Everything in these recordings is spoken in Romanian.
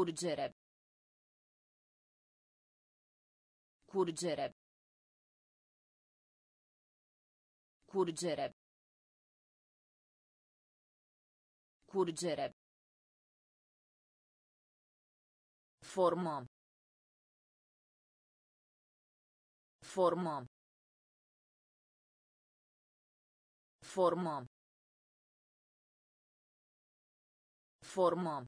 Curgere. Curgere. Curgere. Curgere. Formă. Formă. Formă. Formă.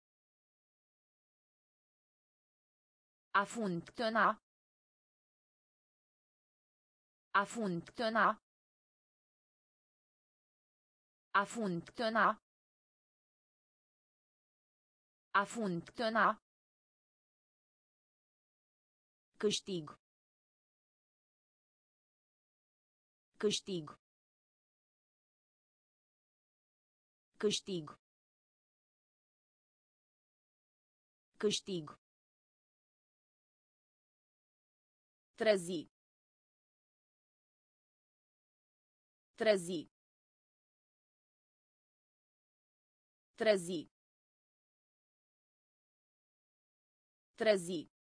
A funcționa. A funcționa. A funcționa. A funcționa. Câștig. Câștig. Câștig. Câștig. Trezi. Trezi. Trezi. Trezi.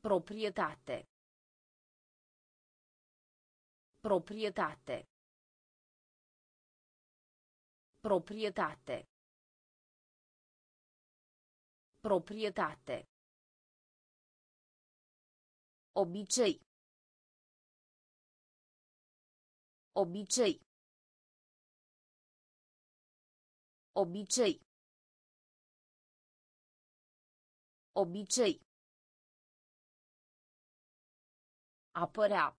Proprietate. Proprietate. Proprietate. Proprietate. Obicei. Obicei. Obicei. Obicei. Apărea.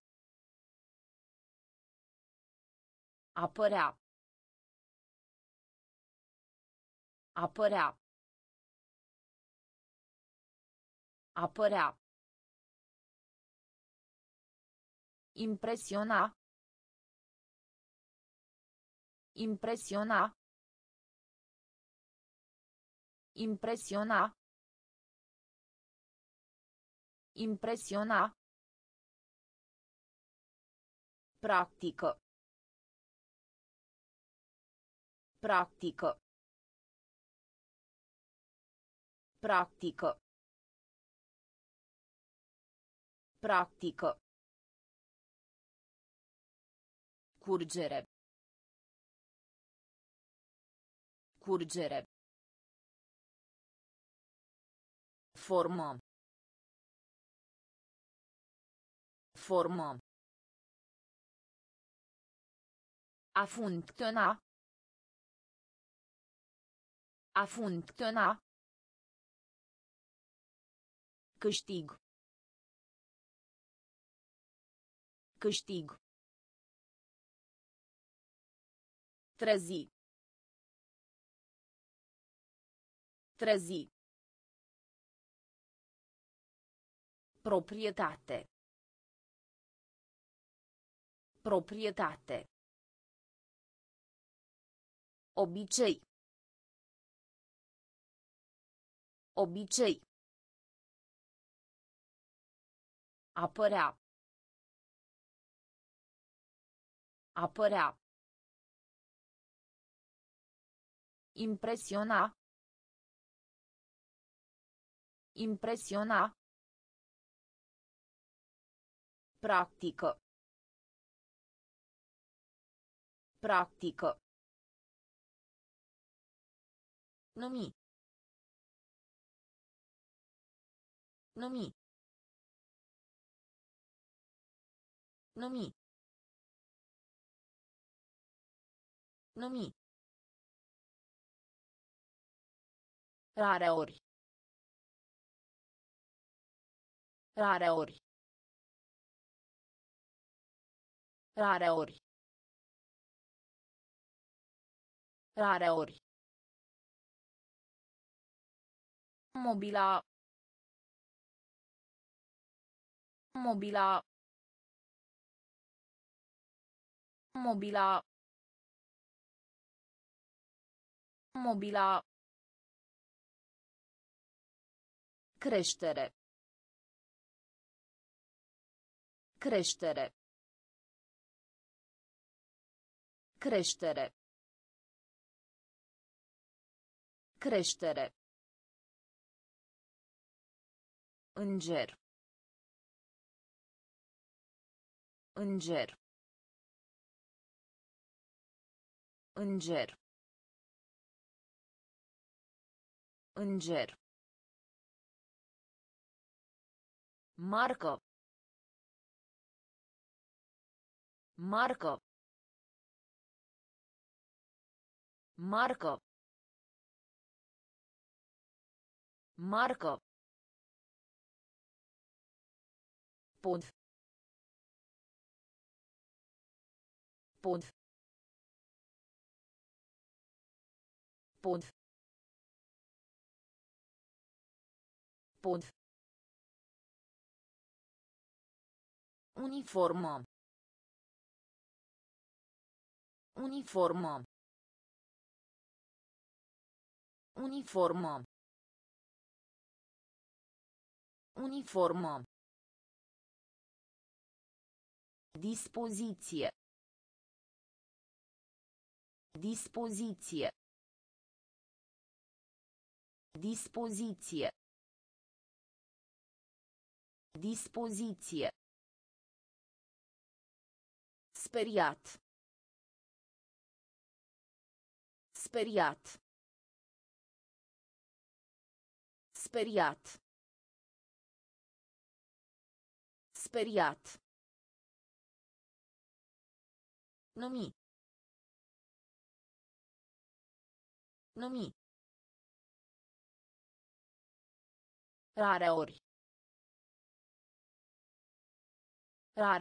Apărea. Apărea. Apărea. Impresiona. Impresiona. Impresiona. Impresiona. Pratico. Pratico. Pratico. Pratico. Curgere. Curgere. Formă. Formă. A funcționa. A funcționa. Câștig. Câștig. Trezi. Trezi. Proprietate. Proprietate. Obicei. Obicei. Apărea. Apărea. Impresiona. Impresiona. Practică. Practică. Numi. Numi. Numi. Numi. Rare ori. Rare ori. Rare ori. Rare ori. Mobila. Mobila. Mobila. Mobila. Creștere. Creștere. Creștere. Creștere. Înger. Înger. Înger. Înger. Marcă. Marcă. Marcă. Marcă. Pod. Pod. Pod. Pod. Uniformă. Uniformă. Uniformă. Uniformă. Dispoziție. Dispoziție. Dispoziție. Dispoziție. Speriat. Speriat. Speriat. Speriat. Numi. Numi. Rare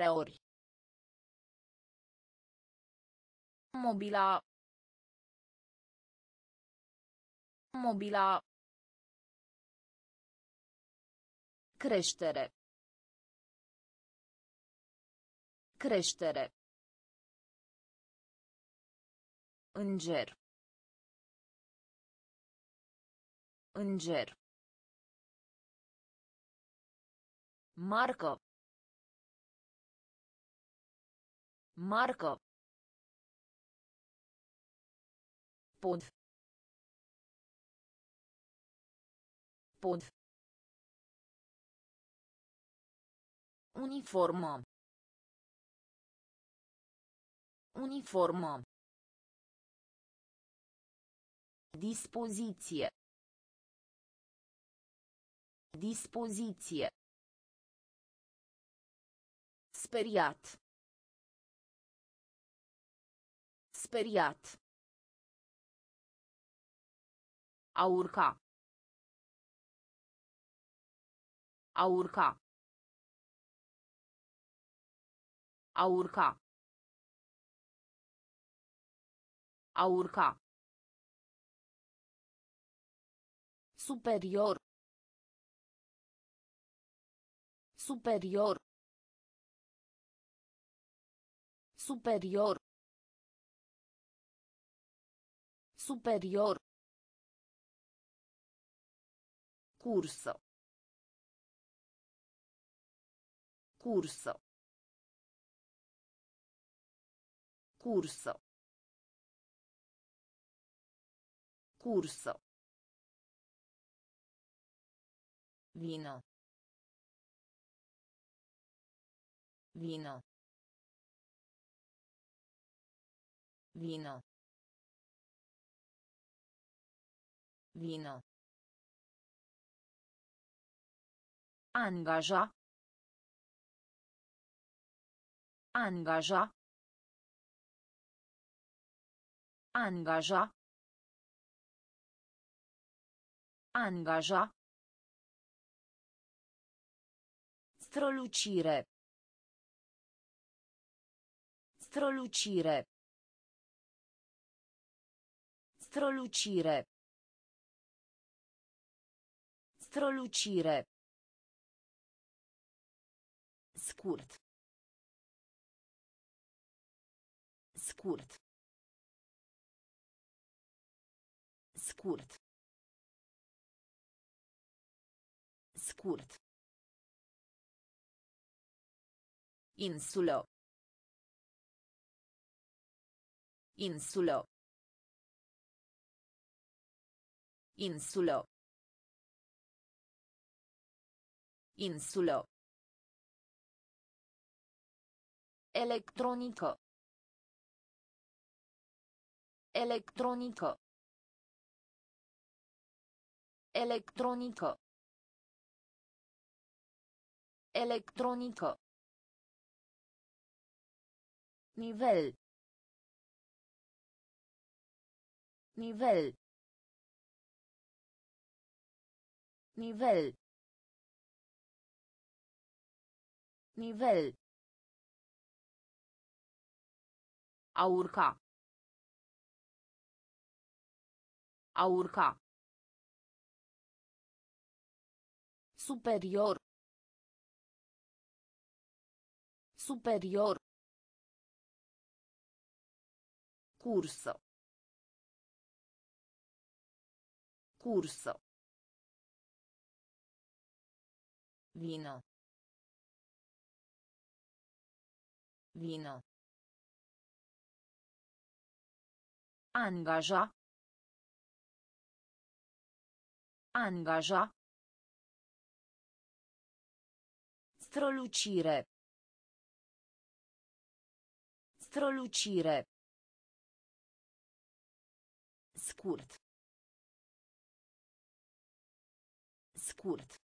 ori. Mobila. Mobila. Creștere. Creștere. Înger. Înger. Marcă. Marcă. Pod. Pod. Uniformă. Uniformă. Dispoziție. Dispoziție. Speriat. Speriat. A urca. A urca. A urca. A urca. Superior. Superior. Superior. Superior. Curso. Curso. Curso. Curso. Vino. Vino. Vino. Vino. Angaja. Angaja. Angaja. Angaja. Strălucire. Strălucire. Strălucire. Strălucire. Scurt. Scurt. Scurt. Scurt. Insulă. Insulă. Insulă. Insulă. Electronică. Electronică. Electronică. Electronică. Nivel. Nivel. Nivel. Nivel. A urca. A urca. Superior. Superior. Cursă. Cursă. Vino. Vino. Angaja. Angaja. Strălucire. Strălucire. Scurt. Scurt.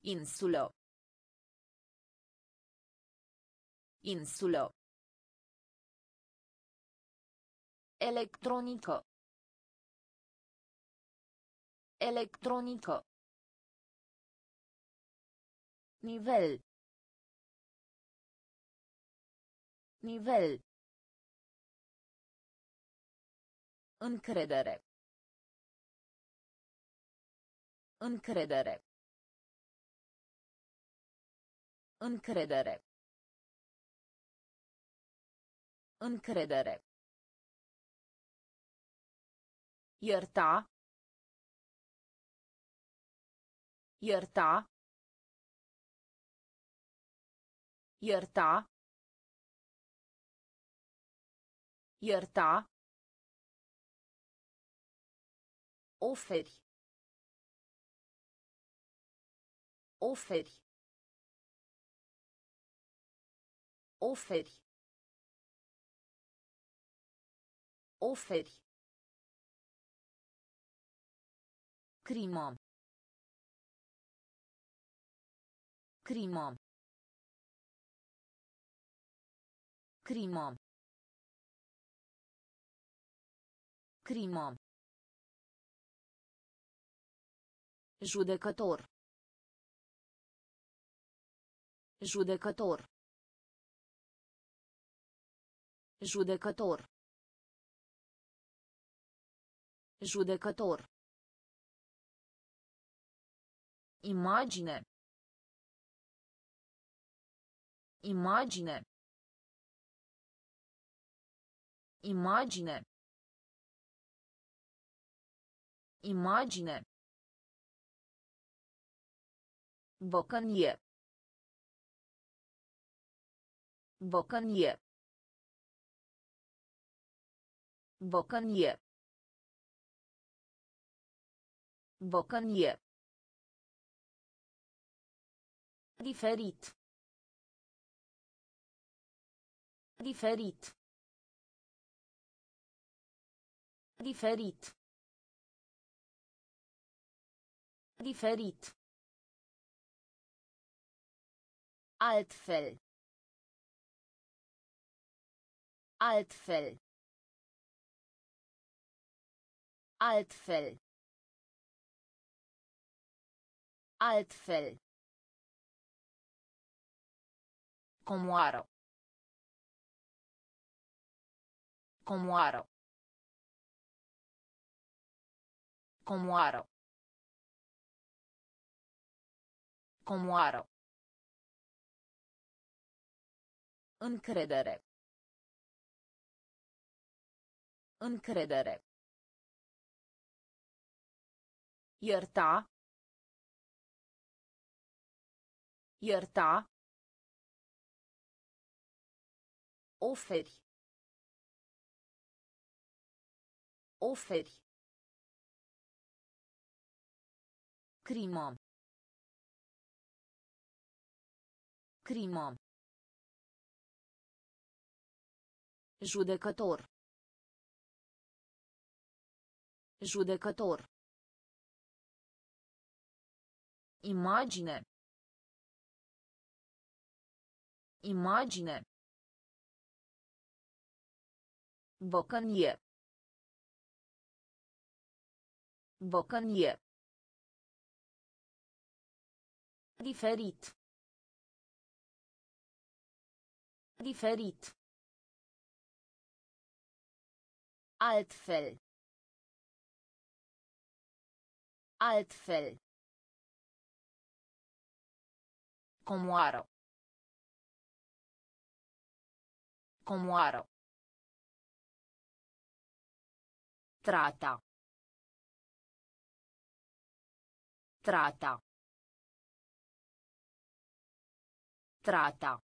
Insulă. Insulă. Electronică. Electronică. Nivel. Nivel. Încredere. Încredere. Încredere. Încredere. Ierta. Ierta. Ierta. Ierta. Oferi. Oferi. Oferi. Oferi. Crimă. Crimă. Crimă. Crimă. Judecător. Judecător. Judecător. Judecător. Imagine. Imagine. Imagine. Imagine. Bocănie. Bocănie. Bocănie. Bocănie. Diferit. Diferit. Diferit. Diferit. Altfel. Altfel. Altfel. Altfel. Comoară. Comoară. Comoară. Comoară. Încredere. Încredere. Ierta. Ierta. Oferi. Oferi. Crimă. Crimă. Judecător. Judecător. Imagine. Imagine. Bocănie. Bocănie. Diferit. Diferit. Altfel. Altfel. Comoară. Comoară. Trata. Trata. Trata.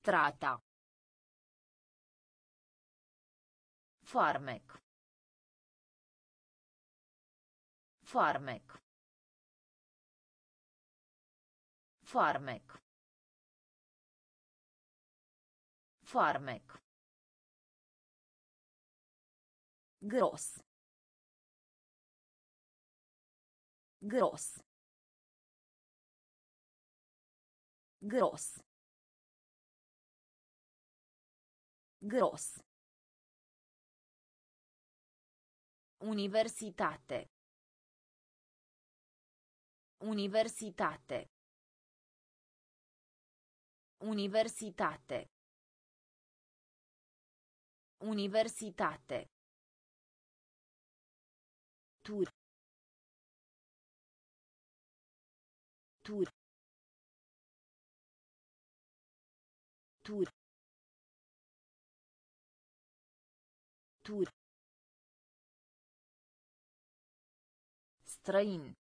Trata. Farmec. Farmec. Farmec. Farmec. Gros. Gros. Gros. Gros. Universitate. Universitate. Universitate. Universitate. Tur. Tur. Tur. Tur. Străin.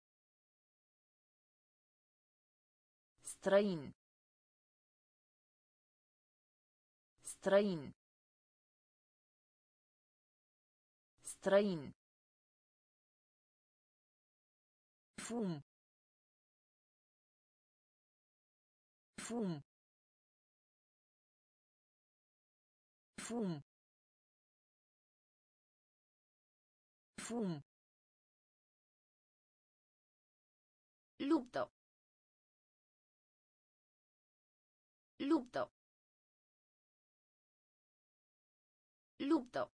Străin. Străin. Străin. Fum. Fum. Fum. Fum. Luptă. Luptă. Luptă.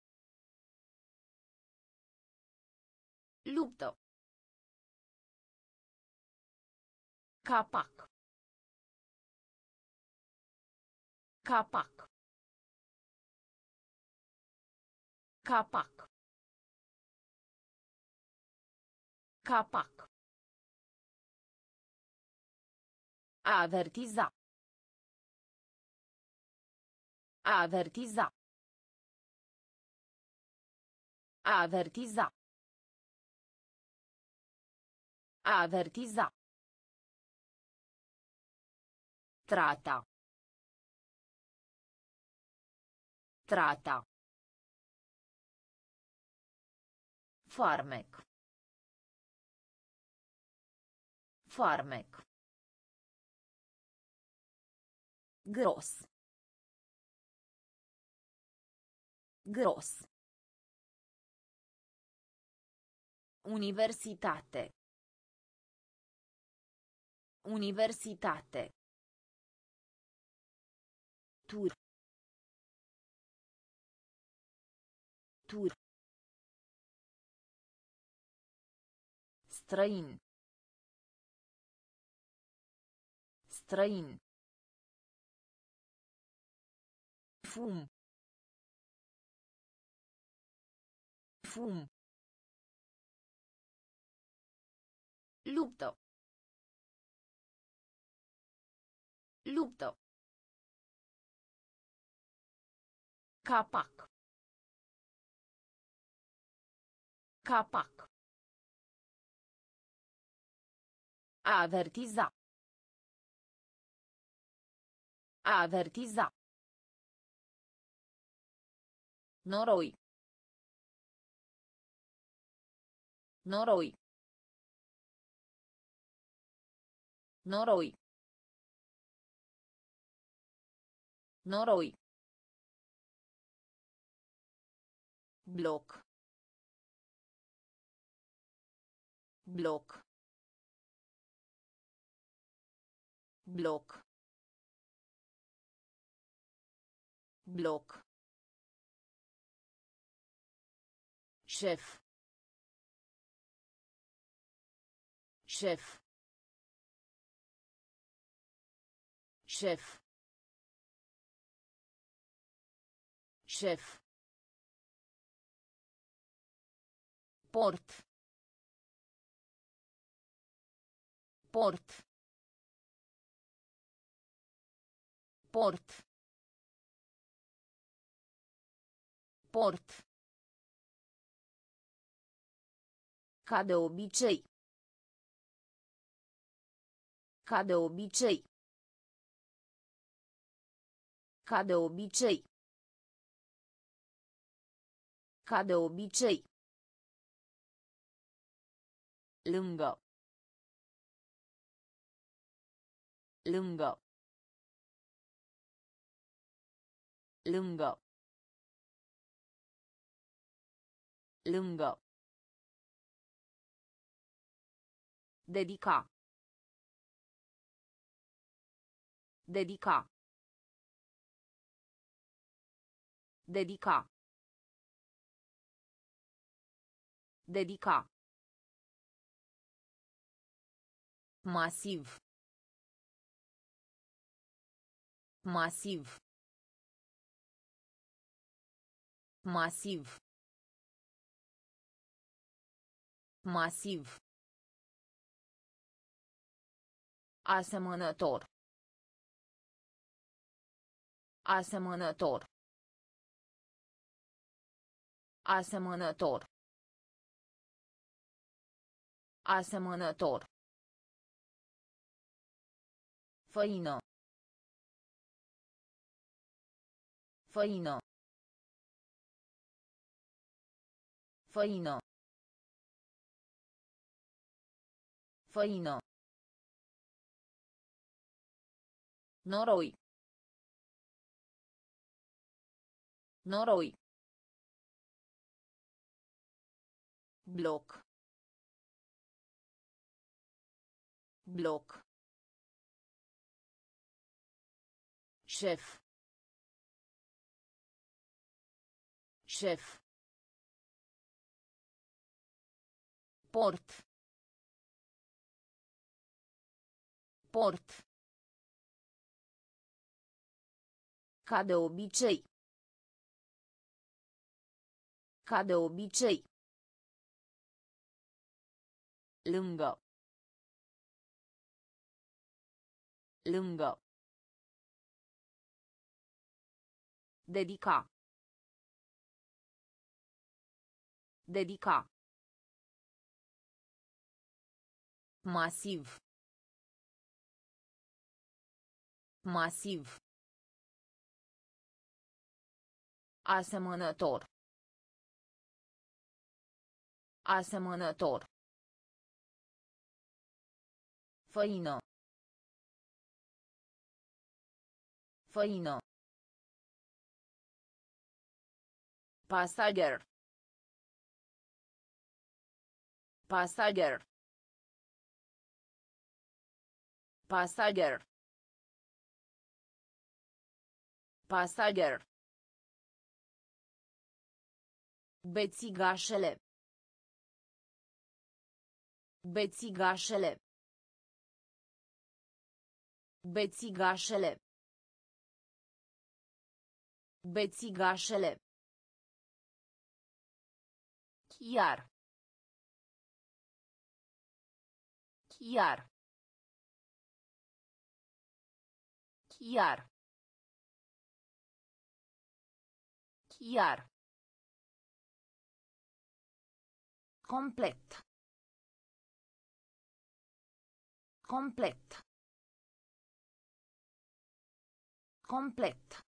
Luptă. Capac. Capac. Capac. Capac. Avertiza. Avertiza. Avertiza. Avertiza. Trata. Trata. Farmec. Farmec. Gros. Gros. Universitate. Universitate. Tur. Tur. Străin. Străin. Fum. Fum. Luptă. Luptă. Capac. Capac. A avertiza. A avertiza. Noroi. Noroi. Noroi. Noroi. Bloc bloc bloc bloc chef. Chef. Chef. Chef Port. Port. Port. Port. Ca de obicei. Ca de obicei. Ca de obicei. Ca de obicei. Lângă. Lângă. Lângă. Lângă. Dedica. Dedica. Dedica. Dedica. Masiv. Masiv. Masiv. Masiv. Asemănător. Asemănător. Asemănător. Asemănător. Făină. Făină. Făină. Făină. Noroi. Noroi. Bloc. Bloc. Chef. Chef. Port. Port. Ca de obicei. Ca de obicei. Lângă. Lângă. Dedica. Dedica. Masiv. Masiv. Asemănător. Asemănător. Făină. Făină. Pasager. Pasager. Pasager. Pasager. Bețigașele. Bețigașele. Bețigașele. Bețigașele. Chiar. Chiar. Chiar. Chiar. Complet. Complet. Complet.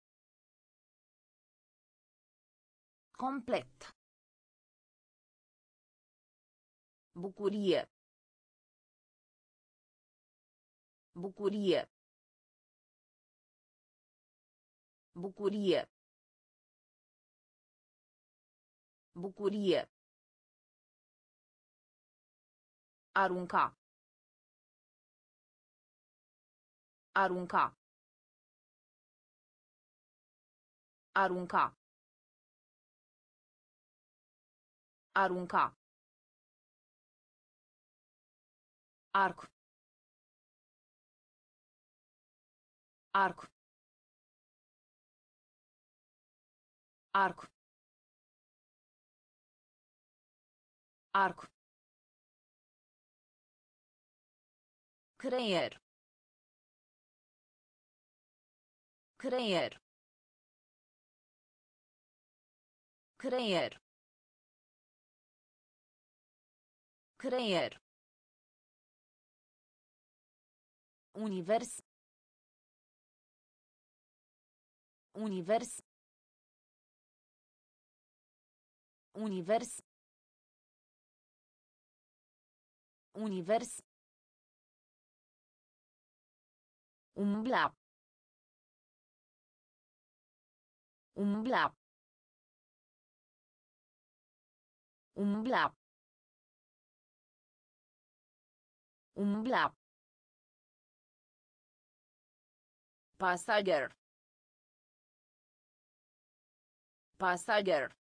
Complet. Bucurie. Bucurie. Bucurie. Bucurie. Arunca. Arunca. Arunca. Arunca. Arco. Arco. Arco. Arco. Creier. Creier. Creier. Creier. Univers. Univers. Univers. Univers. Umbla. Umbla. Umbla. Umbla. Pasager. Pasager.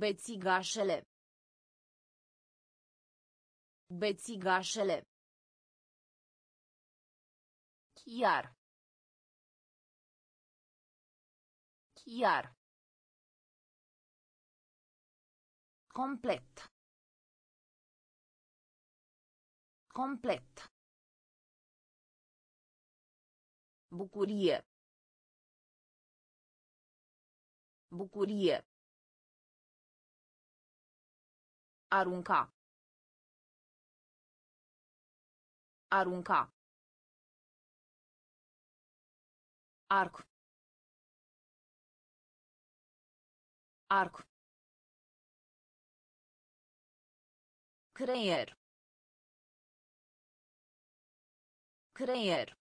Bețigașele. Bețigașele. Chiar. Chiar. Complet. Complet. Bucurie. Bucurie. Arunca. Arunca. Arco. Arco. Creier. Creier.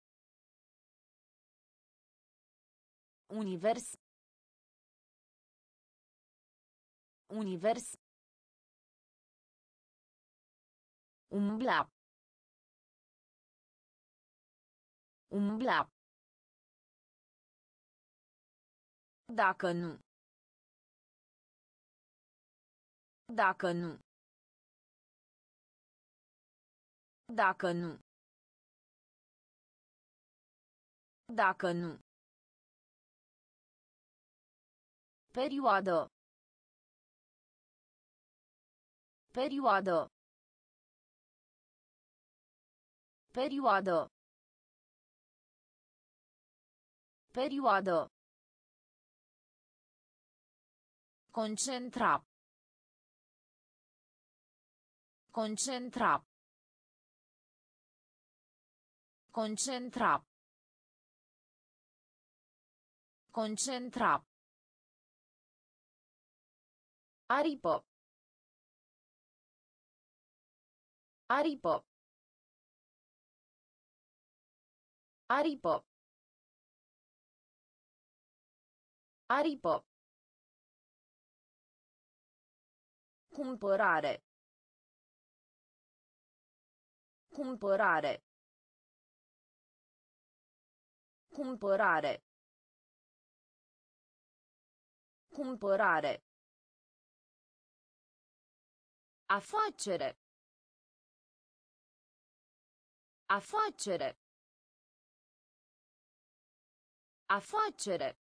Univers. Univers. Umbla. Umbla. Dacă nu. Dacă nu. Dacă nu. Dacă nu. Perioadă. Perioadă. Perioadă. Perioadă. Concentra. Concentra. Concentra. Concentra. Aripă. Aripă. Aripă. Aripă. Cumpărare. Cumpărare. Cumpărare. Cumpărare. Afacere. Afacere. Afacere.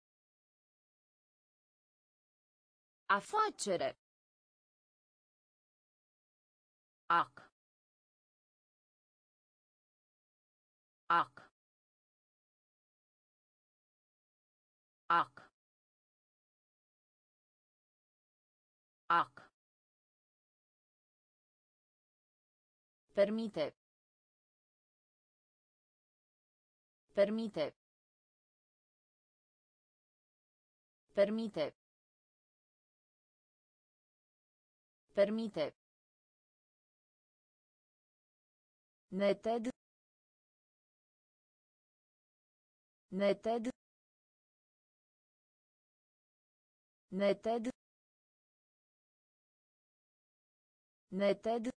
Afacere. Ac. Ac. Ac. Ac. Permite. Permite. Permite. Permite. Neted. Neted. Neted. Neted.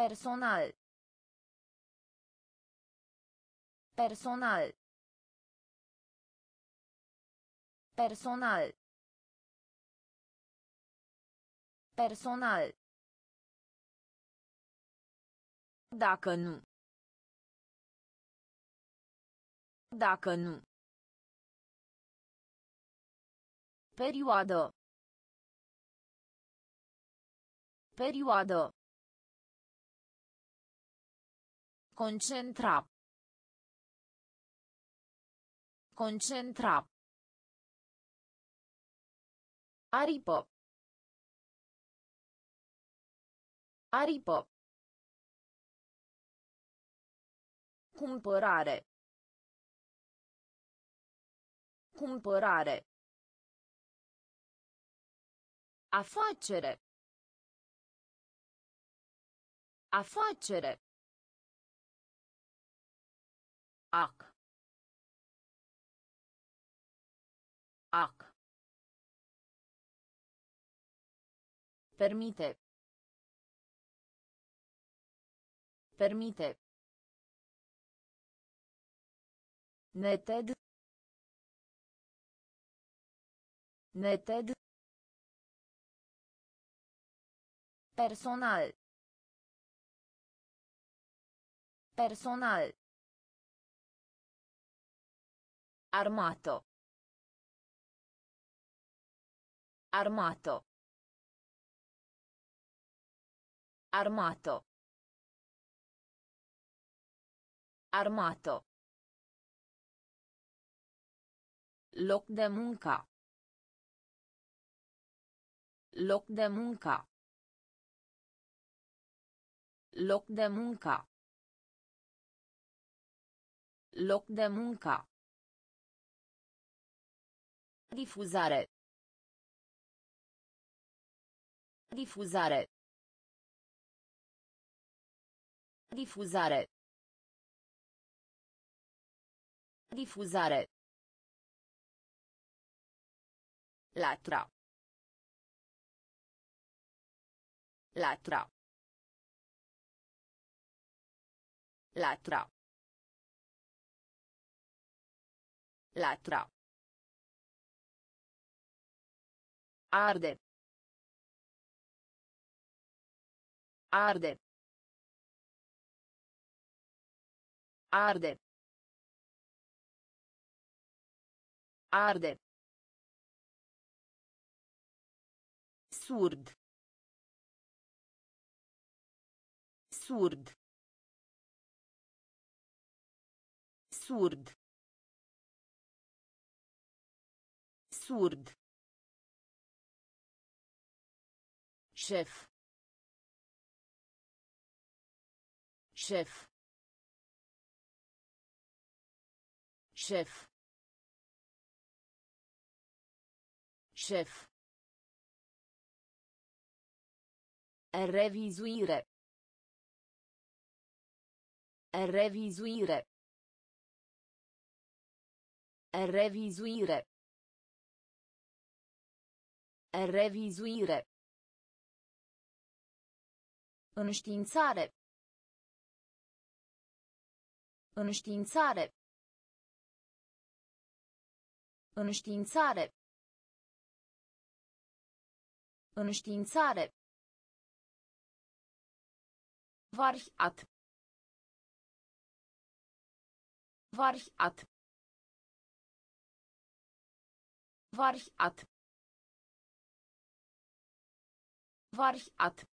Personal. Personal. Personal. Personal. Dacă nu. Dacă nu. Perioadă. Perioadă. Concentra. Concentra. Aripă. Aripă. Cumpărare. Cumpărare. Afacere. Afacere. Ac. Ac. Permite. Permite. Neted. Neted. Personal. Personal. Armato. Armato. Armato. Armato. Loc de muncă. Loc de muncă. Loc de muncă. Loc de muncă. Difuzare. Difuzare. Difuzare. Difuzare. Latra. Latra. Latra. Latra. Arde. Arde. Arde. Arde. Surd. Surd. Surd. Surd. Chef. Chef. Chef. Chef. Revizuire. Revizuire. Revizuire. Revizuire. Înștiințare. Înștiințare. Înștiințare. Înștiințare. Variat. Variat. Variat. Variat.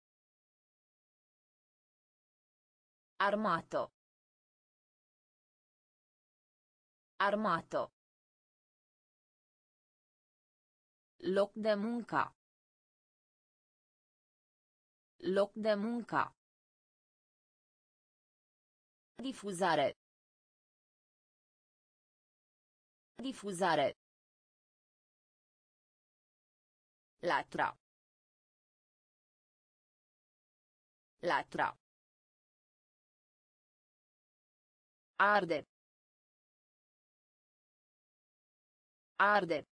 Armato. Armato. Loc de muncă. Loc de muncă. Difuzare. Difuzare. Latra. Latra. Arde. Arde.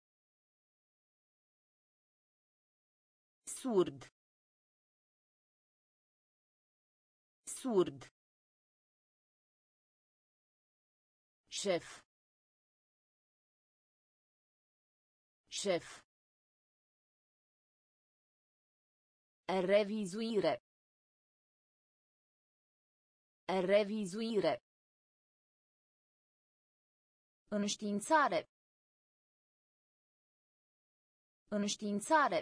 Surd. Surd. Șef. Șef. Revizuire. Revizuire. Înștiințare. Înștiințare.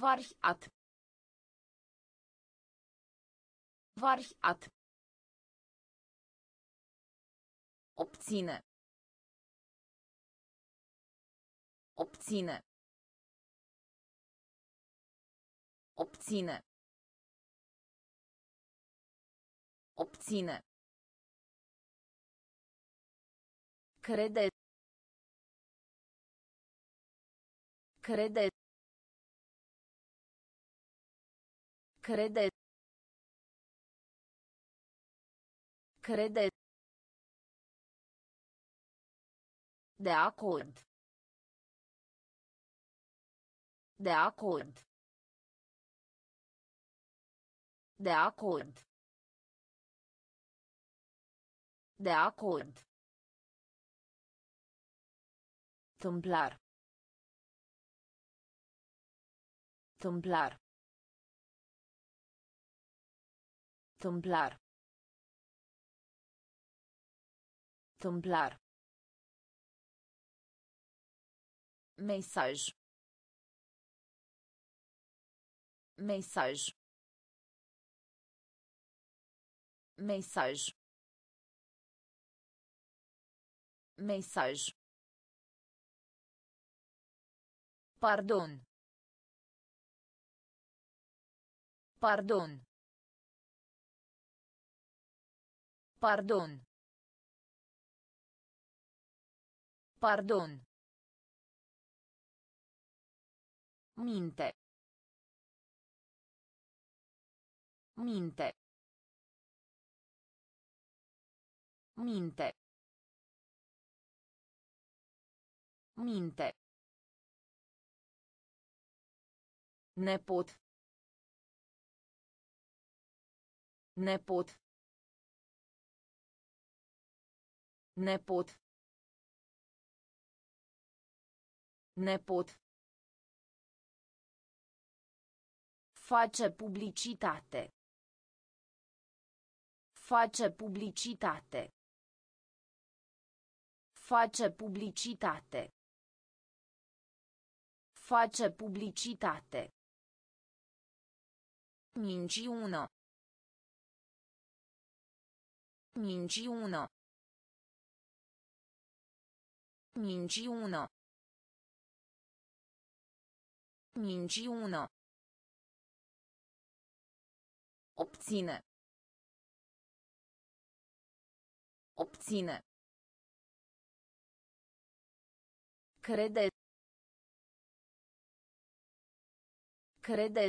Variat. Variat. Obține. Obține. Obține. Obține. Crede. Crede. Crede. Crede. De acord. De acord. De acord. De acord. Tâmplar. Tâmplar. Tâmplar. Tâmplar. Mesaj. Mesaj. Mesaj. Mesaj. Pardon. Pardon. Pardon. Pardon. Minte. Minte. Minte. Minte. Nepot. Nepot. Nepot. Nepot. Face publicitate. Face publicitate. Face publicitate. Face publicitate. Minciună. Minciună. Minciună. Minciună. Obține. Obține. Crede. Crede.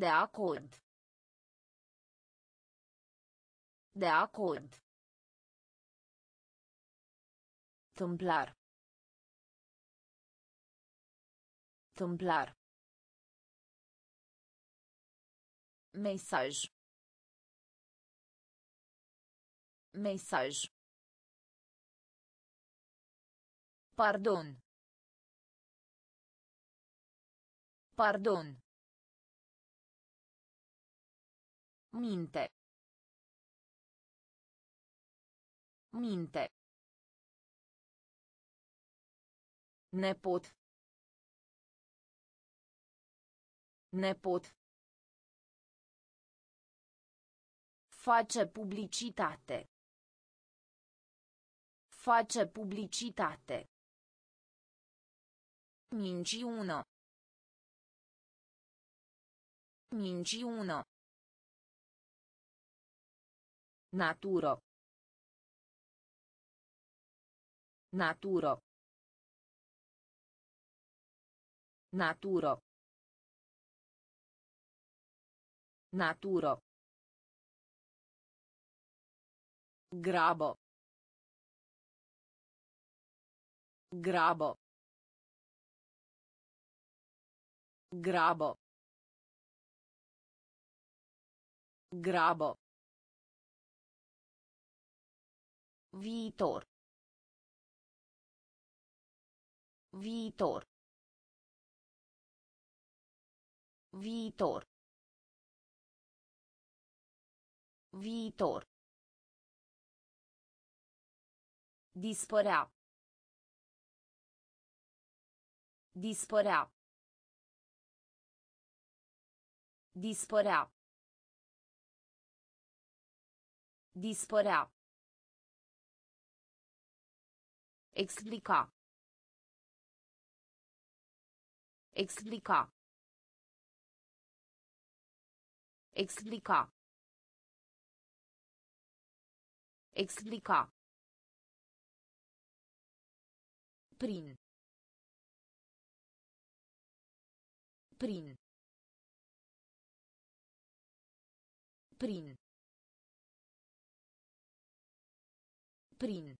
De acord. De acord. Tâmplar. Tâmplar. Mesaj. Mesaj. Pardon. Pardon. Minte. Minte. Nepot. Nepot. Face publicitate. Face publicitate. Minciună. Minciună. Naturo. Naturo. Naturo. Naturo. Grabo. Grabo. Grabo. Grabo. Viitor. Viitor. Viitor. Viitor. Dispărea. Dispărea. Dispărea. Dispărea. Explica. Explica. Explica. Explica. Prin. Prin. Prin. Prin.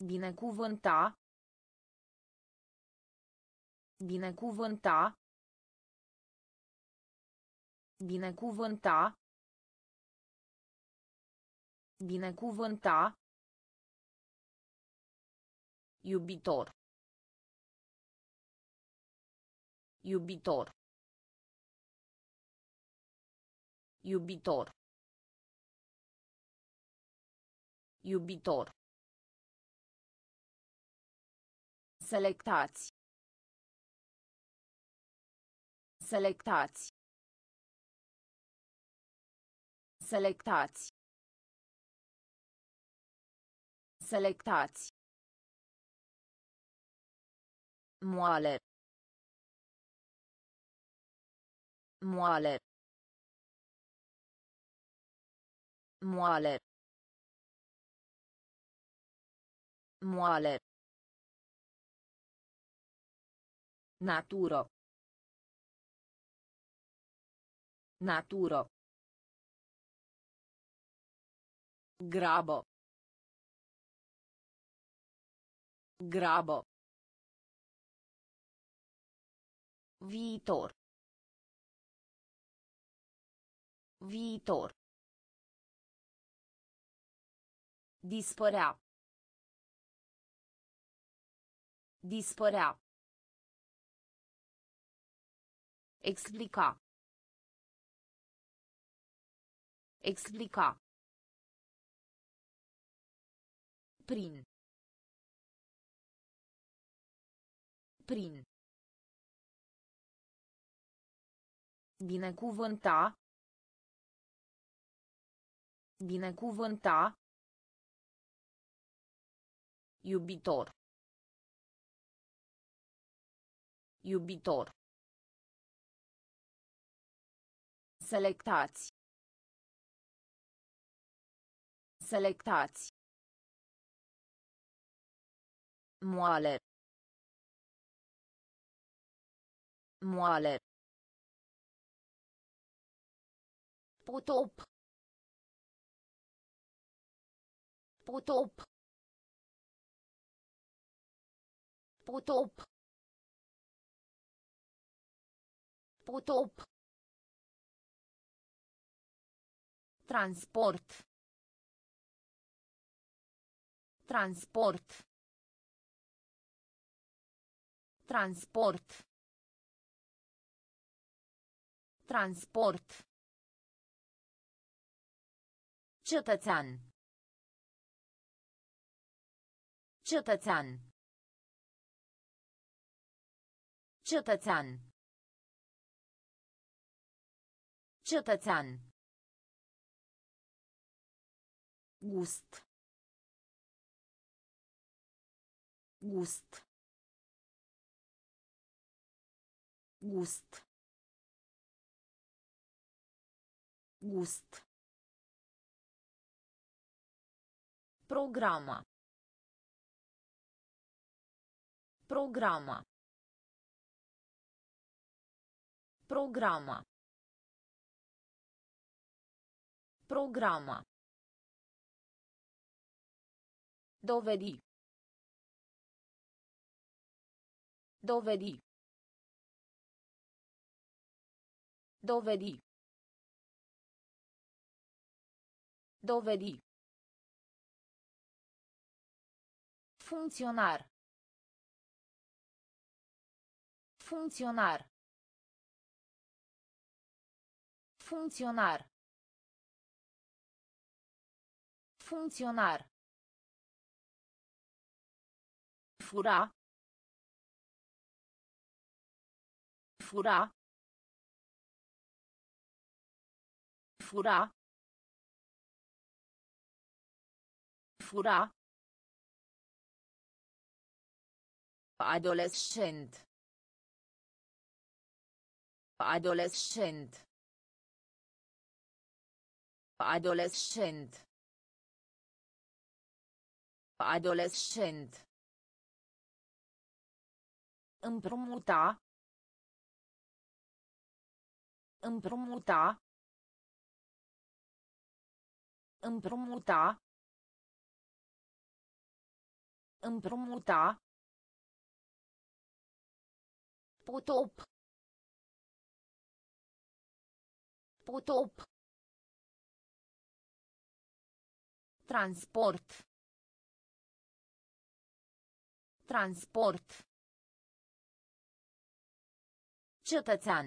Binecuvânta. Binecuvânta. Binecuvânta. Binecuvânta. Iubitor. Iubitor. Iubitor. Iubitor. Selectați. Selectați. Selectați. Selectați. Moale. Moale. Moale. Moale. Naturo. Naturo. Grabo. Grabo. Viitor. Viitor. Dispărea. Dispărea. Explica. Explica. Prin. Prin. Binecuvânta. Binecuvânta. Iubitor. Iubitor. Selectați. Selectați. Moale. Moale. Potop. Potop. Potop. Potop. Transport. Transport. Transport. Transport. Cetățean. Cetățean. Cetățean. Cetățean. Gust. Gust. Gust. Gust. Programa. Programa. Programa. Programa. Dovedi. Dovedi. Dovedi. Dovedi. Funcționar. Funcționar. Funcționar. Funcționar. Fura. Fura. Fura. Fura. Adolescent. Adolescent. Adolescent. Adolescent. Împrumuta. Împrumuta. Împrumuta. Împrumuta. Potop. Potop. Transport. Transport. Cetățean.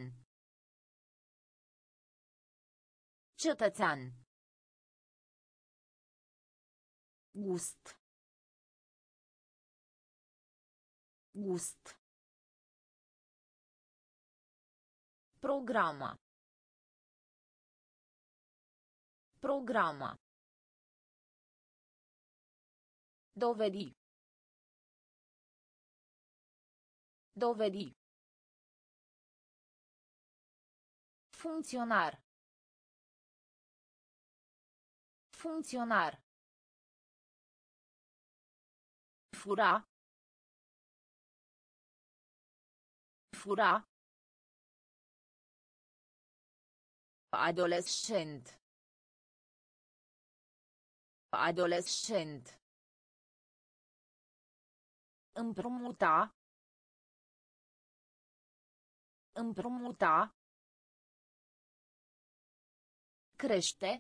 Cetățean. Gust. Gust. Programa. Programa. Dovedi. Dovedi. Funcționar. Funcționar. Fura. Fura. Adolescent. Adolescent. Împrumuta. Împrumuta. Crește.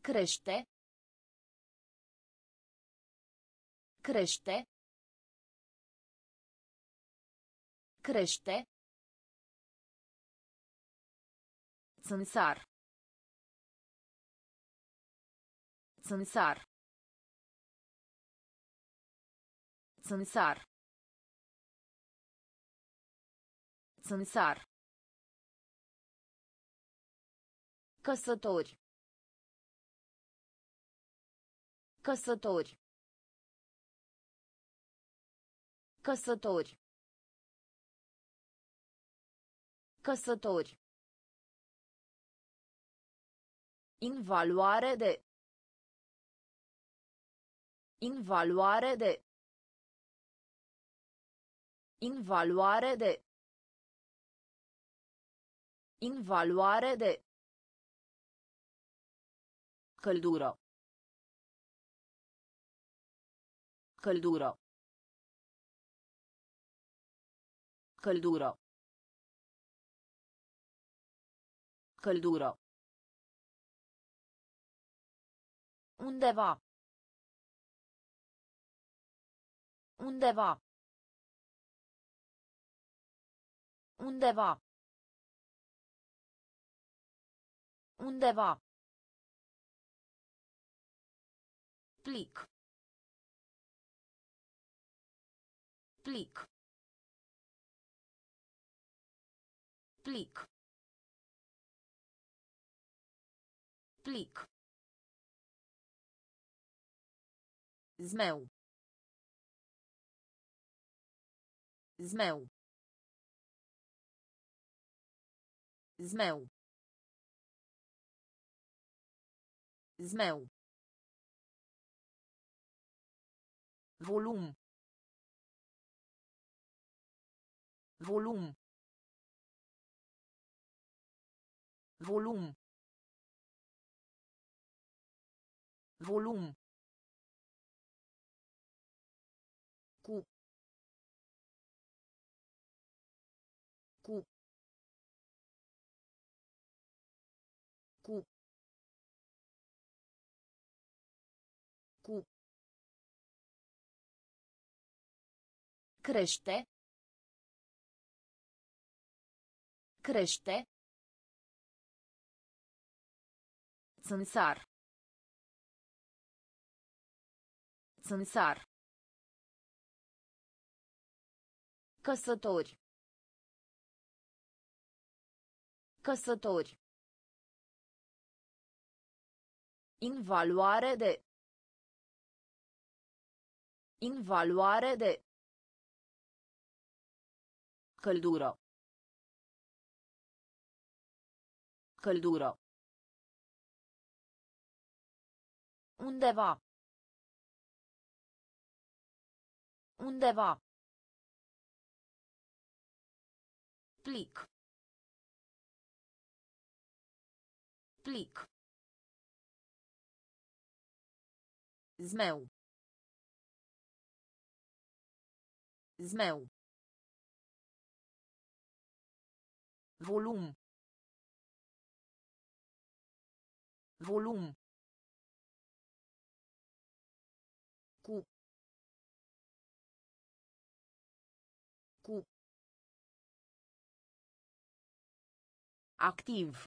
Crește. Crește. Crește. Țânțar. Țânțar. Țânțar. Țânțar. Căsători. Căsători. Căsători. Căsători. Invaluare de. Invaluare de. Invaluare de. Invaluare de. Căldură. Căldură. Căldură. Căldură. Undeva. Undeva. Undeva. Undeva. Plic. Plic. Plic. Plic. Zmeu. Zmeu. Zmeu. Zmeu. Volum. Volum. Volum. Volum. Crește crește Țânțar. Țânțar. Căsători. Căsători. Invaluare de. Invaluare de. Căldură. Căldură. Undeva. Undeva. Plic. Plic. Zmeu. Zmeu. Volum. Volum. cu. Cu. Activ.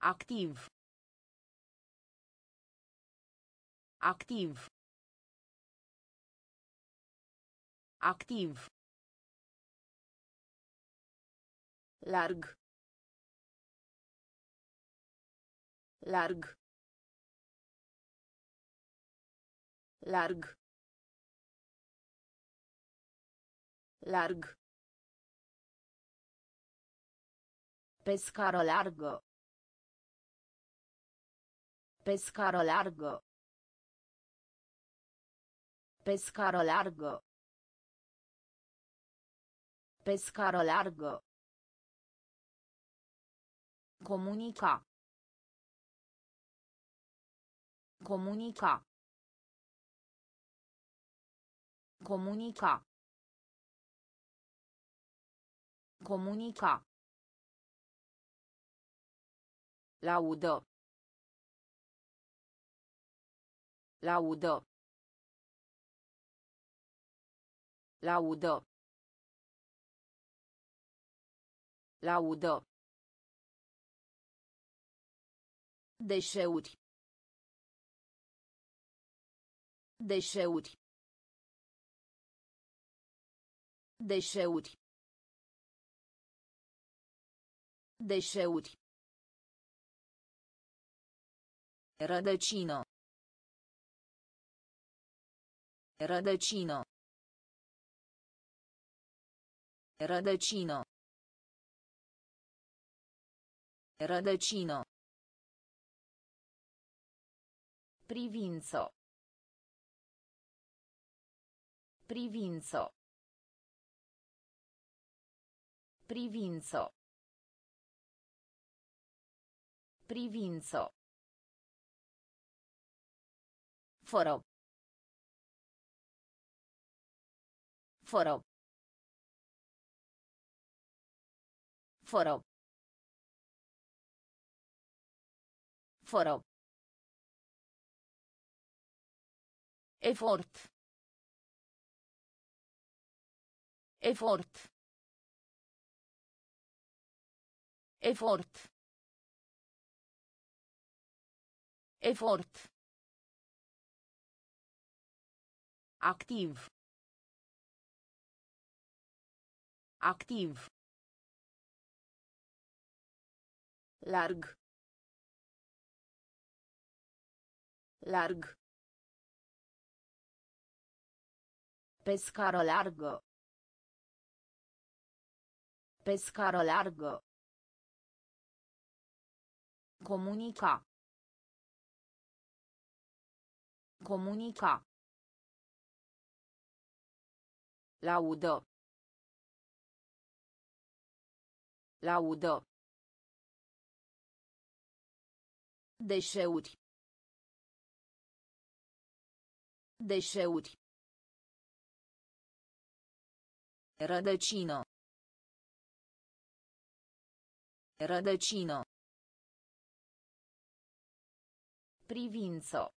Activ. Activ. Activ larg. Larg. Larg. Larg. Pe scară largă. Pe scară largă. Pe scară Comunica. Comunica. Comunica. Comunica. Laudă. Laudă. Laudă. Laudă. Deșeuri. Deșeuri. Deșeuri. Deșeuri. Rădăcină. Rădăcină. Rădăcină. Rădăcină. Privință. Privință. Privință. Privință. Fără. Fără. Fără. Fără. Efort. Efort. Efort. Efort. Activ. Activ. Larg. Larg. Pe scară largă. Pe scară largă. Comunica. Comunica. Laudă. Laudă. Deșeuri. Deșeuri. Rădăcină. Rădăcină. Privință.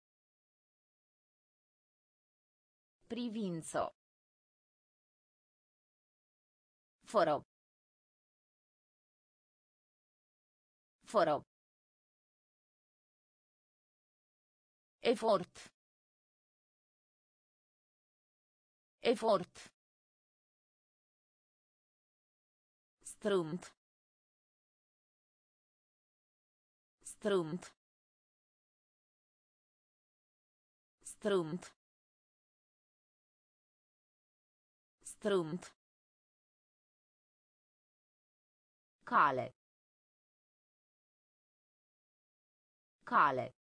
Privință. Fără. Fără. Efort. Efort. Strâmt. Strâmt. Strâmt. Strâmt. Cale. Cale.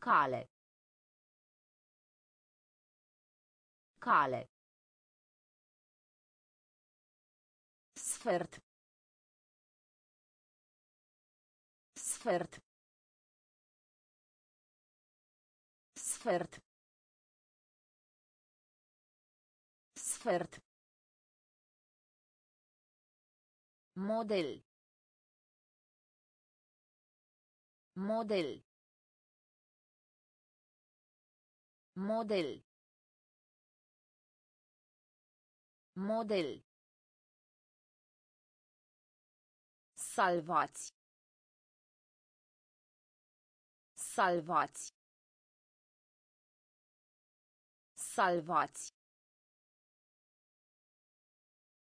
Cale. Cale. Sfert. Sfert. Sfert. Sfert. Model. Model. Model. Model. Salvați. Salvați. Salvați.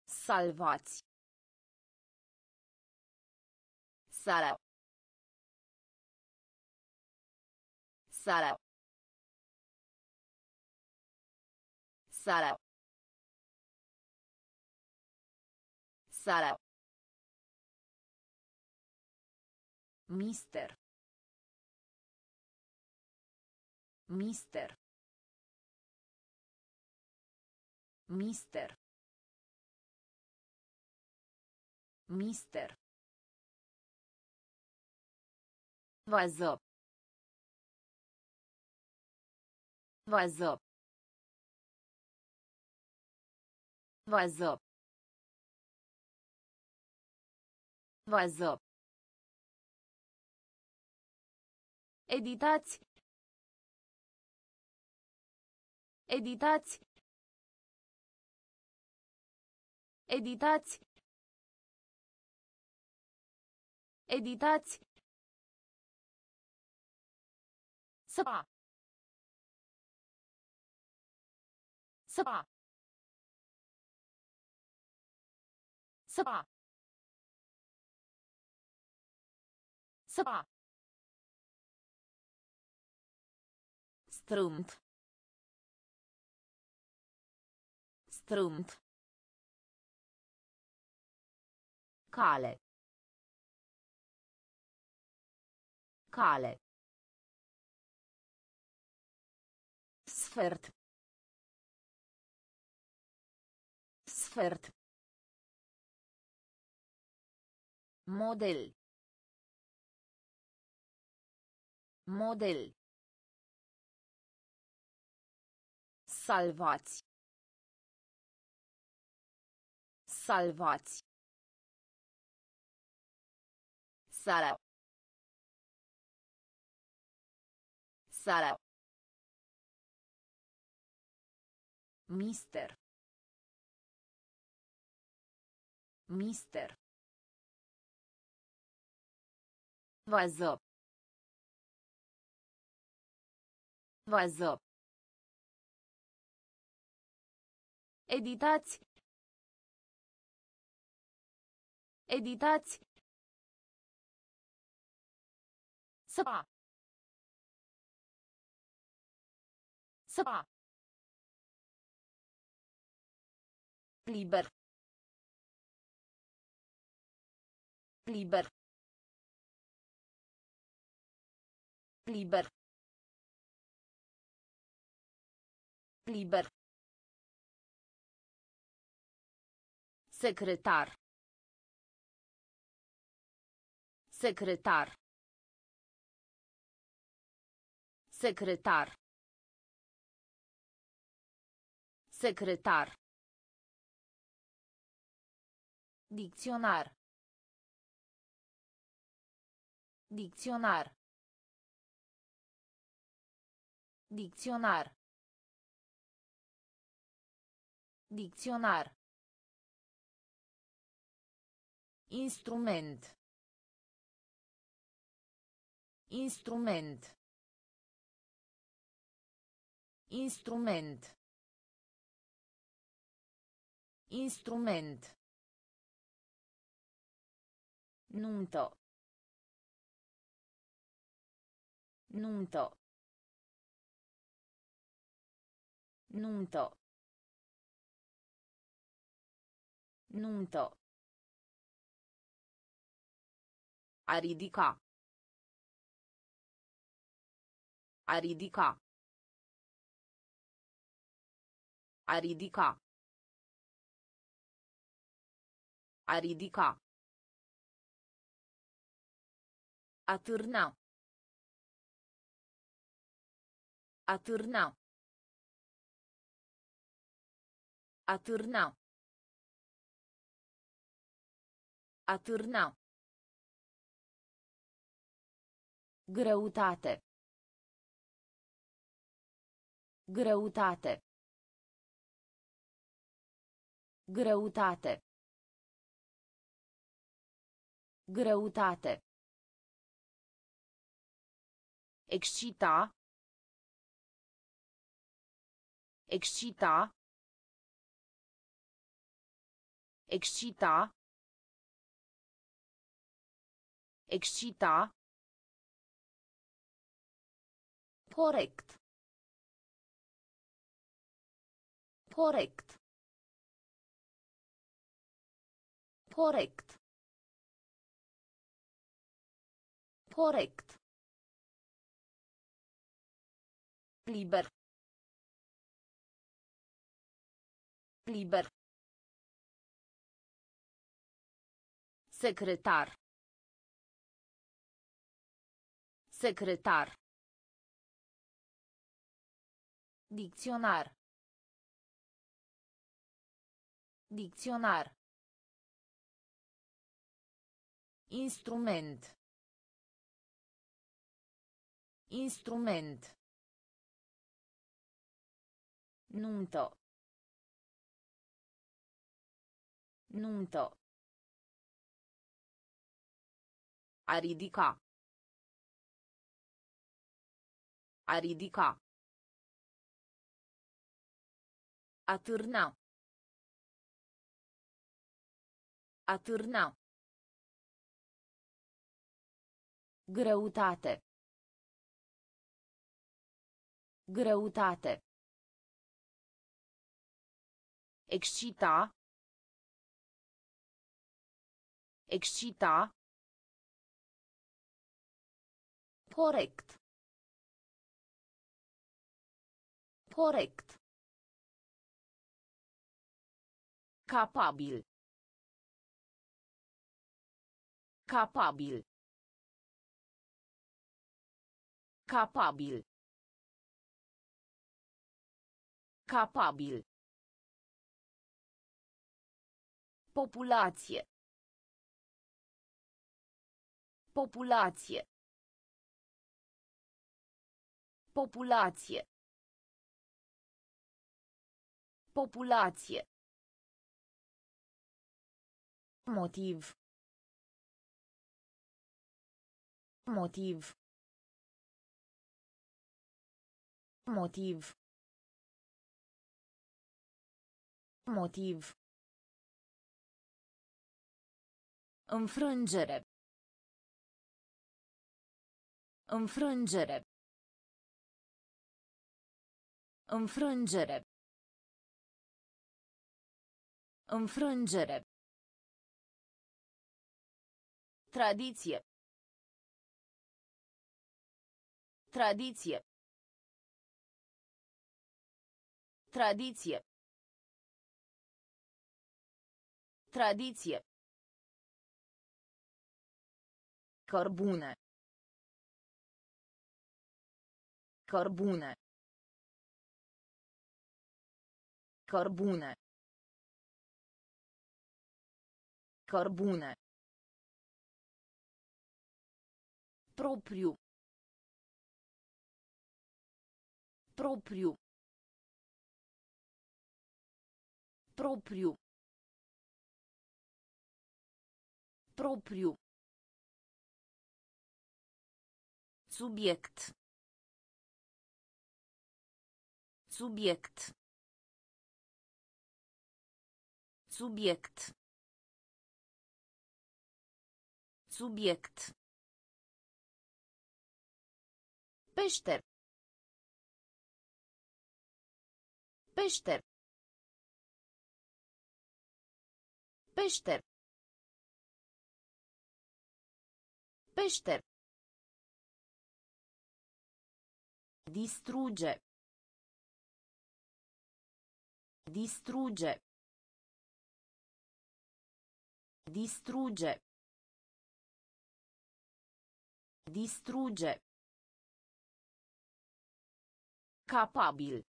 Salvați. Sara. Sara. Sara. Sara. Mister. Mister. Mister. Mister. Vază. Vază. Vază. Vază. Editați. Editați. Editați. Editați. Săpa. Săpa. Săpa. Săpa. Strâmt. Strâmt. Cale. Cale. Sfert. Sfert. Model. Model. Salvați. Salvați. Sara. Sara. Mister. Mister. Vază. Vază. Editați. Editați. Săpa. Săpa. Liber. Liber. Liber. Liber. Secretar. Secretar. Secretar. Secretar. Dicționar. Dicționar. Dicționar. Dicționar. Instrument. Instrument. Instrument. Instrument. Nunto. Nunto. Nunto. Nunto. A ridica. A ridica. A ridica. A ridica. Atârna. Atârna. Atârna. Atârna. Greutate. Greutate. Greutate. Greutate. Excita. Excita. Excita. Excita. Corect. Corect. Corect. Corect. Liber. Liber. Secretar. Secretar. Dicționar. Dicționar. Instrument. Instrument. Nunto. Nunto. A ridica. A ridica. Atârna. Atârna. Greutate. Greutate. Excita. Excita. Corect. Corect. Capabil. Capabil. Capabil. Capabil. Populație. Populație. Populație. Populație. Motiv. Motiv. Motiv. Motiv. Înfrângere. Înfrângere. Înfrângere. Înfrângere. Tradiție. Tradiție. Tradiție. Tradiție. Cărbune. Cărbune. Cărbune. Cărbune. Propriu. Propriu. Propriu. Propriu. Subiect. Subiect. Subiect. Subiect. Peșter. Peșter. Peșter. Peșter. Distrugge. Distrugge. Distrugge. Distrugge. Capabil.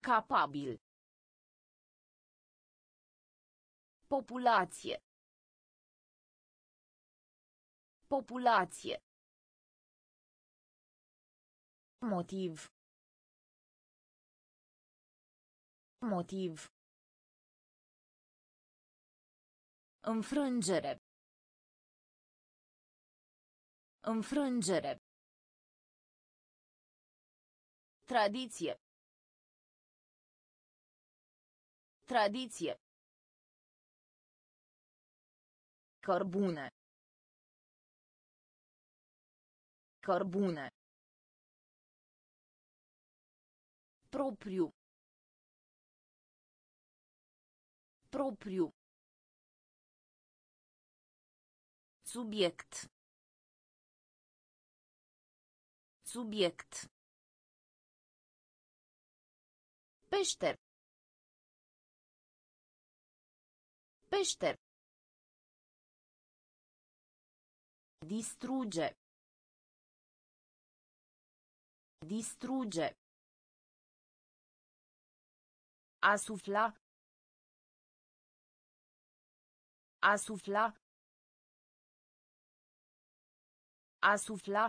Capabil. Populație. Populație. Motiv. Motiv. Înfrângere. Înfrângere. Tradiție. Tradiție. Cărbune. Cărbune. Propriu. Propriu. Subiect. Subiect. Peșter. Peșter. Distrugge. Distrugge. Asufla. Asufla. Asufla.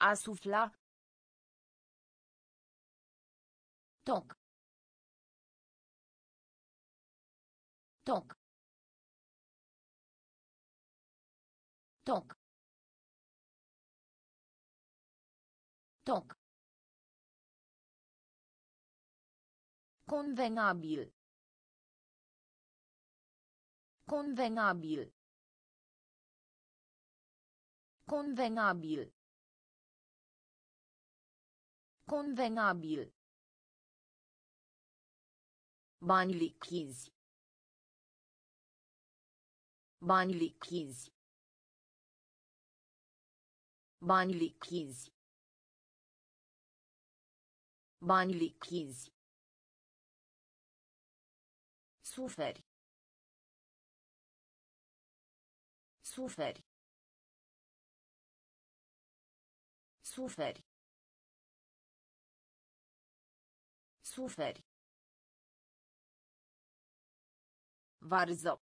Asufla. Toc. Toc. Toc. Toc. Convenabil. Convenabil. Convenabil. Convenabil. Bani lichizi. Bani lichizi. Bani lichizi. Bani lichizi. Suferi. Suferi. Suferi. Suferi. Varză.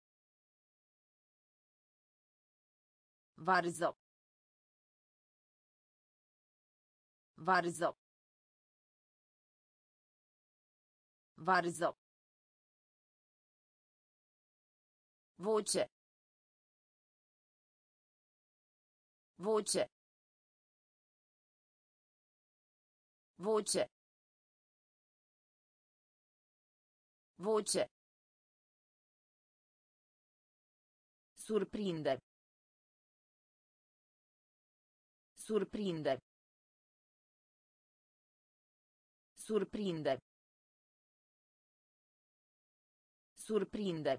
Varză. Varză. Varză. Voce. Voce. Voce. Voce. Surprinde. Surprinde. Surprinde. Surprinde.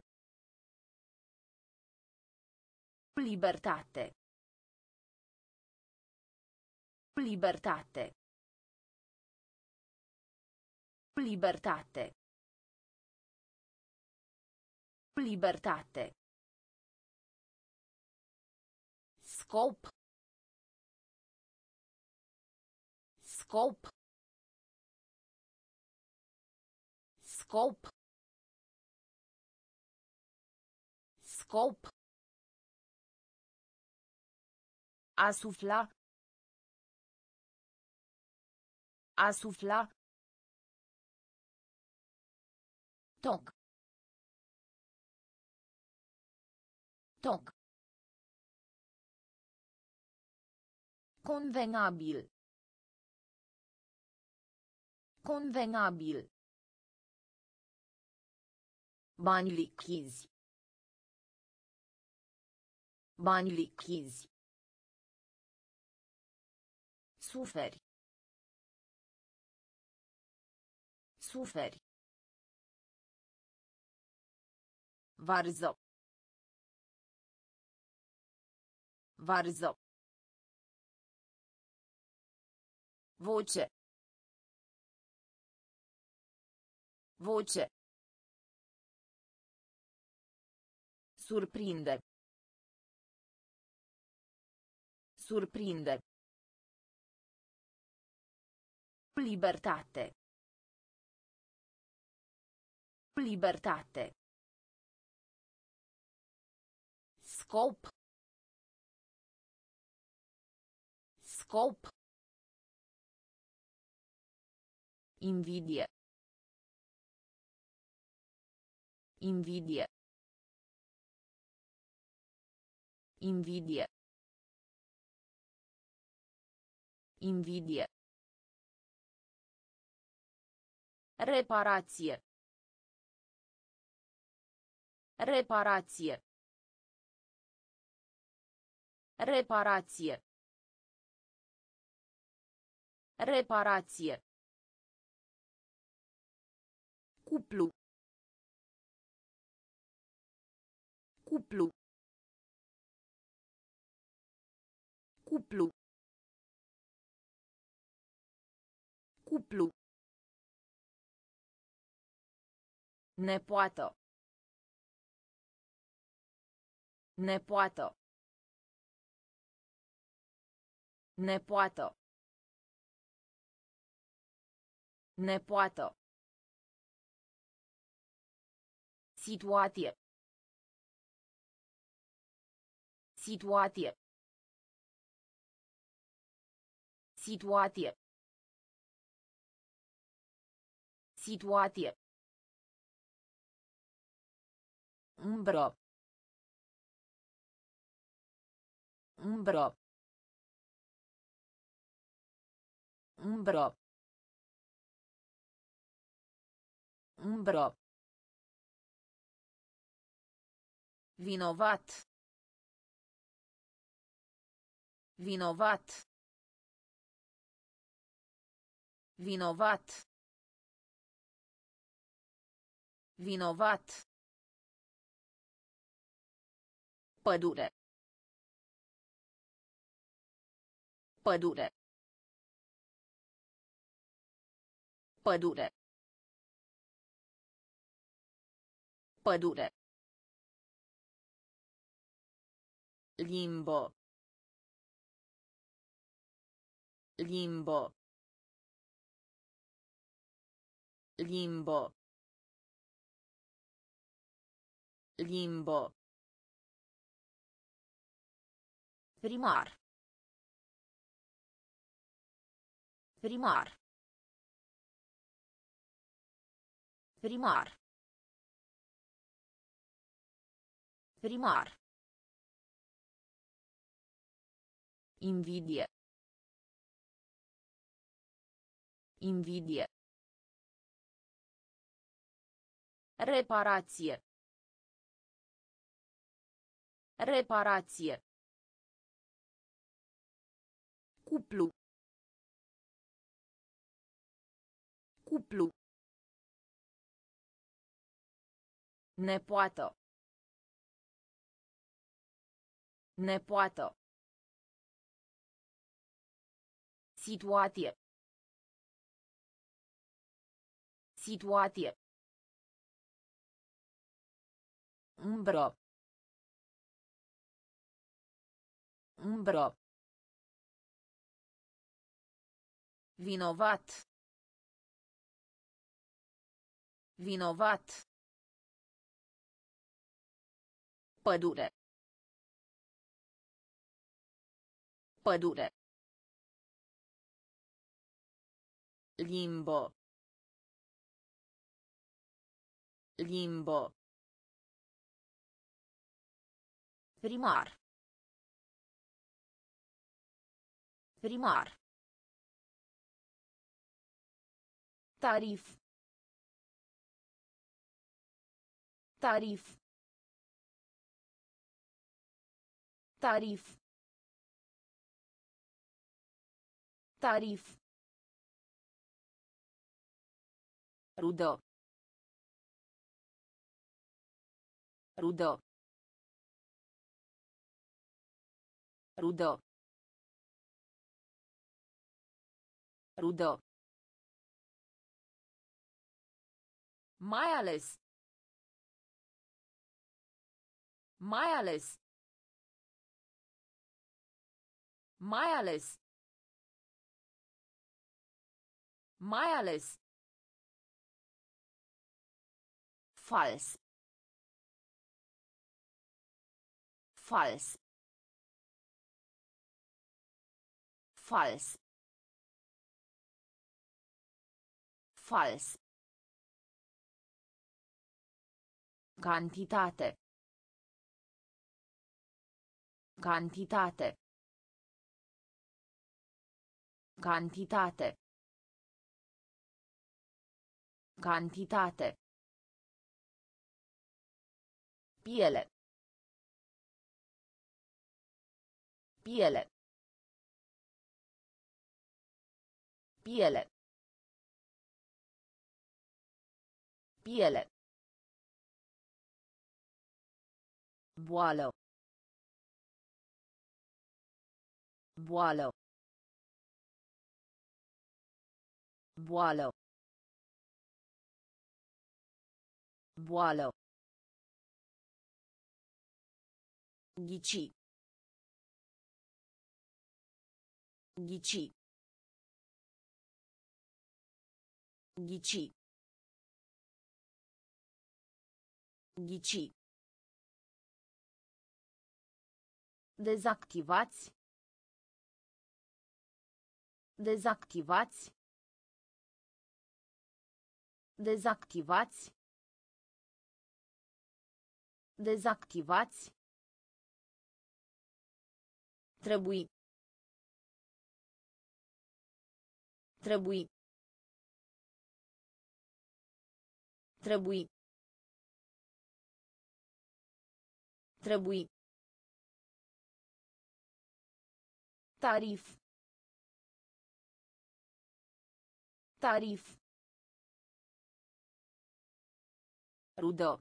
Libertate. Libertate. Libertate. Libertate. Scop. Scop. Scop. Scop. A sufla. A sufla. Convenabil. Convenabil. Bani lichizi. Bani lichizi. Suferi. Suferi. Varză. Varză. Voce. Voce. Surprinde. Surprinde. Libertate. Libertate. Scop. Scop. Invidie. Invidie. Invidie. Invidie. Reparație. Reparație. Reparație. Reparație. Cuplu. Cuplu. Cuplu. Cuplu. Nepoată. Nepoată. Nepoată. Nepoată. Situație. Situație. Situație. Situație. Umbră. Umbră. Umbră. Umbră. Vinovat. Vinovat. Vinovat. Vinovat. Pădure. Pădure. Pădure. Pădure. Limbo. Limbo. Limbo. Limbo. Primar. Primar. Primar. Primar. Invidie. Invidie. Reparație. Reparație. Cuplu. Cuplu. Nepoată. Nepoată. Situație. Situație. Umbră. Umbră. Vinovat. Vinovat. Pădure. Pădure. Limbo. Limbo. Primar. Primar. Tarif. Tarif. Tarif. Tarif. Rudă. Rudă. Rudă. Rudă. Mai ales. Mai ales. Mai ales. Mai ales. Fals. Fals. Fals. Fals. Cantitate. Cantitate. Cantitate. Cantitate. Piele. Piele. Piele. Piele. Boală. Boală. Boală. Boală. Ghici. Ghici. Ghici. Ghici. Dezactivați. Dezactivați. Dezactivați. Dezactivați. Trebui. Trebui. Trebui. Trebui. Tarif. Tarif. Rudă.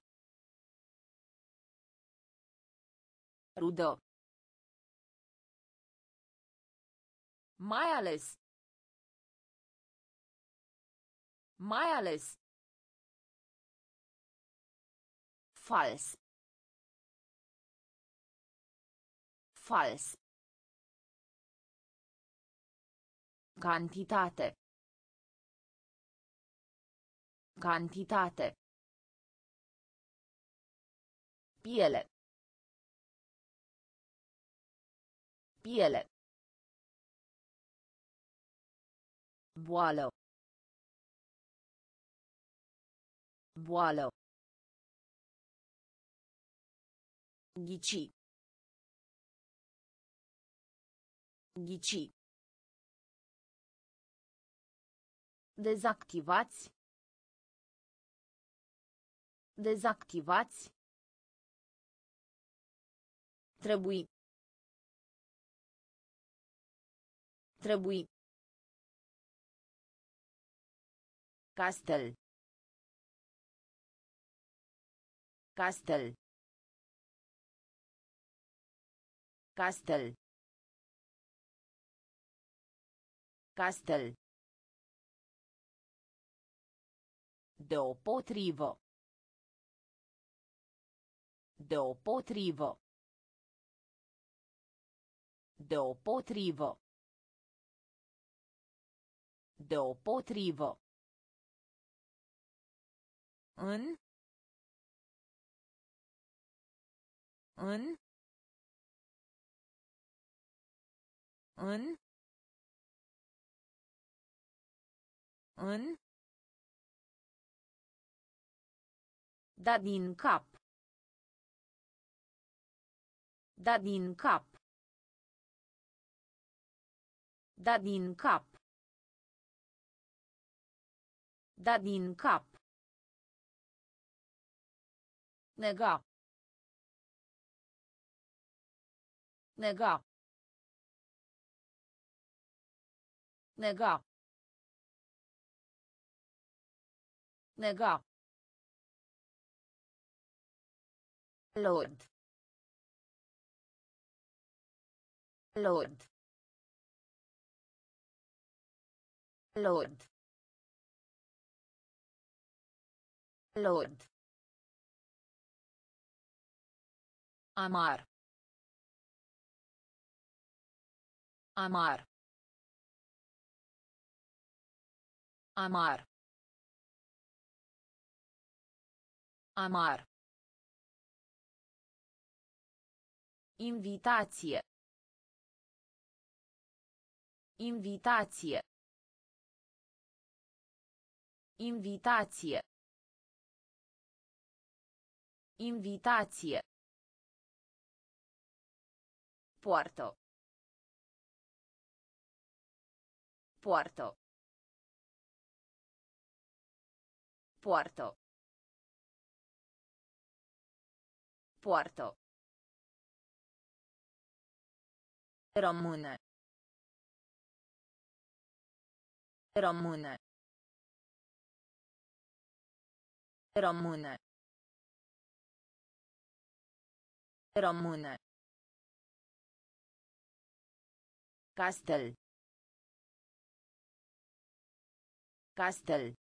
Rudă. Mai ales. Mai ales. Fals. Fals. Cantitate. Cantitate. Piele. Piele. Boală. Boală. Ghici. Ghici. Dezactivați. Dezactivați. Trebui. Trebui. Castel. Castel. Castel. Castel. Deopotrivă. Deopotrivă. Deopotrivă. Deopotrivă. În. În. În. În. Da din cap. Da din cap. Da din cap. Da din cap. Nega. Nega. Nega. Nega. Lord. Lord. Lord. Lord. Amar. Amar. Amar. Amar. Invitație. Invitație. Invitație. Invitație. Poartă. Poartă. Poartă. Poartă. Rămâne. Rămâne. Rămâne. Rămâne. Castel. Castel.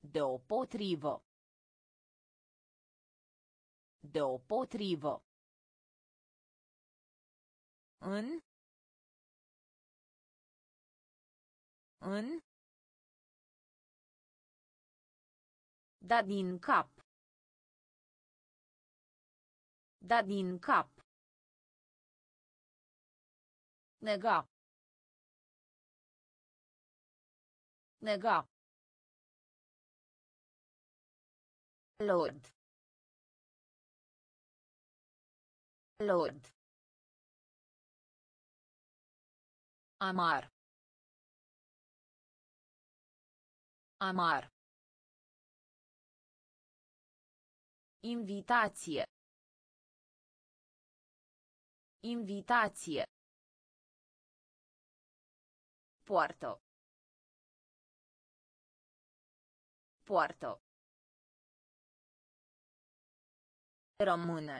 Deopotrivă. Deopotrivă. În. În. Da din cap. Da din cap. Nega. Nega. Lord. Lord. Amar. Amar. Invitație. Invitație. Poartă. Poartă. Rămâne.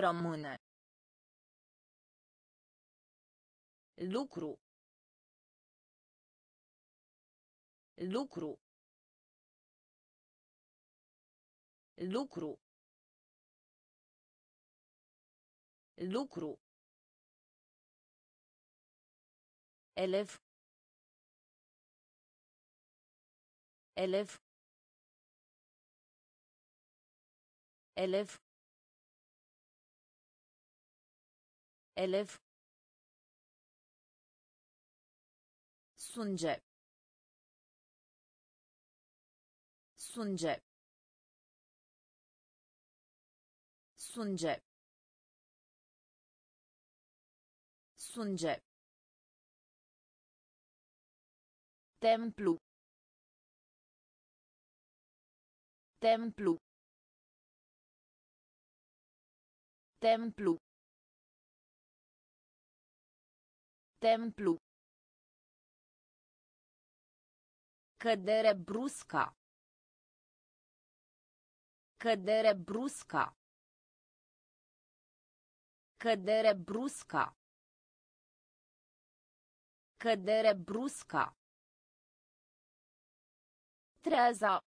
Rămâne. Lucru. Lucru. Lucru. Lucru. Elev. Elev. Elev. Elev. Sunge. Sunge. Sunge. Sunge. Templu. Templu. Templu. Templu. Cădere brusca. Cădere brusca. Cădere brusca. Cădere brusca. Treaza.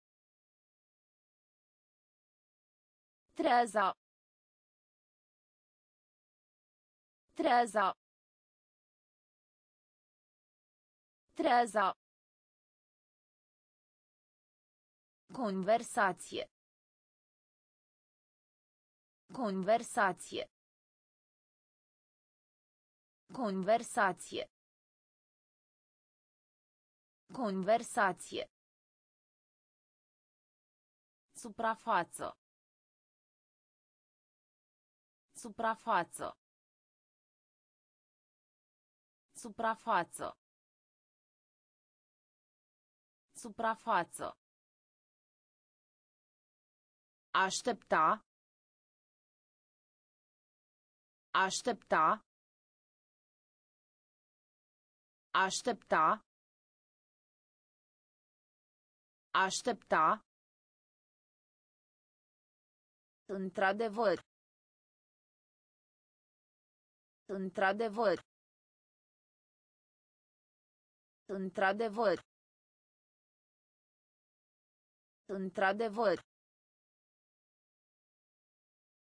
Treaza. Treaza. Treaza. Conversație. Conversație. Conversație. Conversație. Suprafață. Suprafață. Suprafață. Suprafață. Aștepta. Aștepta. Aștepta. Aștepta. Într-adevăr. Într-adevăr. Într-adevăr. Într-adevăr.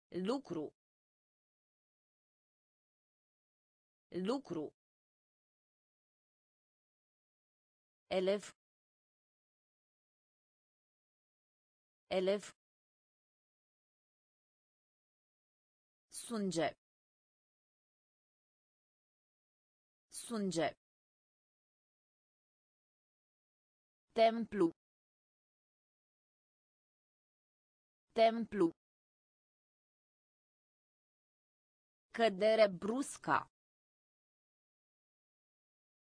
Lucru. Lucru. Elev. Elev. Sunge. Sunge. Templu. Templu. Cădere brusca.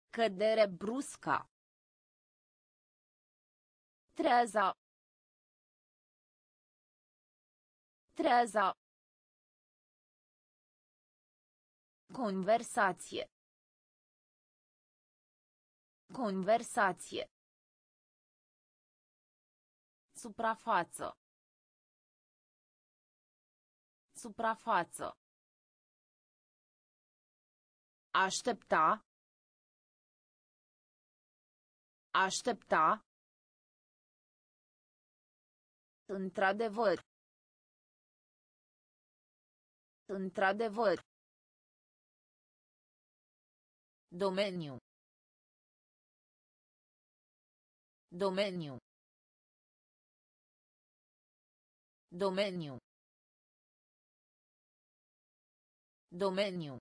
Cădere brusca. Treaza. Treaza. Conversație. Conversație. Suprafață. Suprafață. Aștepta. Aștepta. Într-adevăr. Într-adevăr. Domeniu. Domeniu. Domeniu. Domeniu.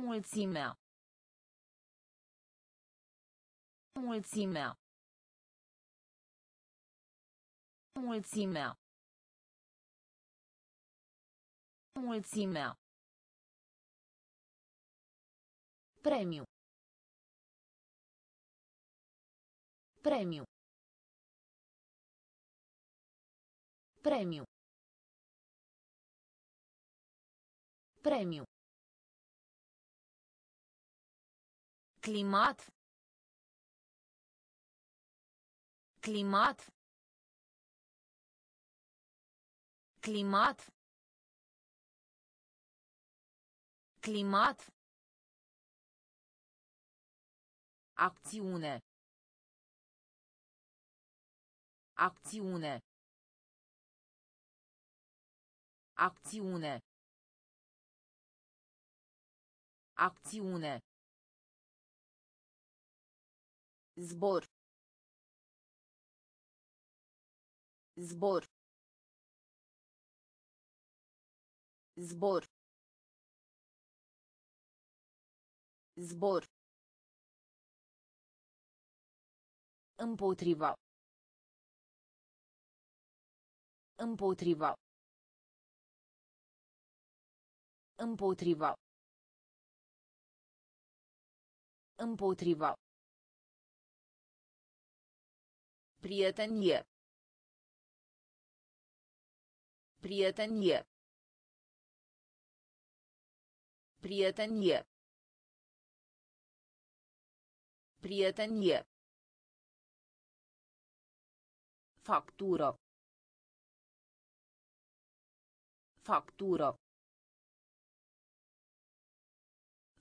Mulțimea. Mulțimea. Mulțimea. Mulțimea. Premiu. Premiu. Premiu. Premiu. Climat. Climat. Climat. Climat. Acțiune. Acțiune. Acțiune. Acțiune. Zbor. Zbor. Zbor. Zbor. Împotriva. Împotriva. Împotriva. Împotriva. Prietenie. Prietenie. Prietenie. Prietenie. Factură. Factură.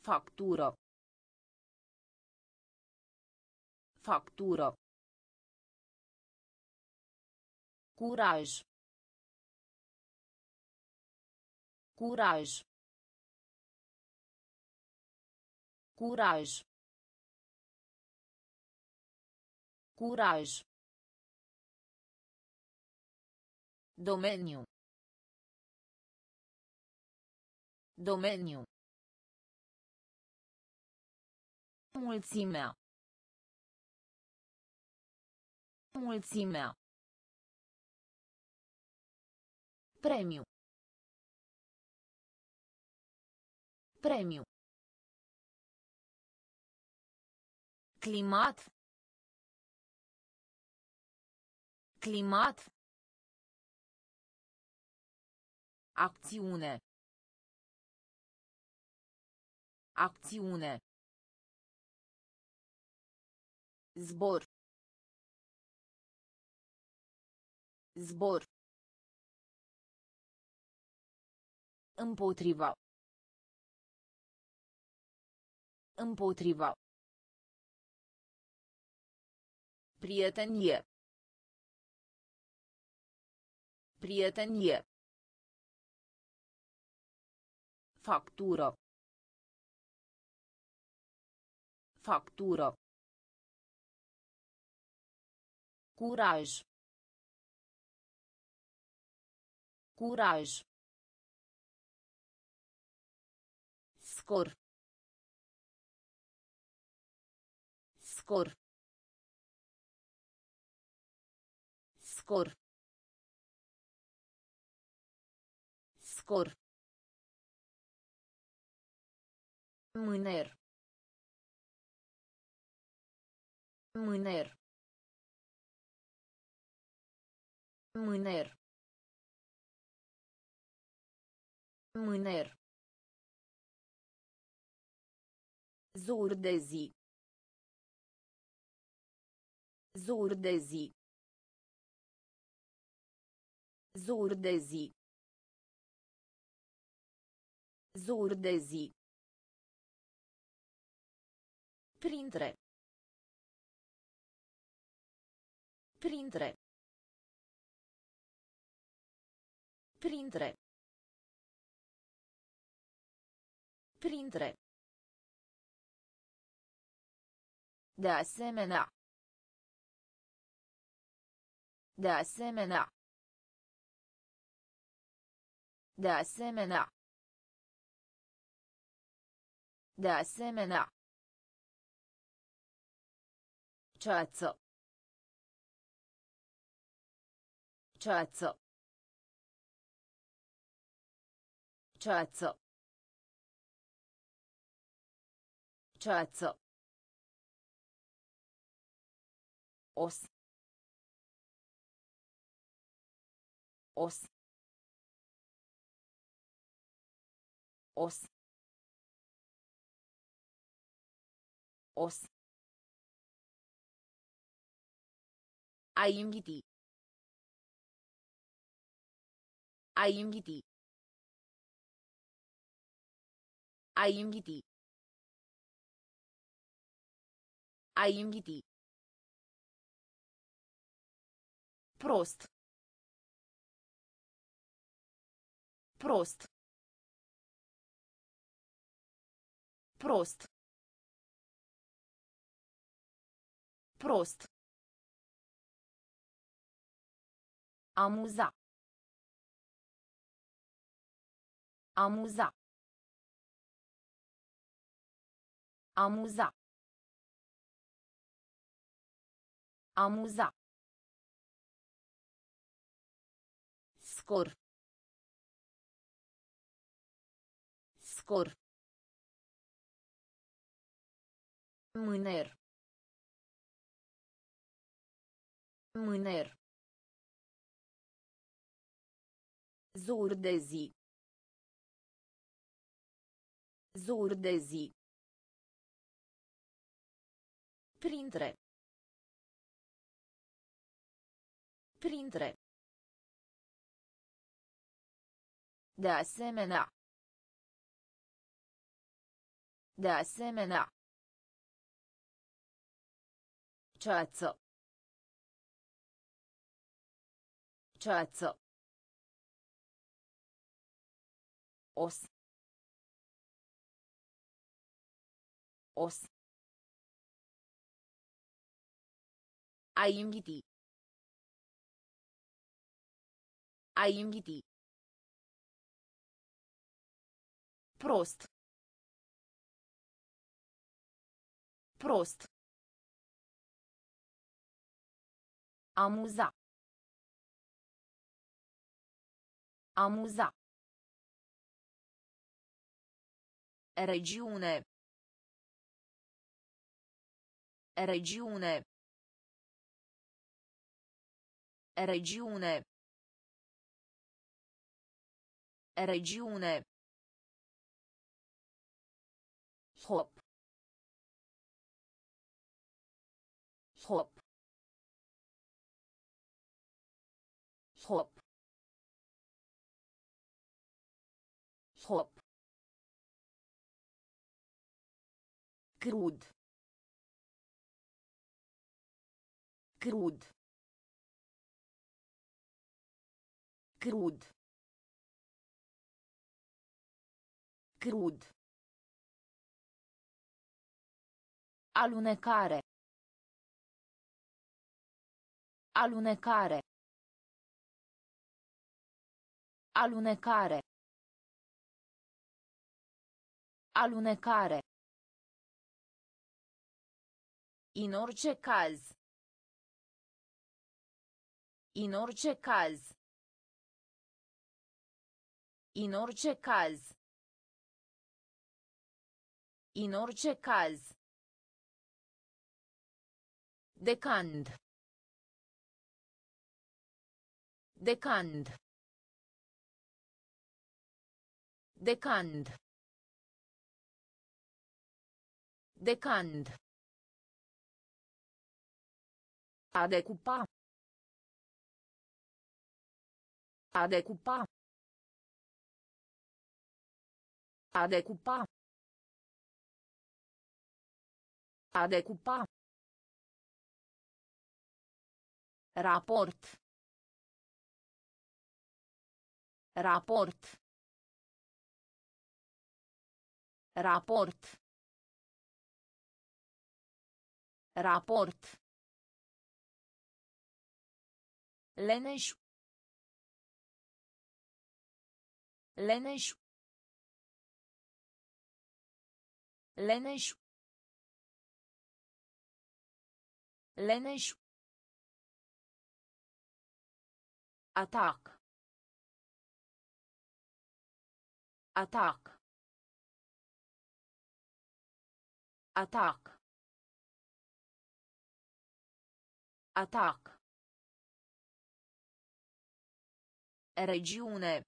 Factură. Factură. Curaj. Curaj. Curaj. Curaj. Domeniu. Domeniu. Mulțimea. Mulțimea. Premiu. Premiu. Climat. Climat. Acțiune. Acțiune. Zbor. Zbor. Împotriva. Împotriva. Prietenie. Prietenie. Factură. Factură. Curaj. Curaj. Scor. Scor. Scor. Scor. Mâner. Mâner. Mâner. Mâner. Zur de zi. Zur de zi. Zur de zi. Zur de zi. Printre. Printre. Printre. Printre. De asemenea. De asemenea. De asemenea. De asemenea. Ceață. Ceață. Ceață. Ceață. Os. Os. Os. Os. A inviti. A inviti. A inviti. A inviti. Prost. Prost. Prost. Prost. Amuza. Amuza. Amuza. Amuza. Scor. Scor. Mâner. Mâner. Zur de zi. Zur de zi. Printre. Printre. De asemenea. De asemenea. Ceață. Ceață. Os. Os. A inviti. A inviti. Prost. Prost. Amuza. Amuza. Regiune. Regiune. Regiune. Regiune. Hop. Hop. Hop. Crud. Crud. Crud. Crud. Alunecare. Alunecare. Alunecare. Alunecare. In orice caz. In orice caz. In orice caz. In orice caz. Decand. Decand. Decand. Decand. A decupa. A decupa. A decupa. A decupa. Raport. Raport. Raport. Raport. La neige. La neige. La neige. La neige. Attaque. Attaque. Attaque. Attaque. Regiune.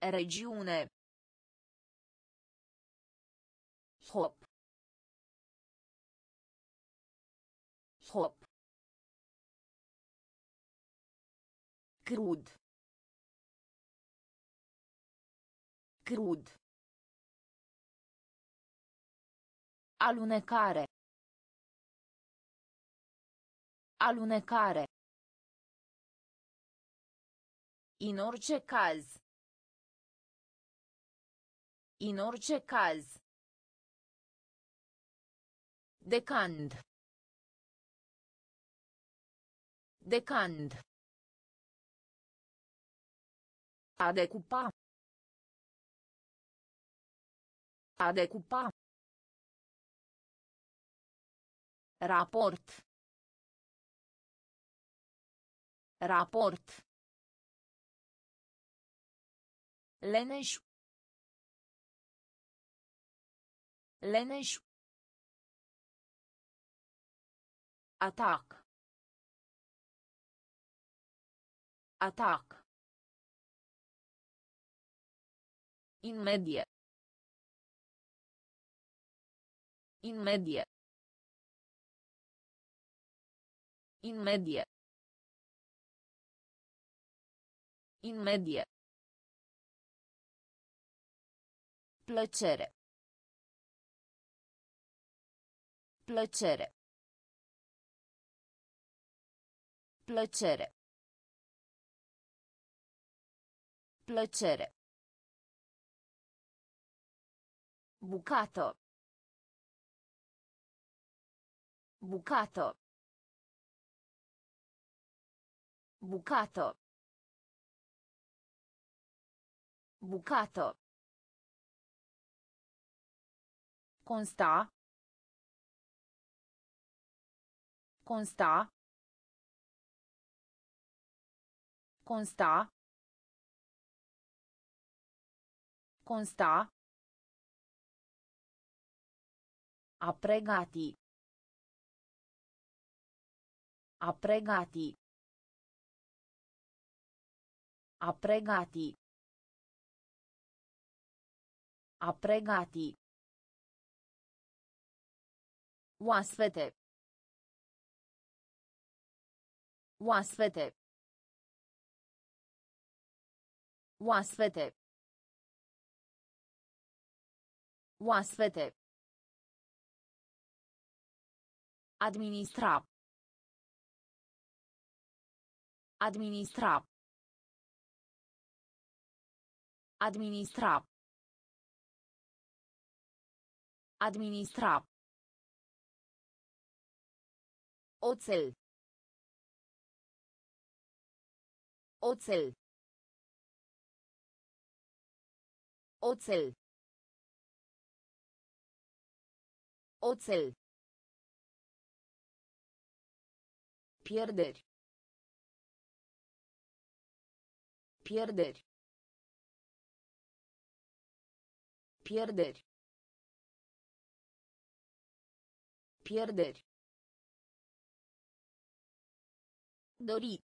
Regiune. Hop. Hop. Crud. Crud. Alunecare. Alunecare. In orice caz. In orice caz. Decand. Decand. A decupa. A decupa. Raport. Raport. Leneș. Leneș. Atac. Atac. In medie. In medie. In medie. In medie. Plăcere. Plăcere. Plăcere. Plăcere. Bucato. Bucato. Bucato. Bucato. Consta. Consta. Consta. Consta. A pregati. A pregati. Oaspete. Oaspete. Oaspete. Oaspete. Administra. Administra. Administra. Administra. Oțel. Oțel. Oțel. Oțel. Pierderi. Pierderi. Pierderi. Pierderi. Dori.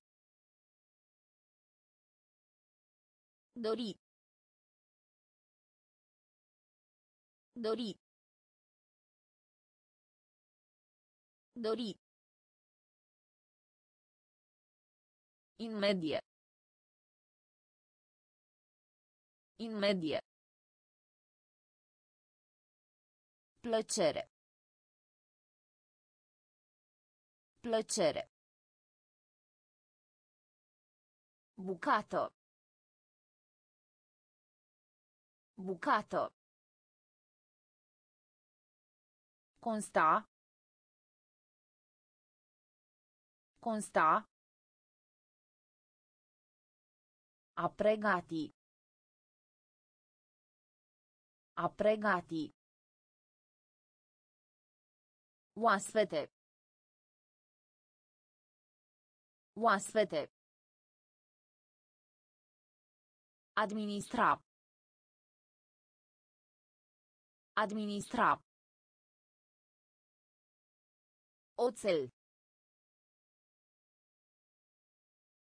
Dori. Dori. Dori. In medie. In medie. Plăcere. Plăcere. Bucato. Bucato. Consta. Consta. A pregati. A pregati. Oaspete. Oaspete. Administra. Administra. Oțel.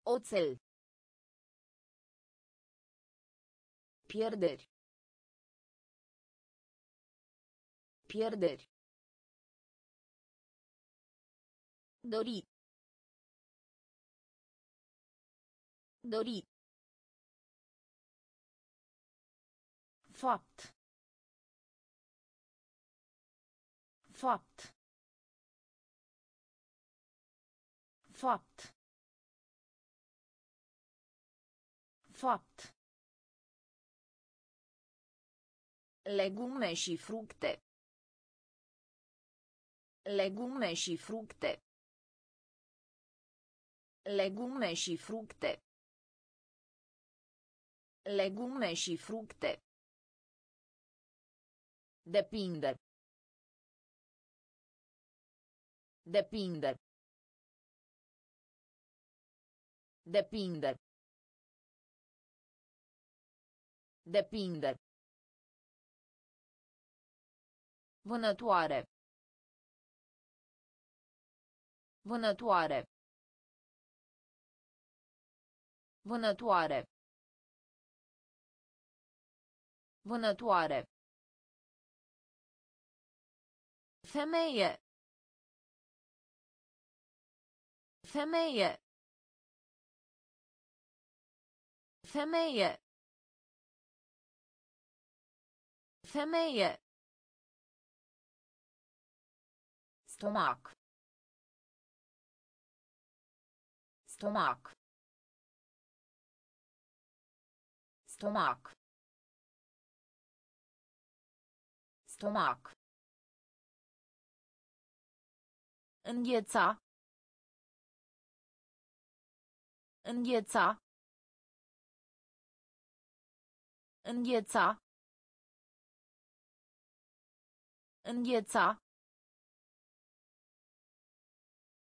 Oțel. Pierderi. Pierderi. Dori. Dori. Fapt. Fapt. Fapt. Fapt. Legume și fructe. Legume și fructe. Legume și fructe. Legume și fructe. Depinde. Depinde. Depinde. Depinde. Vânătoare. Vânătoare. Vânătoare. Vânătoare. Femeie. Femeie. Femeie. Femeie. Stomac. Stomac. Stomac. Stomac. Îngheța. Îngheța. Îngheța. Îngheța.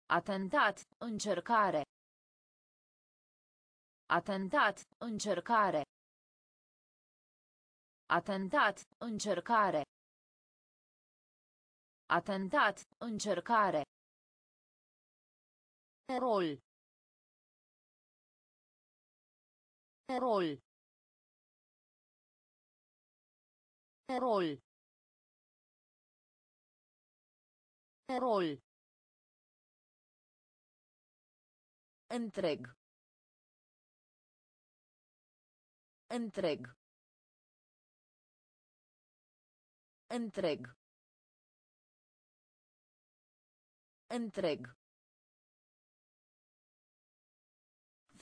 Atentat, încercare. Atentat, încercare. Atentat, încercare. Atentat, încercare. Rol. Rol. Rol. Rol. Întreg. Întreg. Întreg. Întreg.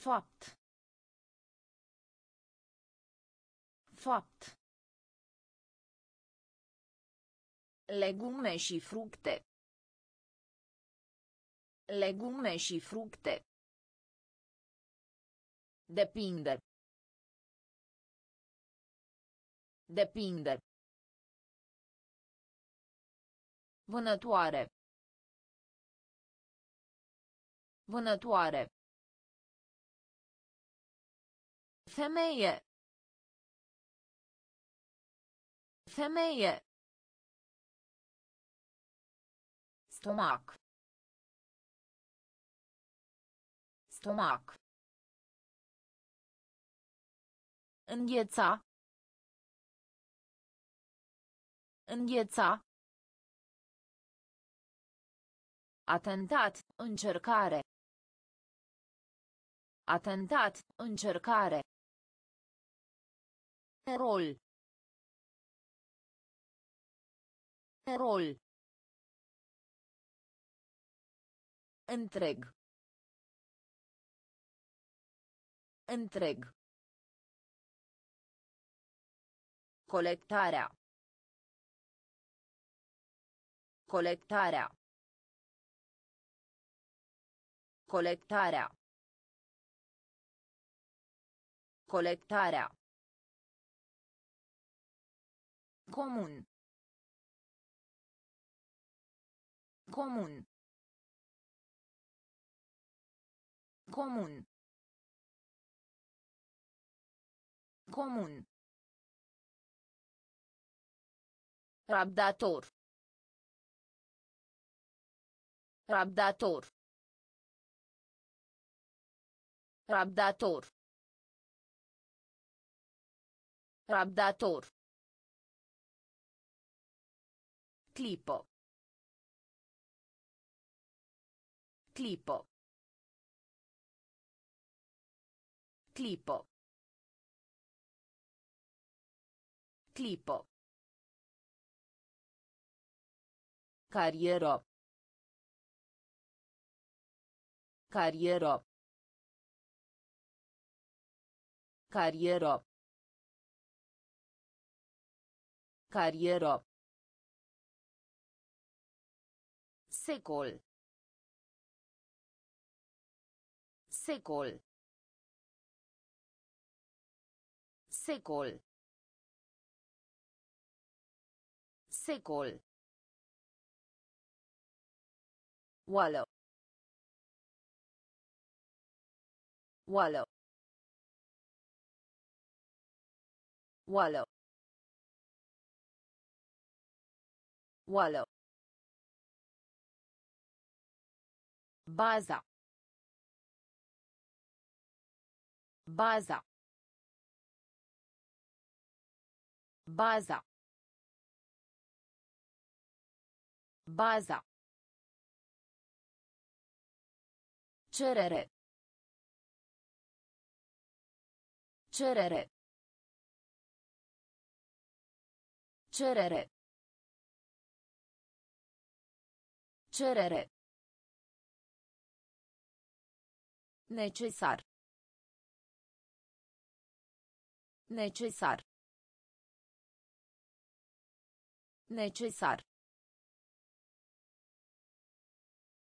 Fapt. Fapt. Legume și fructe. Legume și fructe. Depinde. Depinde. Vânătoare. Vânătoare. Femeie. Femeie. Stomac. Stomac. Îngheța. Îngheța. Atentat, încercare. Atentat, încercare. Rol. Rol. Întreg. Întreg. Colectarea. Colectarea. Colectarea. Colectarea. Comun. Comun. Comun. Comun. Rabdator. Rabdator. Rabdator. Rabdator. Clipo. Clipo. Clipo. Clipo. Carierò. Carierò. Carierò. Carierò. Secol. Secol. Secol. Secol. Oală. Oală. Oală. Oală. Baza. Baza. Baza. Baza. Cerere. Cerere. Cerere. Cerere. Necesar. Necesar. Necesar.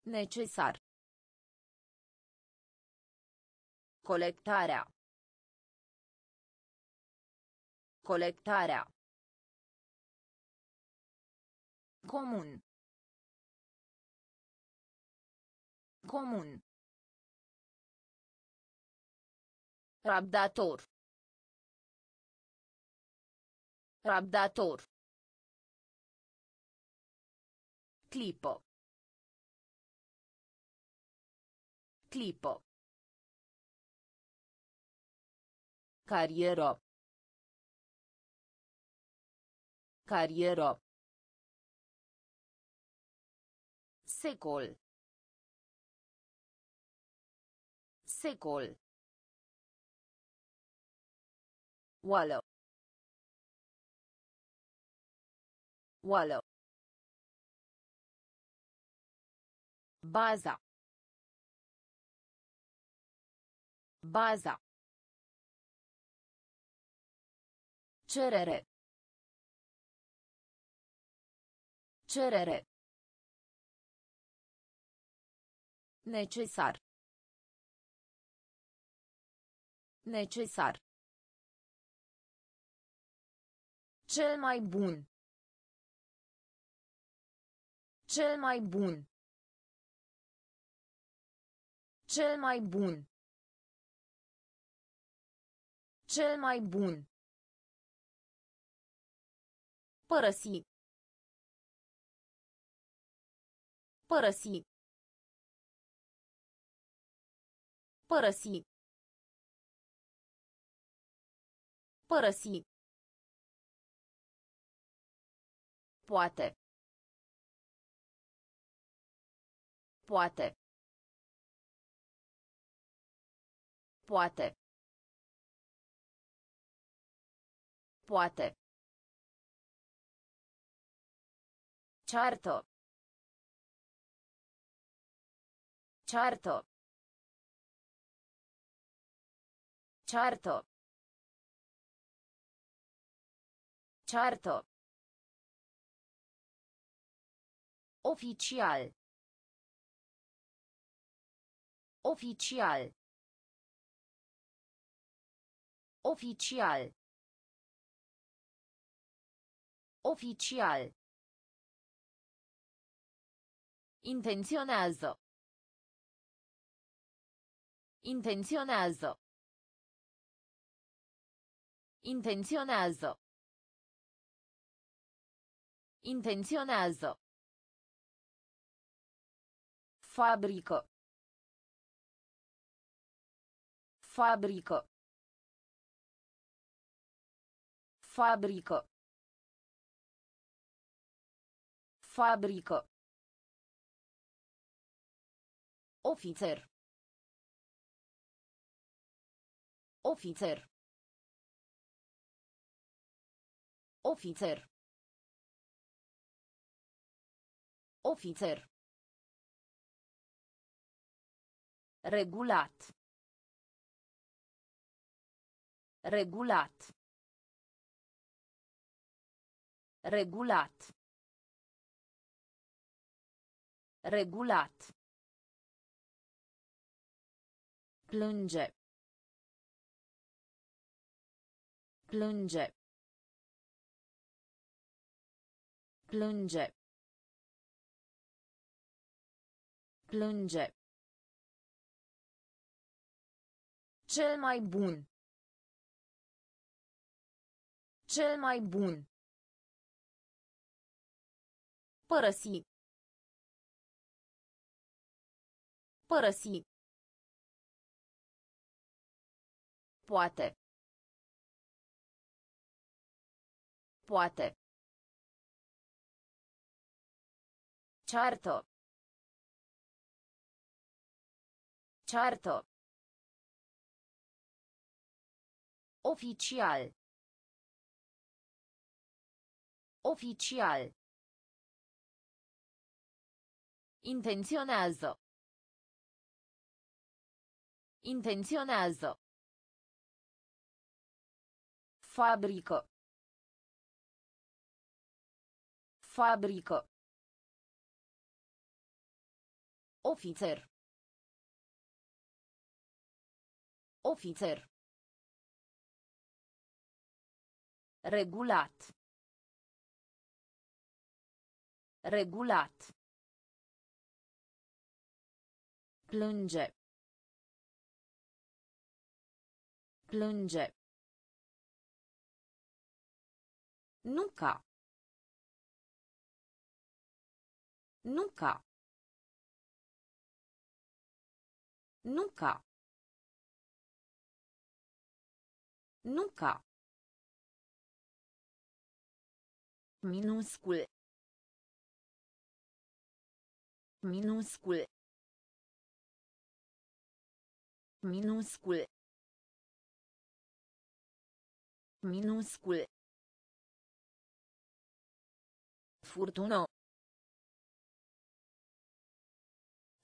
Necesar. Colectarea. Colectarea. Comun. Comun. Rabdator. Rabdator. Clipo. Clipo. Carieră. Carieră. Secol. Secol. Oală. Oală. Baza. Baza. Cerere. Cerere. Necesar. Necesar. Cel mai bun. Cel mai bun. Cel mai bun. Cel mai bun. Părăsi. Părăsi. Părăsi. Părăsi. Poate. Poate. Poate. Poate. Certo. Certo. Certo. Certo. Oficial. Oficial. Oficial. Oficial. Intenzionato. Intenzionato. Intenzionato. Intenzionato. Fabrică. Fabrică. Fabrică. Fabrică. Ofițer. Ofițer. Ofițer. Ofițer. Regulat. Regulat. Regulat. Regulat. Plânge. Plânge. Plânge. Plânge. Cel mai bun. Cel mai bun. Părăsi. Părăsi. Poate. Poate. Ceartă. Ceartă. Oficial. Oficial. Intenționează. Intenționează. Fabrică. Fabrică. Ofițer. Ofițer. Regulat. Regulat. Plânge. Plânge. Nunca. Nunca. Nunca. Nunca. Minuscul. Minuscul. Minuscul. Minuscul. Furtună.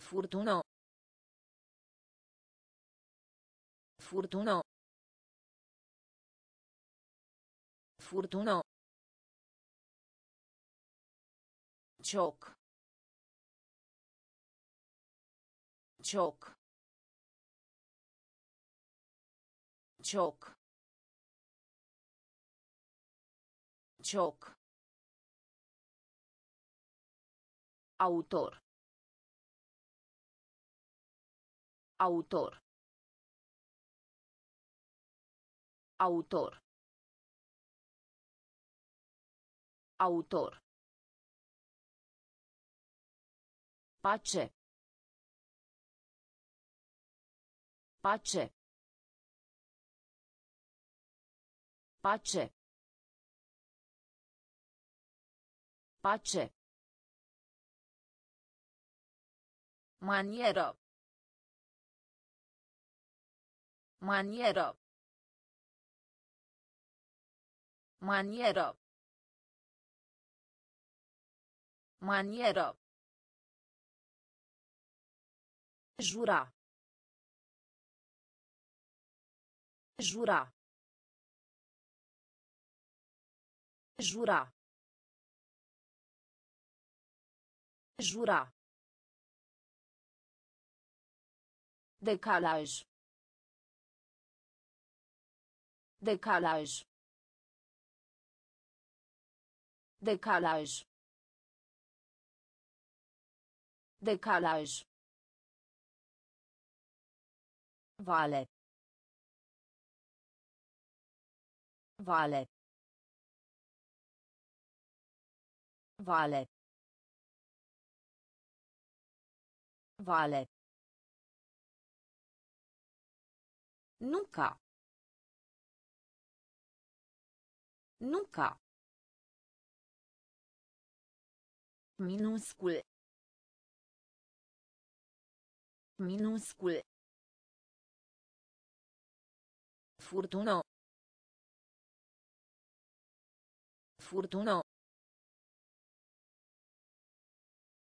Furtună. Furtună. Furtună. Cioc. Cioc. Cioc. Cioc. Autor. Autor. Autor. Autor. Pace. Pace. Pace. Pace. Manieră. Manieră. Manieră. Manieră. jurar. Jurar. Jurar. Jurar. Decalage, Decalage, Decalage, Decalage. Vale. Vale. Vale. Vale. Nunca. Nunca. Minuscul. Minuscul. Furtună. Furtună.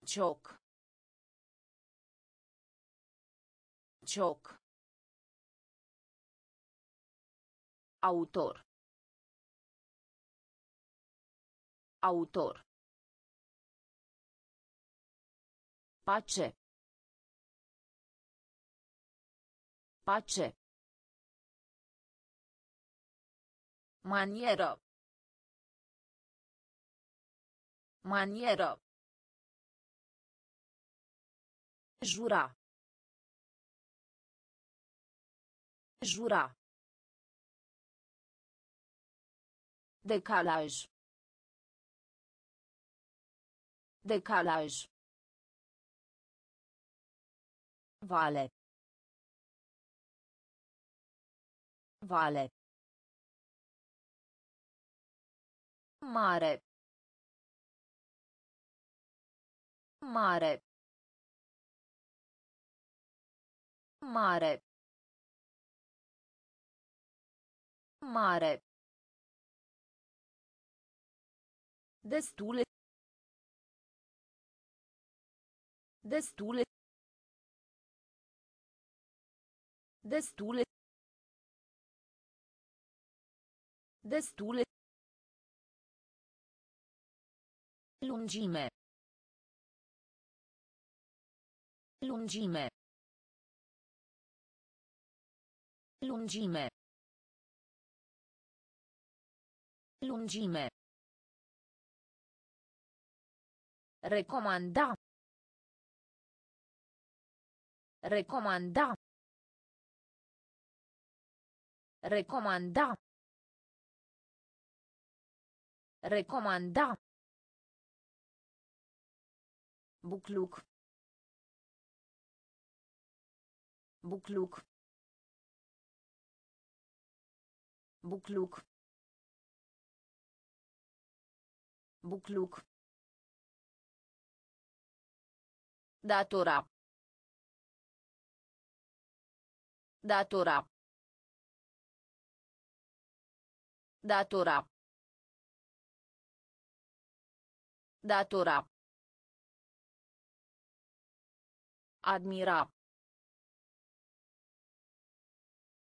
Cioc. Cioc. Autor. Autor. Pace. Pace. Manieră. Manieră. Jura. Jura. Decalaj. Decalaj. Vale. Vale. Mare. Mare. Mare. Mare. Destule. Destule. Destule. Destule. Lungime. Lungime. Lungime. Lungime. Recomanda. Recomanda. Recomanda. Recomanda. Bucluc. Bucluc. Bucluc. Bucluc. Datora. Datora. Datora. Datora. Admira.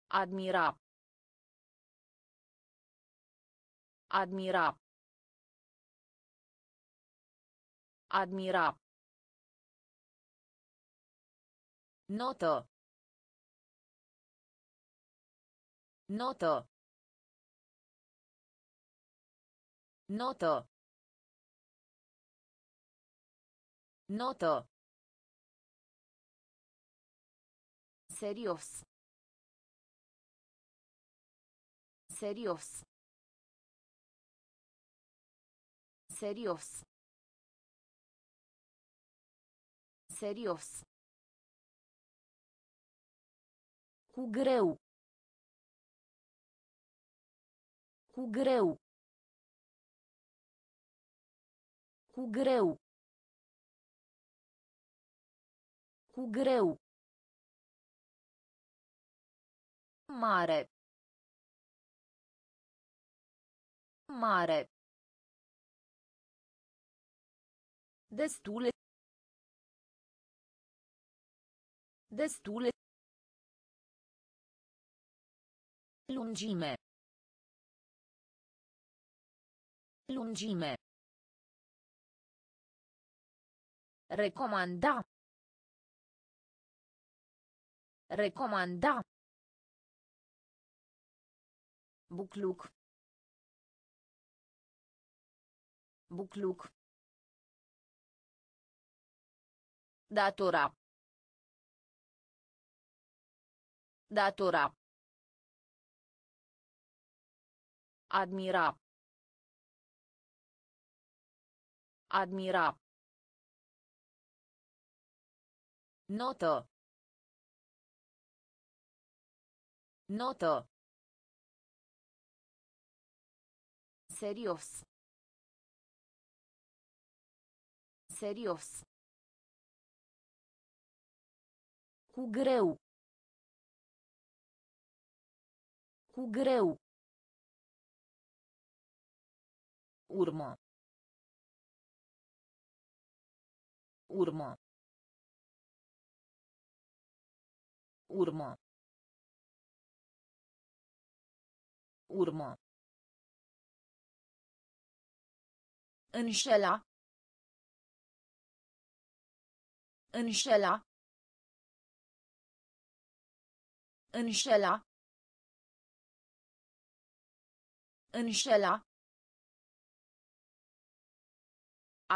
Admira. Admira. Admira. Notă. Notă. Notă. Notă. Serios. Serios. Serios. Serios. Cu greu. Cu greu. Cu greu. Cu greu. Mare. Mare. Destule. Destule. Lungime. Lungime. Recomanda. Recomanda. Bucluc. Bucluc. Datora. Datora. Admira. Admira. Notă. Notă. Serios. Serios. Cu greu. Cu greu. Urmă. Urmă. Urmă. Urmă. Înșela. Înșela. Înșela. Înșela.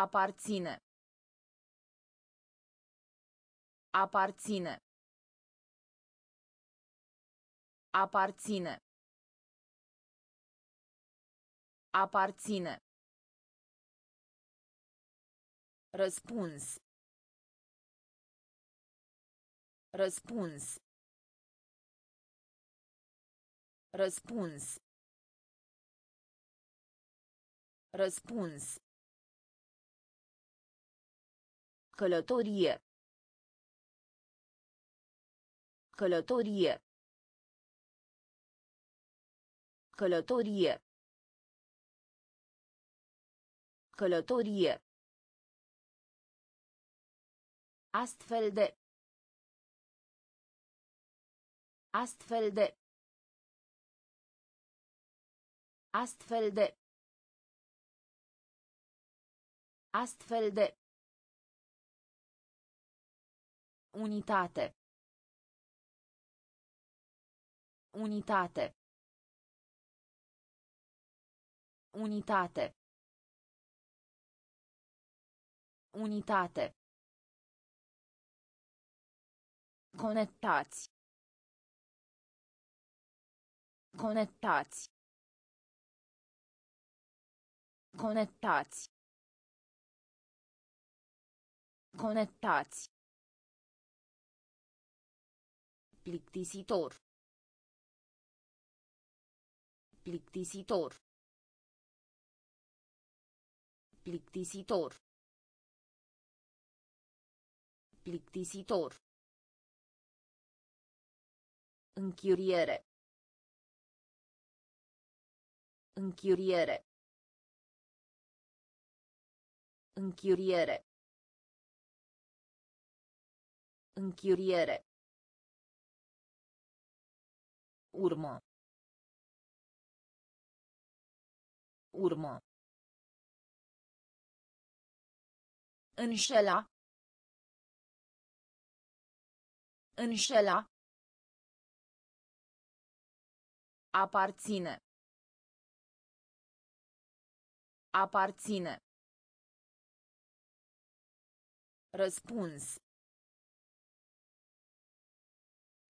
Aparține. Aparține. Aparține. Aparține. Răspuns. Răspuns. Răspuns. Răspuns. Călătorie. Călătorie. Călătorie. Călătorie. Astfel de. Astfel de. Astfel de. Astfel de. Unitate. Unitate. Unitate. Unitate. Conectați. Conectați. Conectați. Conectați. Plictisitor. Plictisitor. Plictisitor. Plictisitor. Închiriere. Închiriere. Închiriere. Închiriere. Urmă. Urmă. Înșela. Înșela. Aparține. Aparține. Răspuns.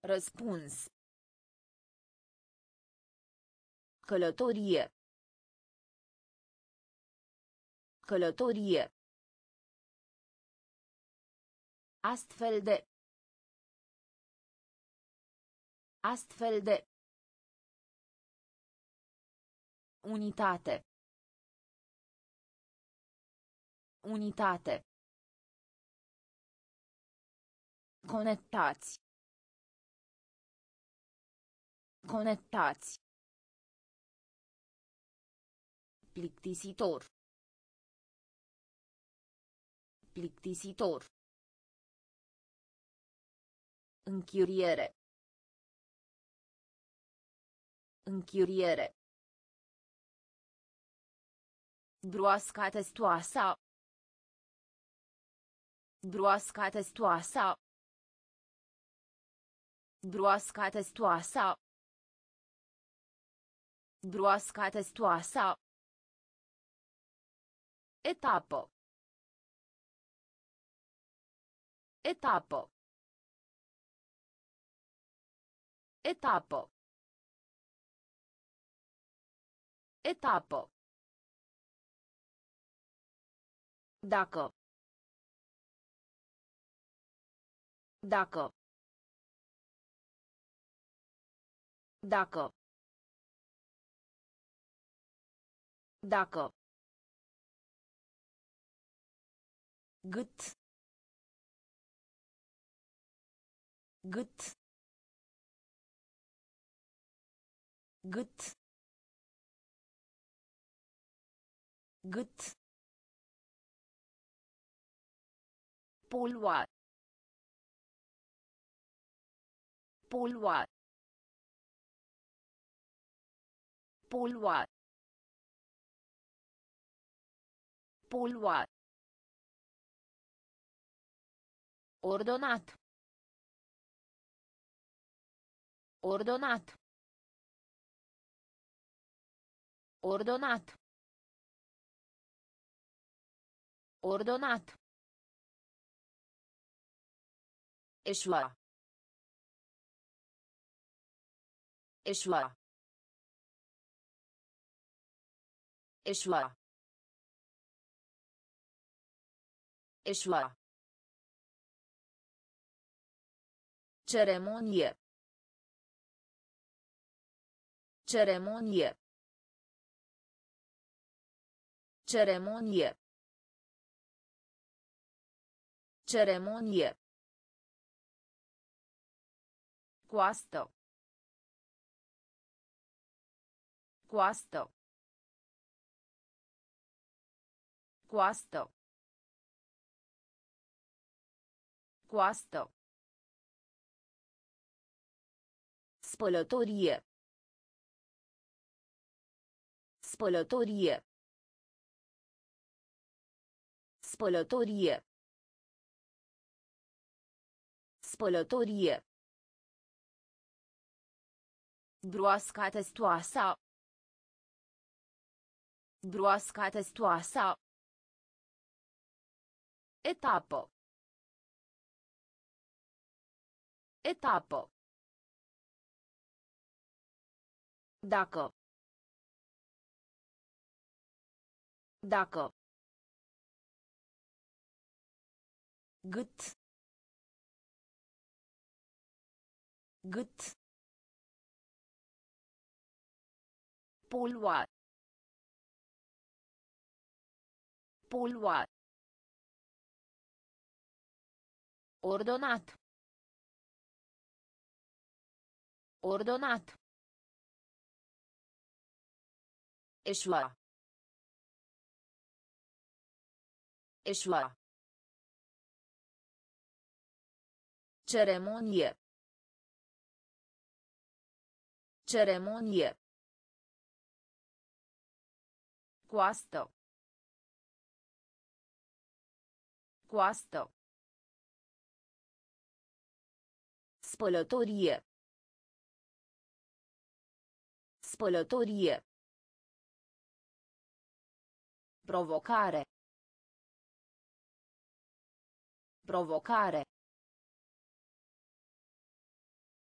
Răspuns. Călătorie. Călătorie. Astfel de. Astfel de. Unitate. Unitate. Conectați. Conectați. Plictisitor. Plictisitor. Închiriere. Închiriere. Broasca testoasa. Broasca testoasa. Broasca testoasa. Broasca testoasa. Etapă. Etapă. Etapă. Etapă. Dacă. Dacă. Dacă. Dacă. Gât. Gât. Gât. Gât. Polua. Polua. Polua. Polua. Ordonat. Ordonat. Ordonat. Ordonat. Eșua. Eșua. Eșua. Eșua. Ceremonie. Ceremonie. Ceremonie. Ceremonie. Coastă. Coastă. Coastă. Coastă. Spălătorie. Spălătorie. Spălătorie. Spălătorie. Broasca testoasa. Broasca testoasa. Etapă. Etapă. Dacă. Dacă. Gât. Gât. Polua. Polua. Ordonat. Ordonat. Eșua. Eșua. Ceremonie. Ceremonie. Coastă. Coastă. Spălătorie. Spălătorie. Provocare. Provocare.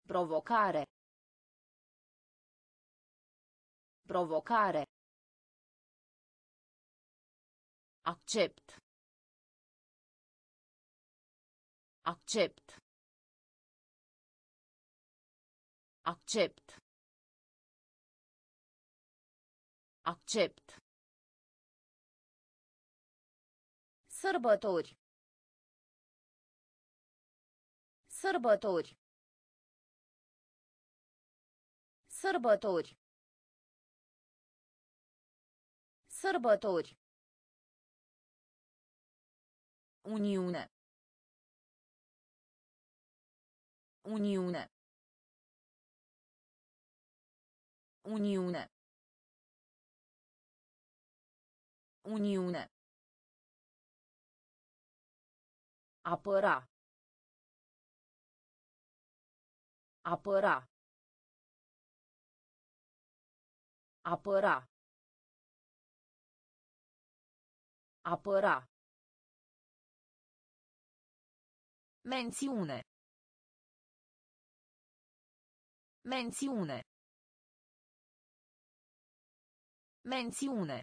Provocare. Provocare. Accept. Accept. Accept. Accept. Sărbători. Sărbători. Sărbători. Sărbători. Uniune. Uniune. Uniune. Uniune. Apăra. Apăra. Apăra. Apăra. Mențiune. Mențiune. Mențiune.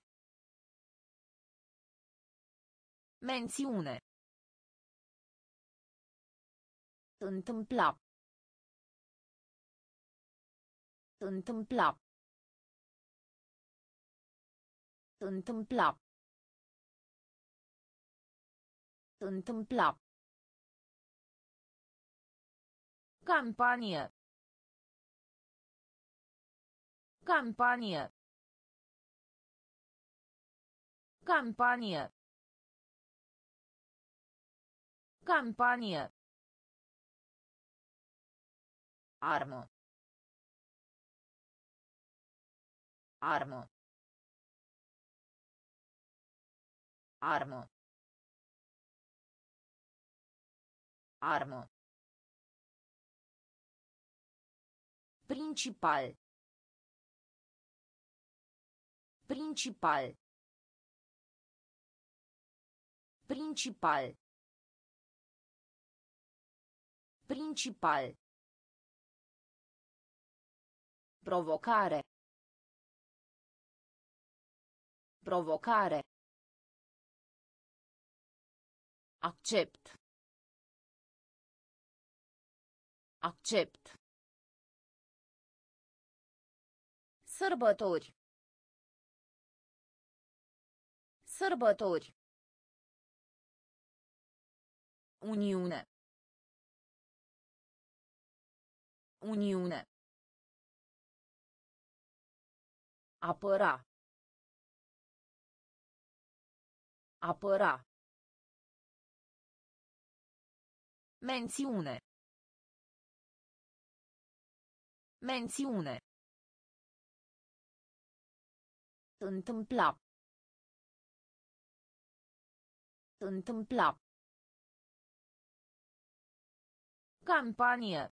Mențiune. Întâmpla. Întâmpla. Întâmpla. Întâmpla. Campanie. Campanie. Campanie. Campanie. Armă. Armă. Armă. Armă. Principal. Principal. Principal. Principal. Provocare. Provocare. Accept. Accept. Sărbători. Sărbători. Uniune. Uniune. Apăra. Apăra. Mențiune. Mențiune. Întâmpla. Întâmpla. Campanie.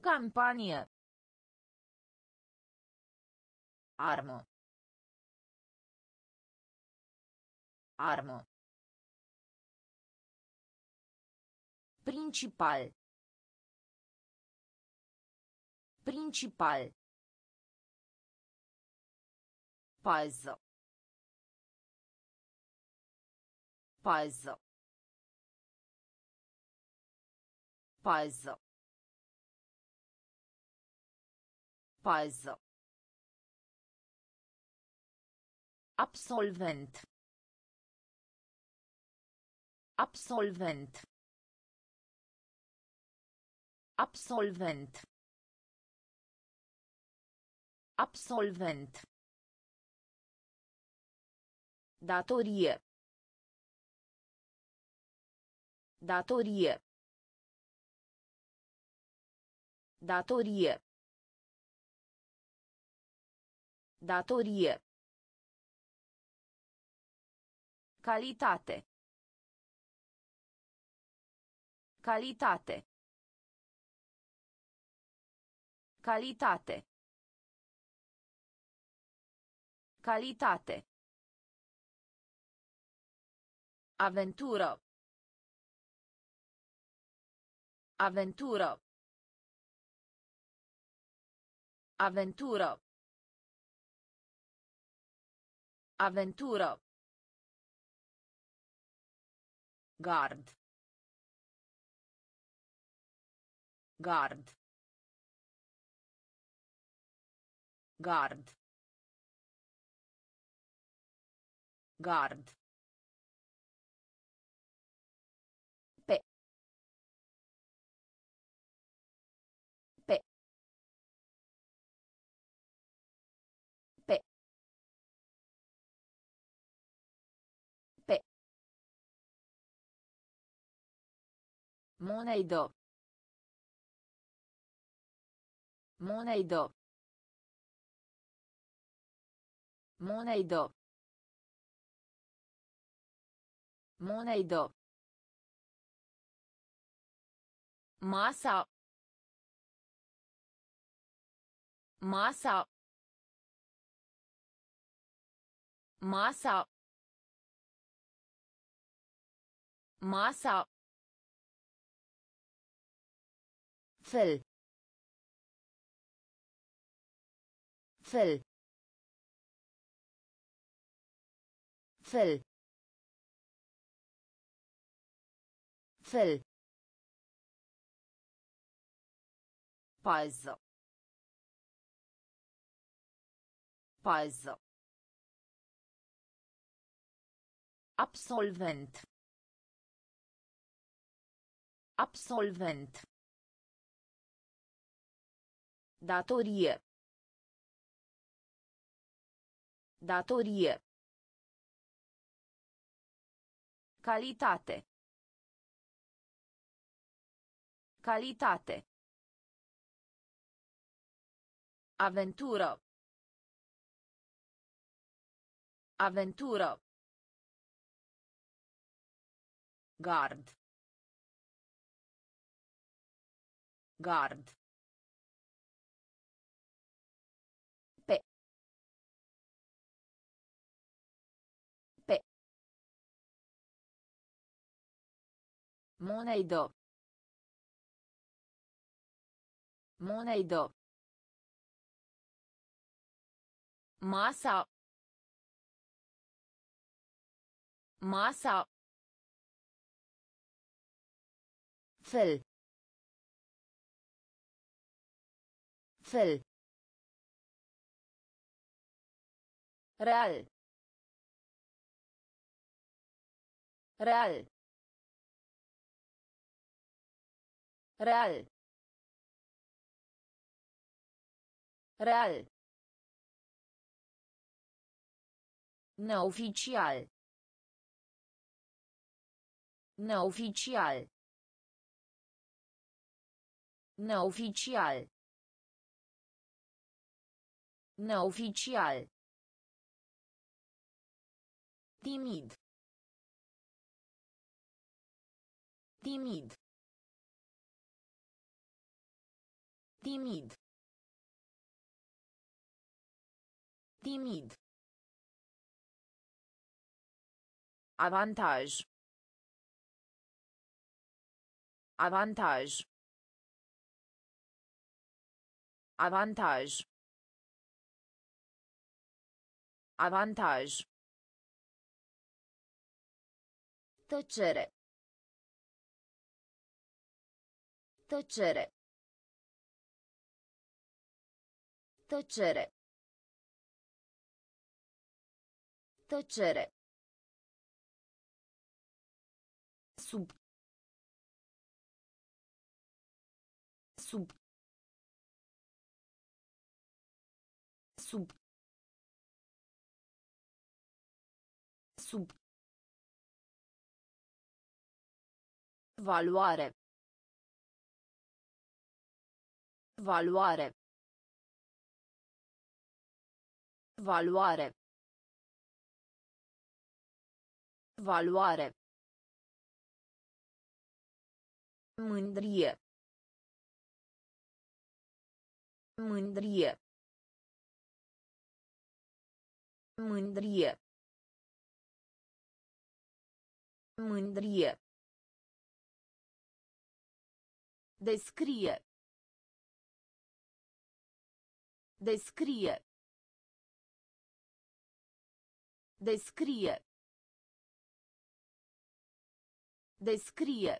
Campanie. Armă. Armă. Principal. Principal. puzzle puzzle puzzle puzzle absolvent. Absolvent. Absolvent. Absolvent. Datorie. Datorie. Datorie. Datorie. Calitate. Calitate. Calitate. Calitate. Avventură. Avventură. Avventură. Avventură. Gard. Gard. Gard. Gard. Monedă. Monedă. Monedă. Monedă. Masa. Masa. Masa. Masa. Fel. Fel. Fel. Fel. Pază. Pază. Absolvent. Absolvent. Datorie. Datorie. Calitate. Calitate. Avventură. Avventură. Gard. Gard. Monedă. Monedă. Masa. Masa. Fel. Fel. Real. Real. Real. Real. Neoficial. Neoficial. Neoficial. Neoficial. Timid. Timid. Timid. Timid. Avantaj. Avantaj. Avantaj. Avantaj. Tăcere. Tăcere. Tăcere. Tăcere. sub sub sub sub Valoare. Valoare. Valoare. Valoare. Mândrie. Mândrie. Mândrie. Mândrie. Descrie. Descrie. Descrie. Descrie.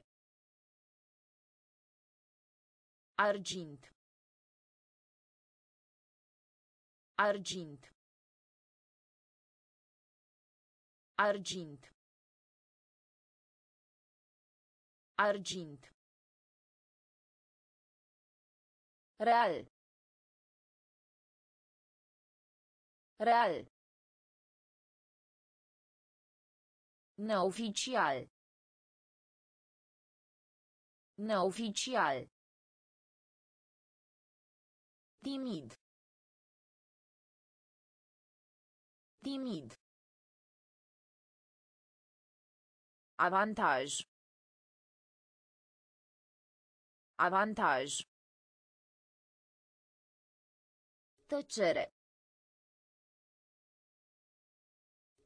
Argint. Argint. Argint. Argint. Real. Real. Neoficial. Neoficial. Timid. Timid. Avantaj. Avantaj. Tăcere.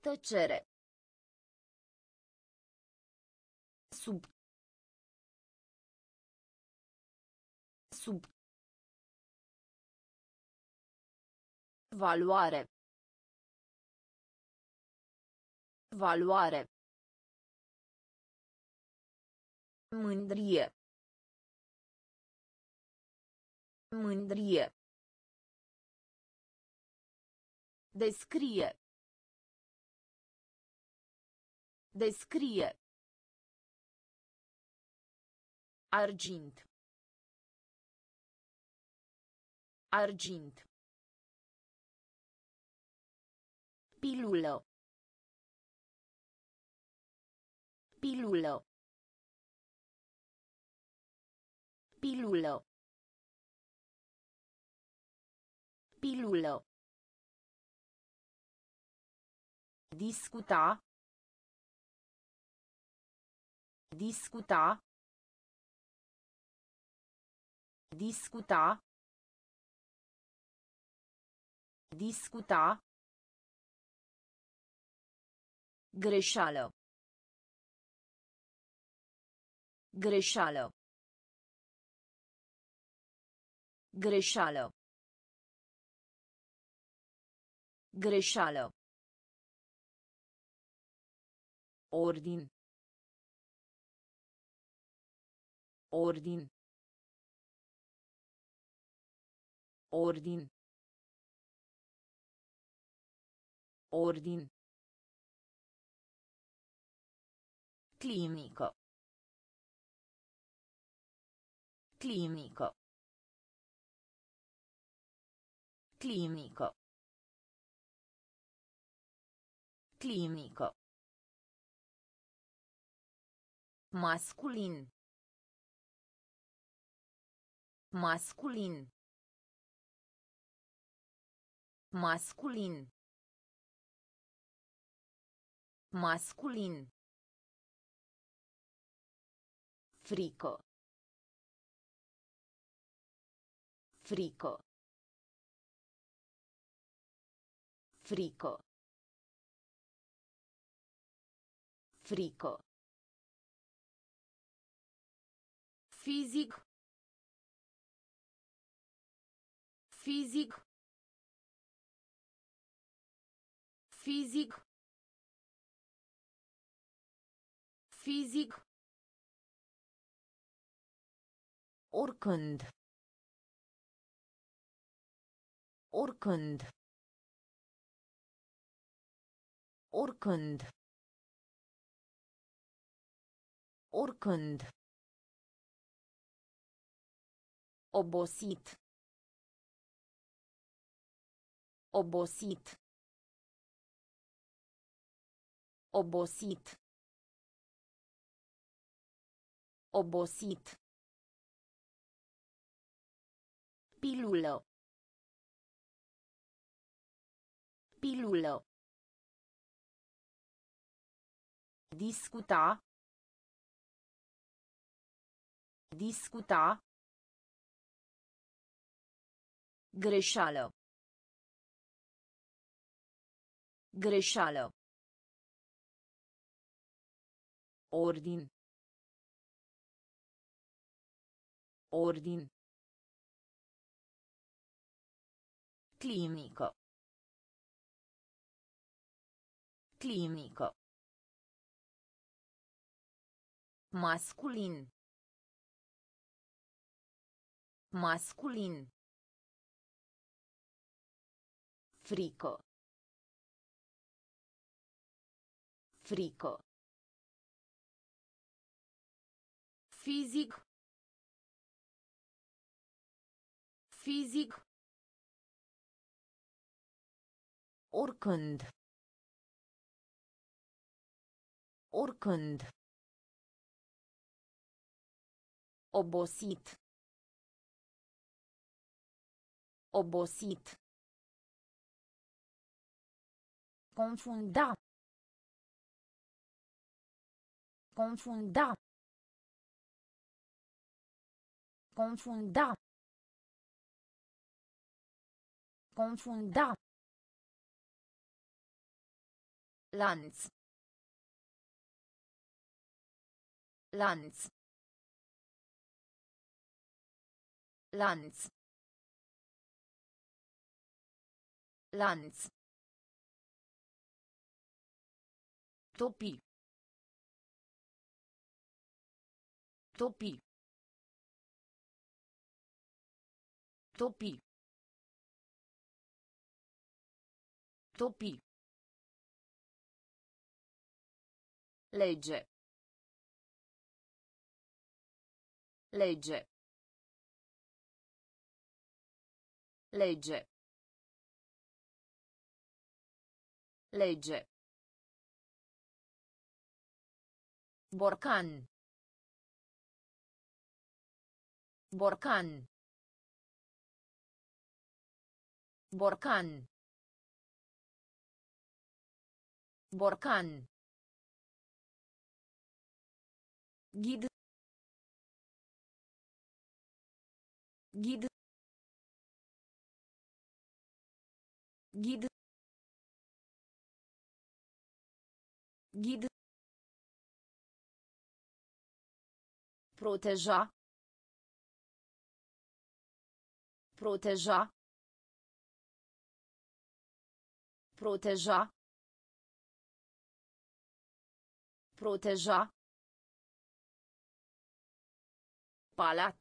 Tăcere. Sub. Sub. Valoare. Valoare. Mândrie. Mândrie. Descrie. Descrie. Argint. Argint. Pilulă. Pilulă. Pilulă. Pilulă. Discuta. Discuta. Discuta. Discuta. Greșeală. Greșeală. Greșeală. Greșeală. Ordin. Ordin. Ordin. Ordin. Clinico. Clinico. Clinico. Clinico. Masculin. Masculin. Masculin. Masculin. Frico. Frico. Frico. Frico. Fizic. Fizic. Fizic. Fizic. Oricând. Oricând. Oricând. Oricând. Obosit. Obosit. Obosit. Obosit. Pilulă. Pilulă. Discuta. Discuta. Greșeală. Greșeală. Ordin. Ordin. Clinico. Clinico. Masculin. Masculin. Frico. Frico. Fizic. Fizic. Oricând. Oricând. Obosit. Obosit. Confunda. Confunda. Confunda. Confunda. Lanț. Lanț. Lanț. Lanț. Topi. Topi. Topi. Topi. Legge. Legge. Legge. Legge. Borcan. Borcan. Borcan. Borcan. Ghid. Ghid. Ghid. Ghid. Proteja. Proteja. Proteja. Proteja. Palat.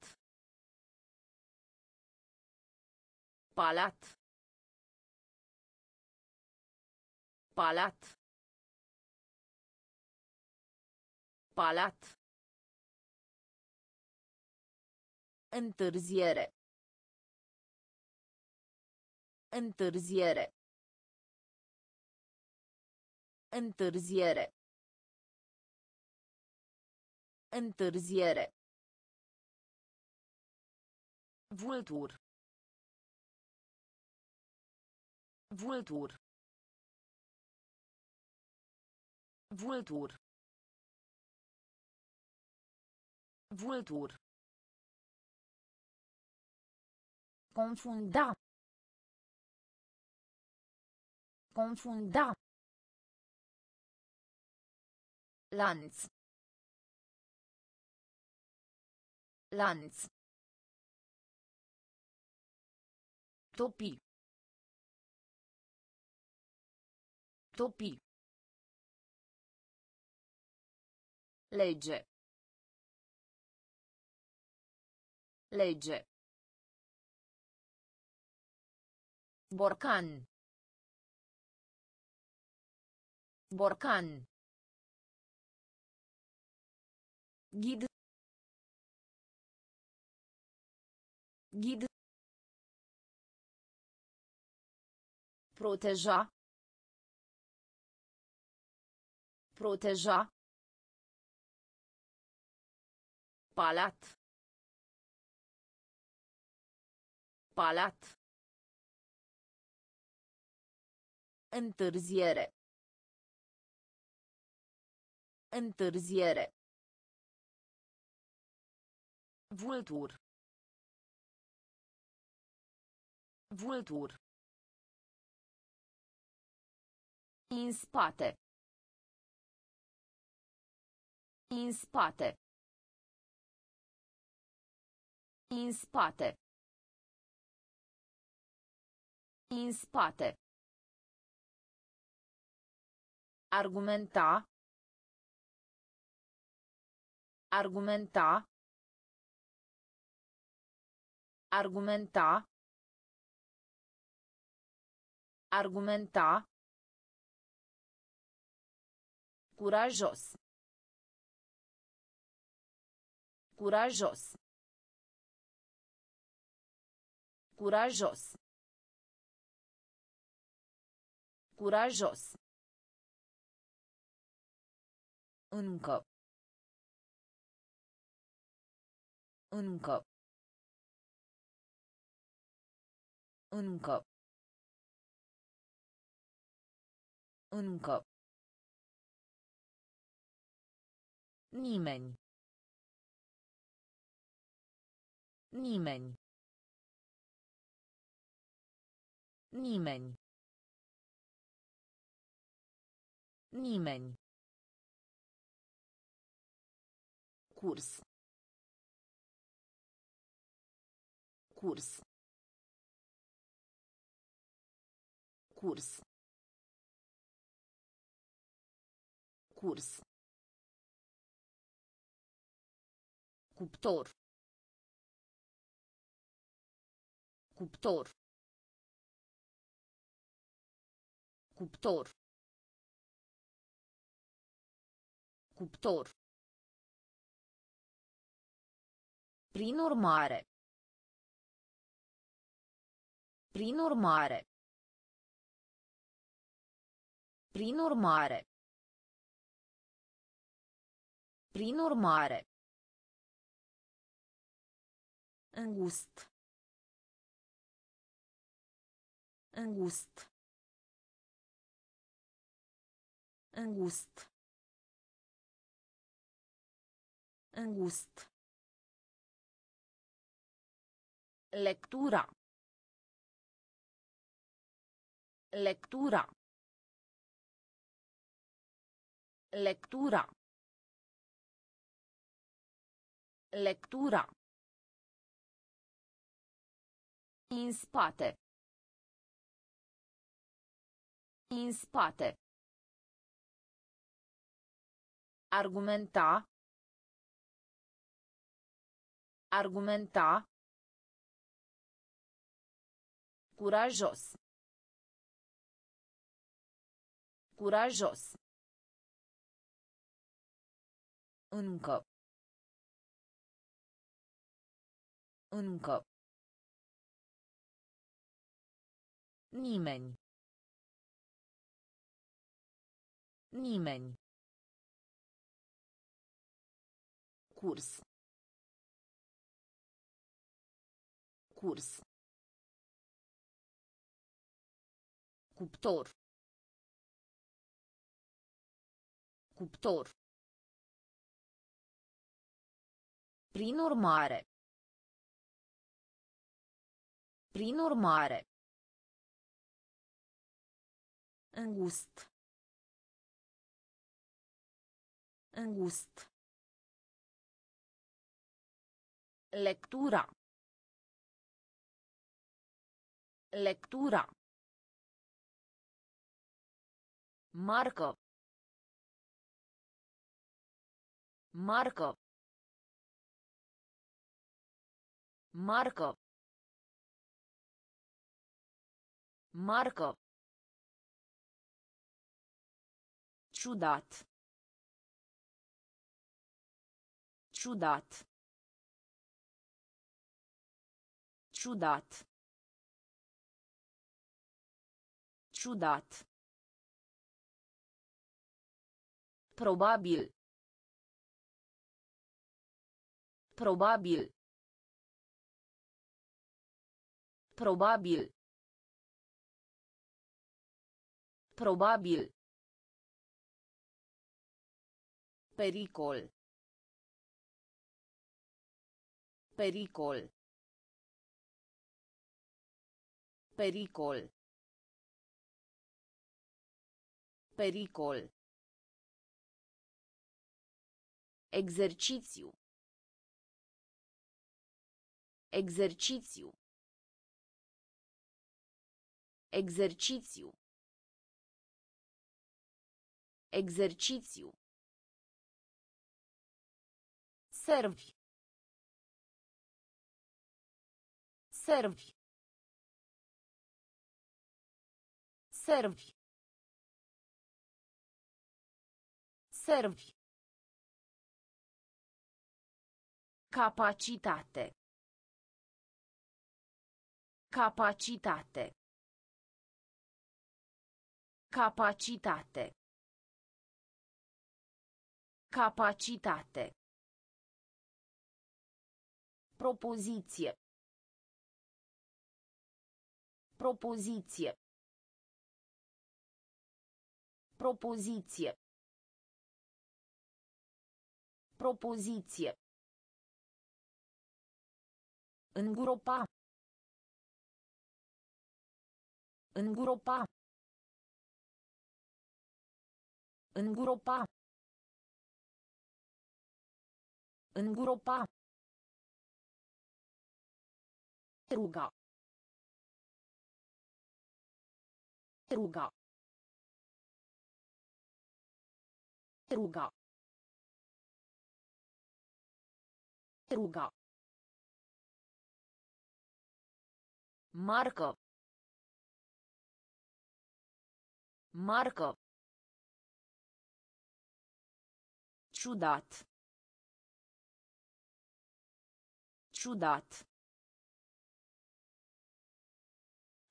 Palat. Palat. Palat. Întârziere. Întârziere. Întârziere. Întârziere. Vultur. Vultur. Vultur. Vultur. Confunda. Confunda. Lanț. Lanț. Topi. Topi. Legge. Legge. Borcan. Borcan. Ghid. Ghid. Proteja. Proteja. Palat. Palat. Întârziere. Întârziere. Vultur. Vultur. În spate. În spate. În spate. În spate. Argumenta. Argumenta. Argumenta. Argumenta. Curajos. Curajos. Curajos. Curajos. Încă. Încă. Încă. Încă. Nimeni. Nimeni. Nimeni. Nimeni. Curs. Curs. Curs. Curs. Cuptor. Cuptor. Cuptor. Cuptor. Prin urmare. Prin urmare. Prin urmare. Prin urmare. Îngust. Îngust. Îngust. Îngust. Lectura. Lectura. Lectura. Lectura. În spate. În spate. Argumenta. Argumenta. Curajos. Curajos. Încă. Încă. Nimeni. Nimeni. Curs. Curs. Cuptor. Cuptor. Prin urmare. Prin urmare. Îngust. Îngust. Lectura. Lectura. Marcă. Marcă. Marcă. Marcă. Ciudat. Ciudat. Ciudat. Ciudat. Probabil. Probabil. Probabil. Probabil. Pericol. Pericol. Pericol. Pericol. Exercițiu. Exercițiu. Exercițiu. Exercițiu. Servi. Servi. Servi. Servi. Capacitate. Capacitate. Capacitate. Capacitate. Propoziție. Propoziție. Propoziție. Propoziție. Îngropa. Îngropa. Îngropa. Îngropa. Ruga. Ruga. Ruga. Ruga. Marcă. Marcă. Ciudat. Ciudat.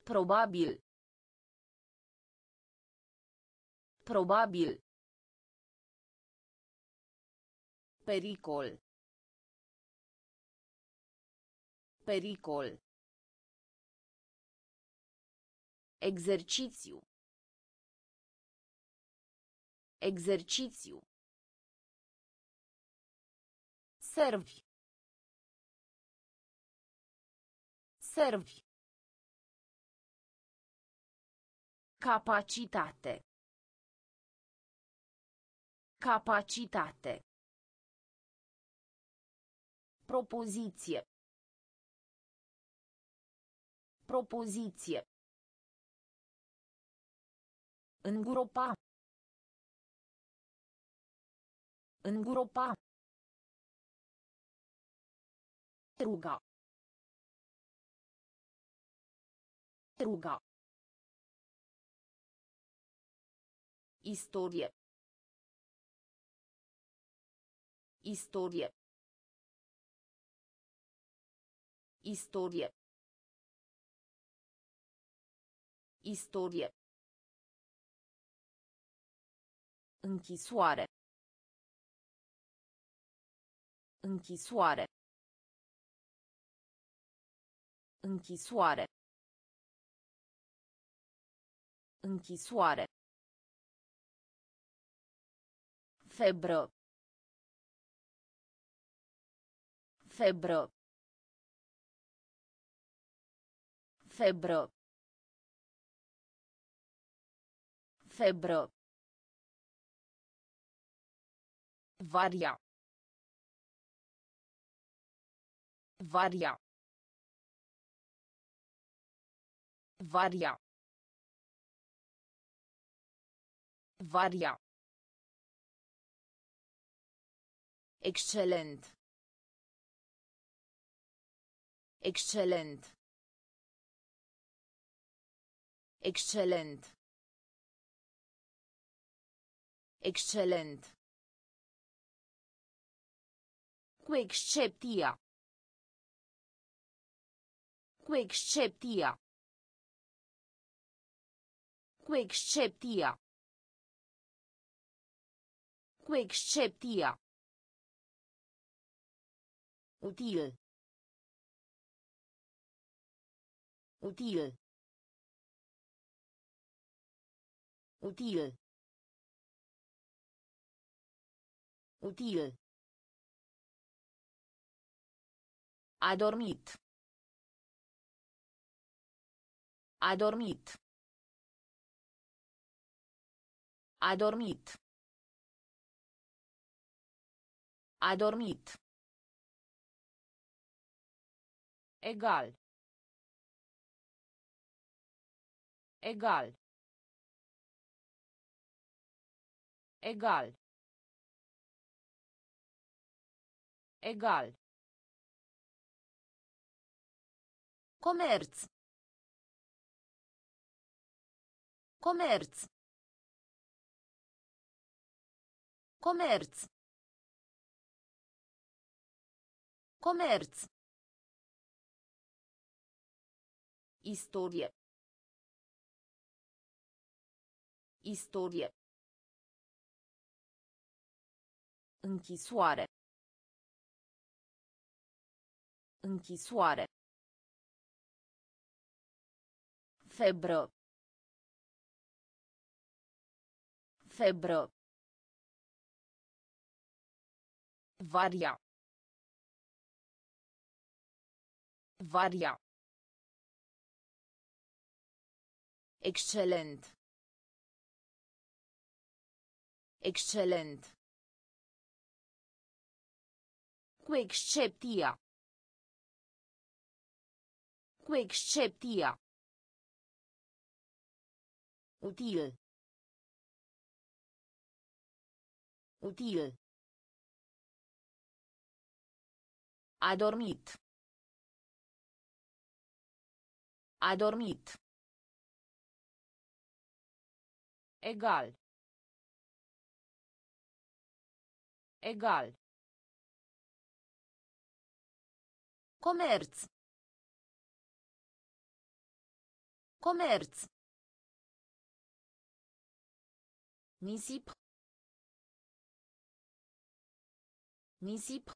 Probabil. Probabil. Pericol. Pericol. Exercițiu. Exercițiu. Servi. Servi. Capacitate. Capacitate. Propoziție. Propoziție. Îngropa. Îngropa. Ruga. Ruga. Istorie. Istorie. Istorie. Istorie. Închisoare. Închisoare. Închisoare. Închisoare. Febră. Febră. Febră. Febră. Varia. Varia. Varia. Varia. Excelent. Excelent. Excelent. Excelent. Cu excepția. Cu excepția. Cu excepția. Cu excepția. Util. Util. Util. Util. A dormit. A dormit. A dormit. A dormit. Egal. Egal. Egal. Egal. Comerț. Comerț. Comerț. Comerț. Istorie. Istorie. Închisoare. Închisoare. Febră. Febră. Varia. Varia. Excelent. Excelent. Cu excepția. Cu excepția. Util. Util. A dormit. A dormit. Egal. Egal. Comerț. Comerț. Nisip. Nisip.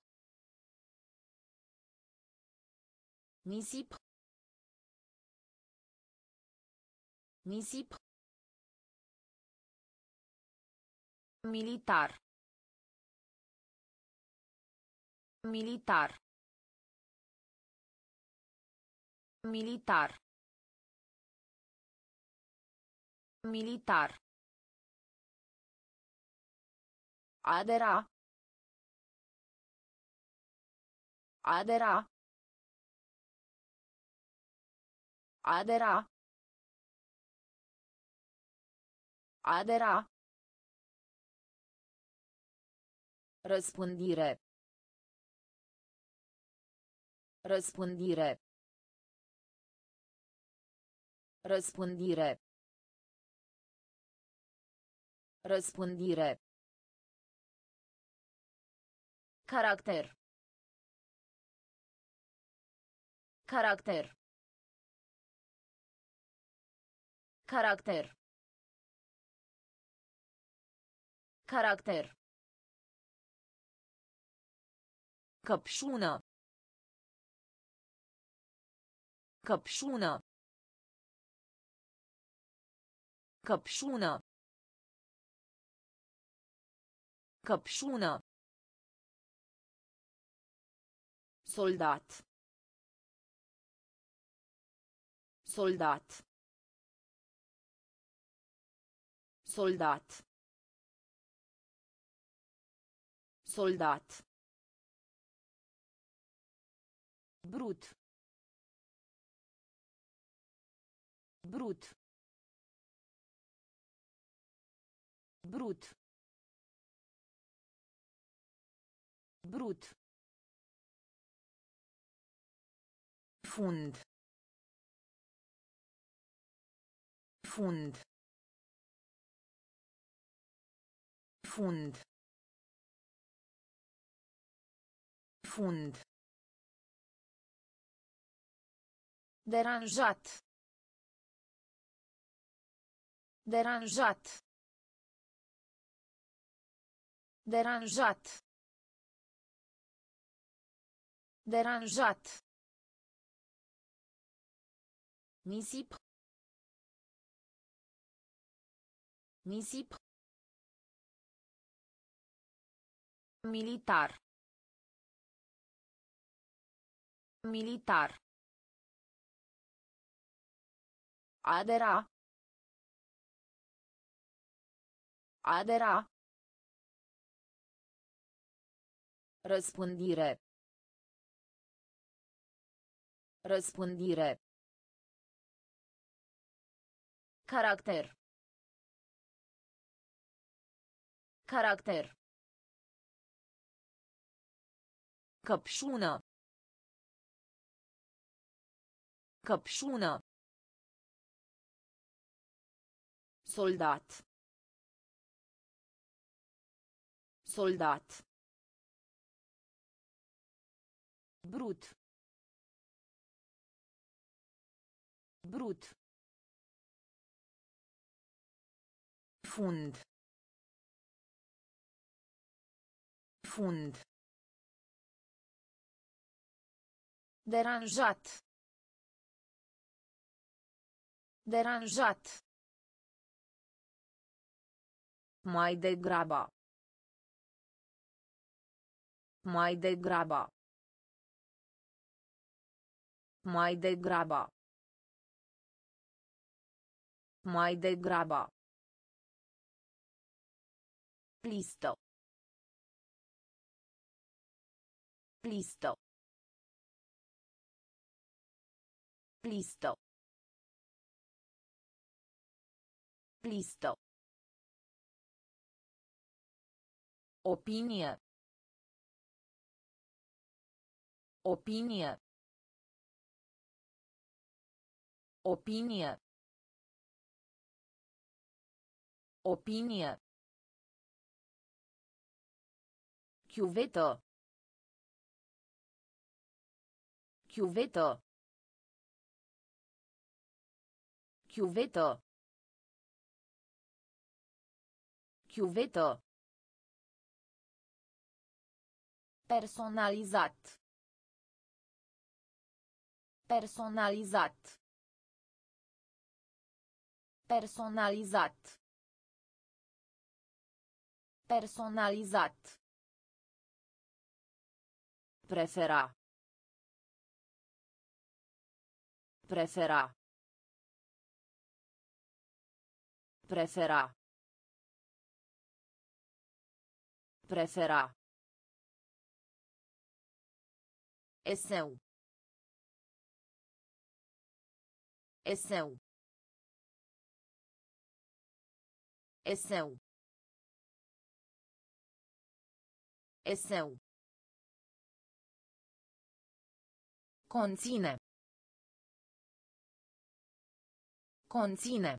Nisip. Nisip. Militar. Militar. Militar. Militar. Adera. Adera. Adera. Adera. Răspândire. Răspândire. Răspândire. Răspândire. Caracter. Caracter. Caracter. Caracter. Căpșună. Căpșună. Căpșună. Căpșună. Soldat. Soldat. Soldat. Soldat. Brut. Brut. Brut. Brut. Fund. Fund. Fund. Fund. Deranjat. Deranjat. Deranjat. Deranjat. Nisip. Nisip. Militar. Militar. Adera. Adera. Răspândire. Răspândire. Caracter. Caracter. Căpșună. Căpșună. Soldat. Soldat. Brut. Brut. Fund. Fund. Deranjat. Deranjat. Mai degrabă. Mai degrabă. Mai degrabă. Mai degrabă. Listă. Listă. Listă. Listă. Opinie. Opinie. Opinie. Opinie. Chiuvetă. Chiuvetă. Chiuvetă. Chiuvetă. Personalizat. Personalizat. Personalizat. Personalizat. Prefera. Prefera. Prefera. Prefera. Eseu. Eseu. Eseu. Eseu. Conține. Conține.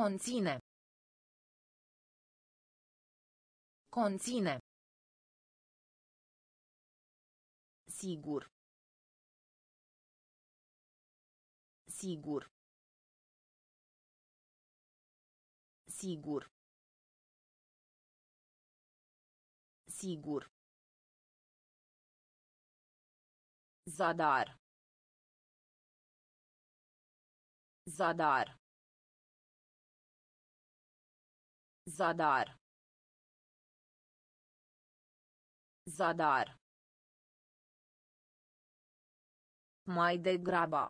Conține. Conține. Sigur. Sigur. Sigur. Sigur. Zadar. Zadar. Zadar. Zadar. Mai degrabă.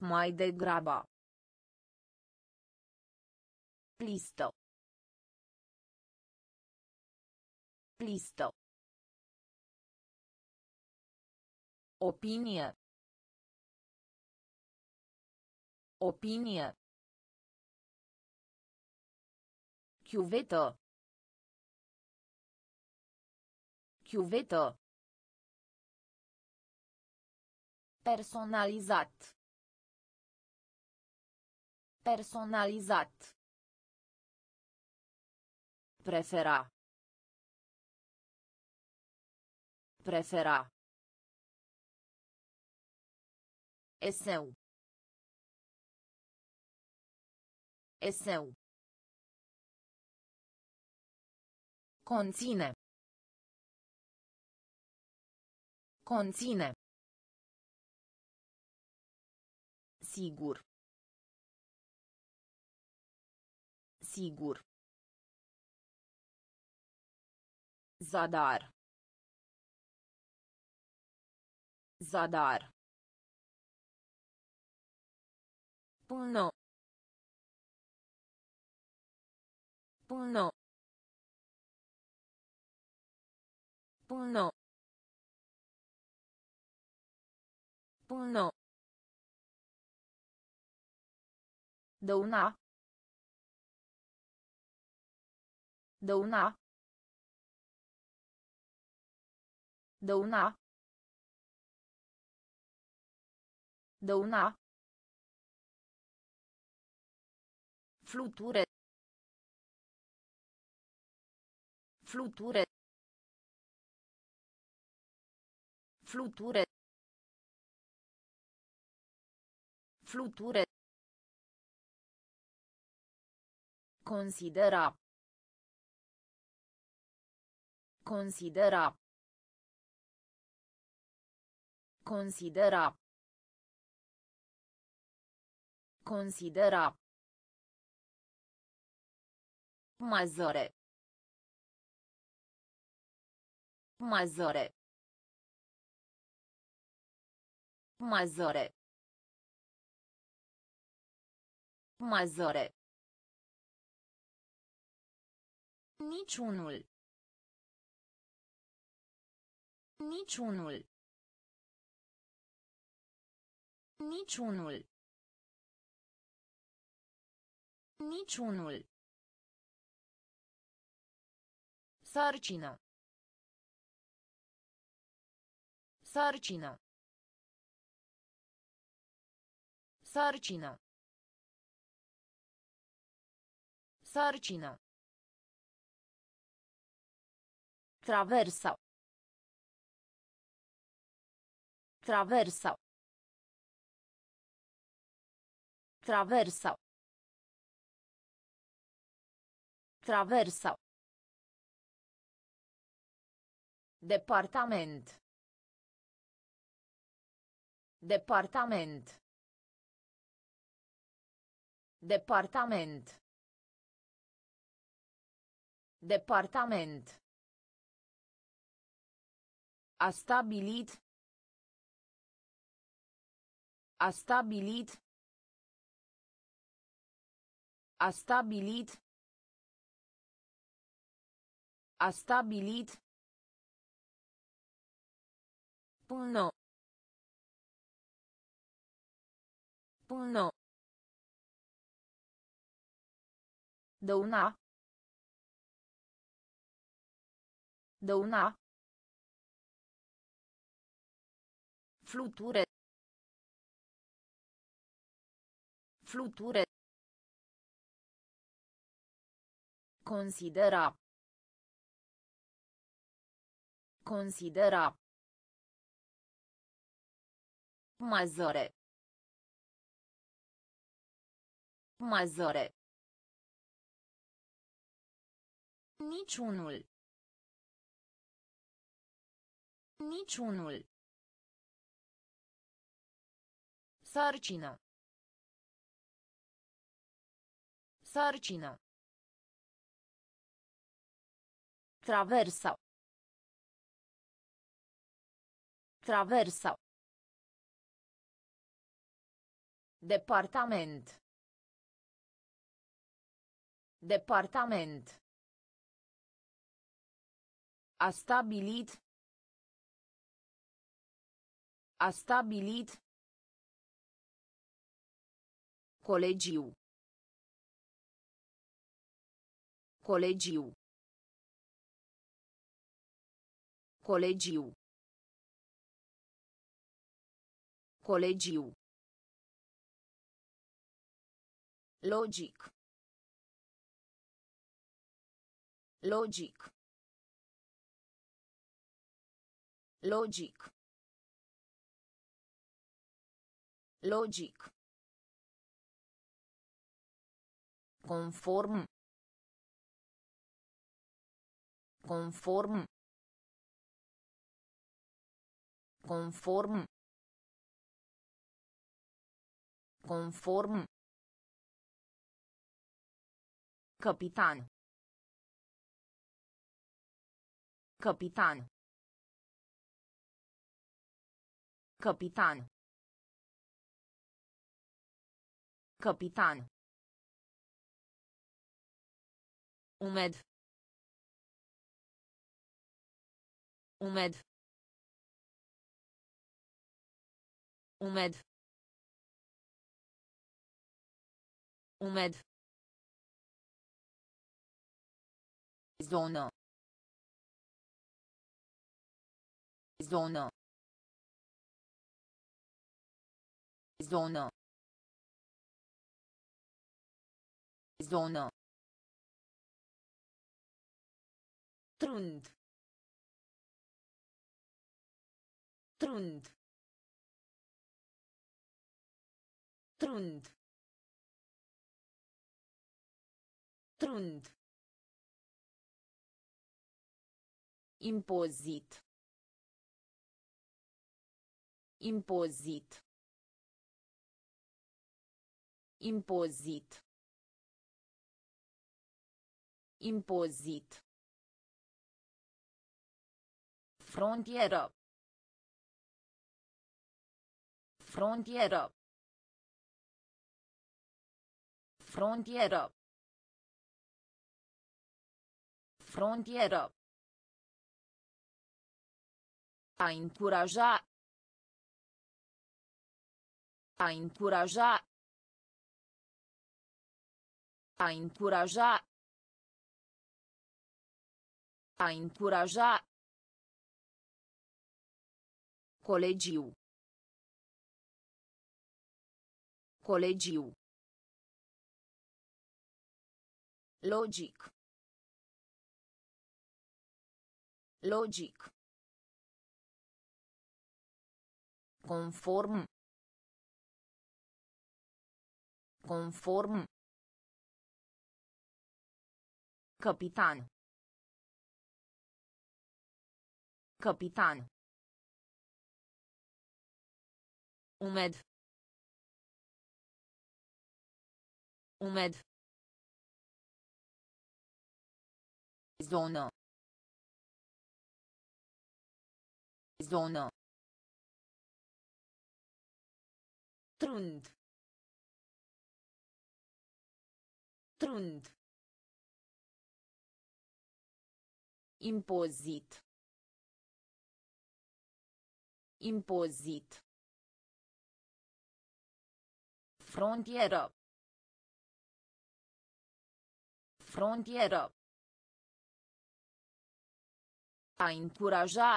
Mai degrabă. Listă. Listă. Opinie. Opinie. Chiuvetă. Chiuvetă. Personalizat. Personalizat. Prefera. Prefera. Eseu. Eseu. Conține. Conține. Sigur. Sigur. Zadar. Zadar. Până. Până. Până. Până. Dăuna. Dăuna. Dăuna. Dăuna. Fluture. Fluture. Fluture. Fluture. Considera. Considera. Considera. Considera. Mazăre. Mazăre. Mazăre. Mazăre. Niciunul. Niciunul. Niciunul. Niciunul. Sarcină. Sarcină. Sarcină. Sarcină. Traversa. Traversa. Traversa. Traversa. Departament. Departament. Departament. Departament. A stabilit. A stabilit. A stabilit. A stabilit. Până. Până. Dăuna. Dăuna. Fluture. Fluture. Considera. Considera. Mazăre. Mazăre. Niciunul. Niciunul. Sarcină. Sarcină. Traversa. Traversa. Departament. Departament. A stabilit. A stabilit. Colegiu. Colegiu. Colegiu. Colegiu. Logic. Logic. Logic. Logic. Conform. Conform. Conform. Conform. Capitan. Capitan. Capitan. Capitan. Umed. Umed. Umed. Umed. Zonă. Zonă. Zonă. Zonă. Trund. Trund. Trund. Trund. Impozit. Impozit. Impozit. Impozit. Frontieră. Frontieră. Frontieră. Frontieră. A încuraja. A încuraja. A încuraja. A încuraja. Colegiu. Colegiu. Logic. Logic. Conform. Conform. Capitan. Capitan. Umed. Umed. Zonă. Zonă. Trund. Trund. Impozit. Impozit. Frontieră. Frontieră. A încuraja.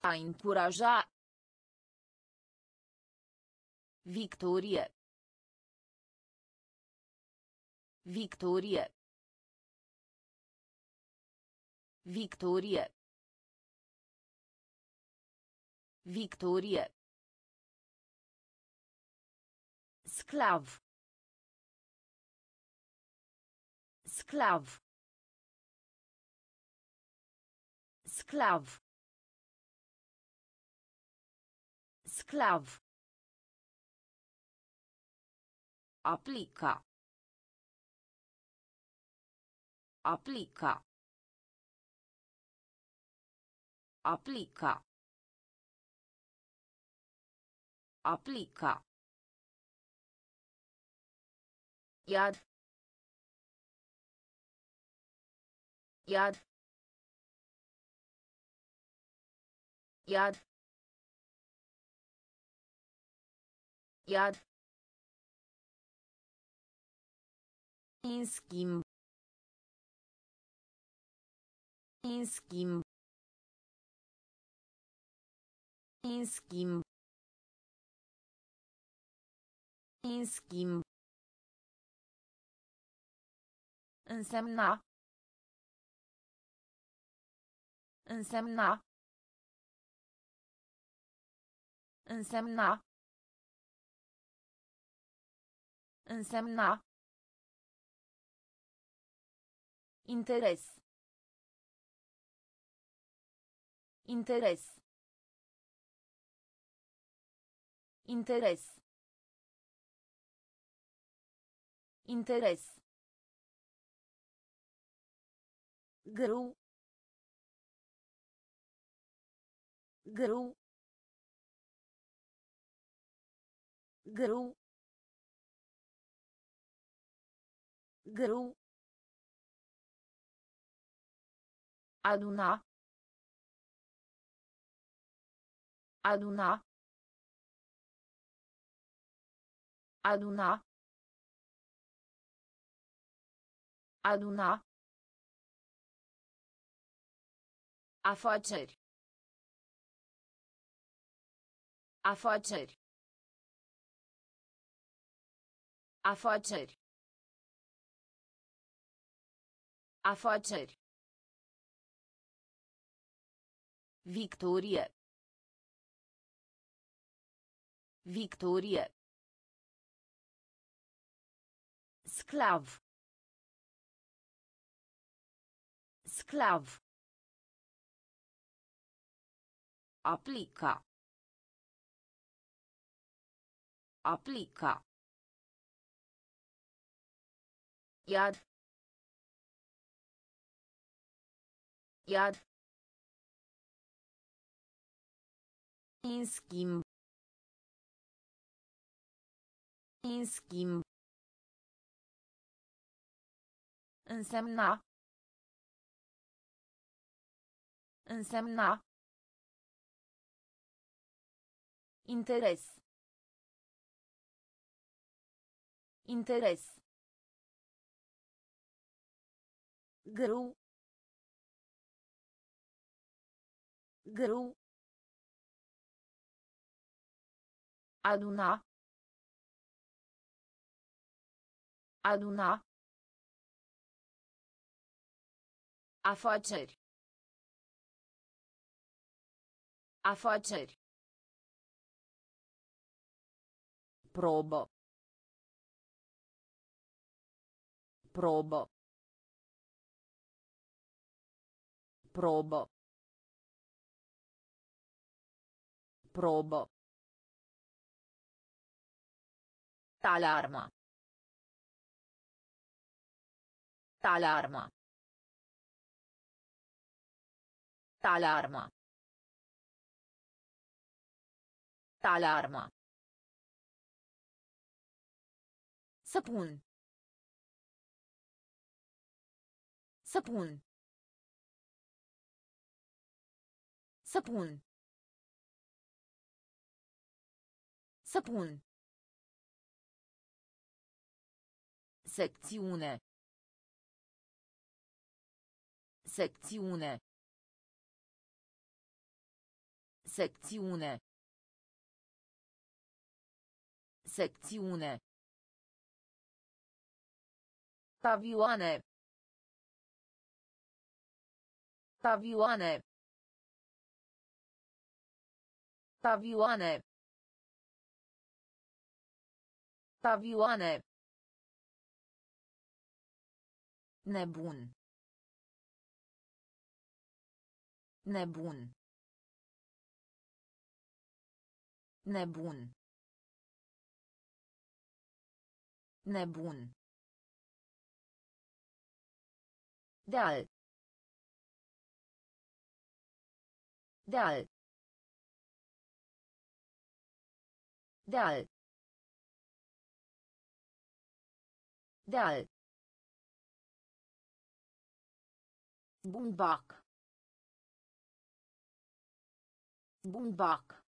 A încuraja. Victorie. Victorie. Victorie. Victorie. Sclav. Sclav. Sclav. Sclav. Aplica. Aplica. Aplica. Aplica. Iad. Iad. Iad. Iad. În schimb. În schimb. În schimb. În schimb. Însemna. Însemna. Însemna. Însemna. Interes. Interes. Interes. Interes. grâu. Grâu. Grâu. Grâu. Aduna. Aduna aduna aduna Afaceri. Afaceri. Afaceri. Afaceri. Victorie. Victorie. Sclav. Sclav. Aplica. Aplica. Iad. Iad. În schimb. În schimb. Însemna. Însemna. Interes. Interes. Grâu. Grâu. Aduna. Aduna. Afaceri. Afaceri. Probă. Probă. Probă. Probă. Alarma. Alarma. Alarma. Alarma. Săpun. Săpun. Săpun. Săpun. Secțiune. Secțiune. Secțiune. Secțiune. Tavioane. Tavioane. Tavioane. Tavioane. Nebun. Nebun. Nebun. Nebun. Deal. Deal. Deal. Deal. Bumbac. Bumbac.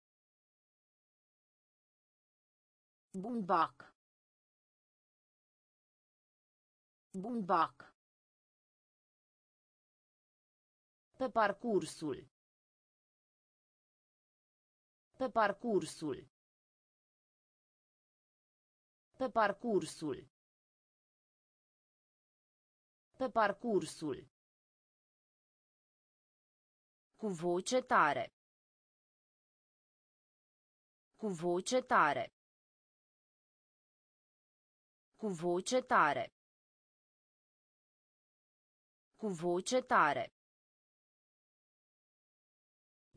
Bumbac. Bumbac. Pe parcursul. Pe parcursul. Pe parcursul. Pe parcursul. Cu voce tare. Cu voce tare. Cu voce tare. Cu voce tare.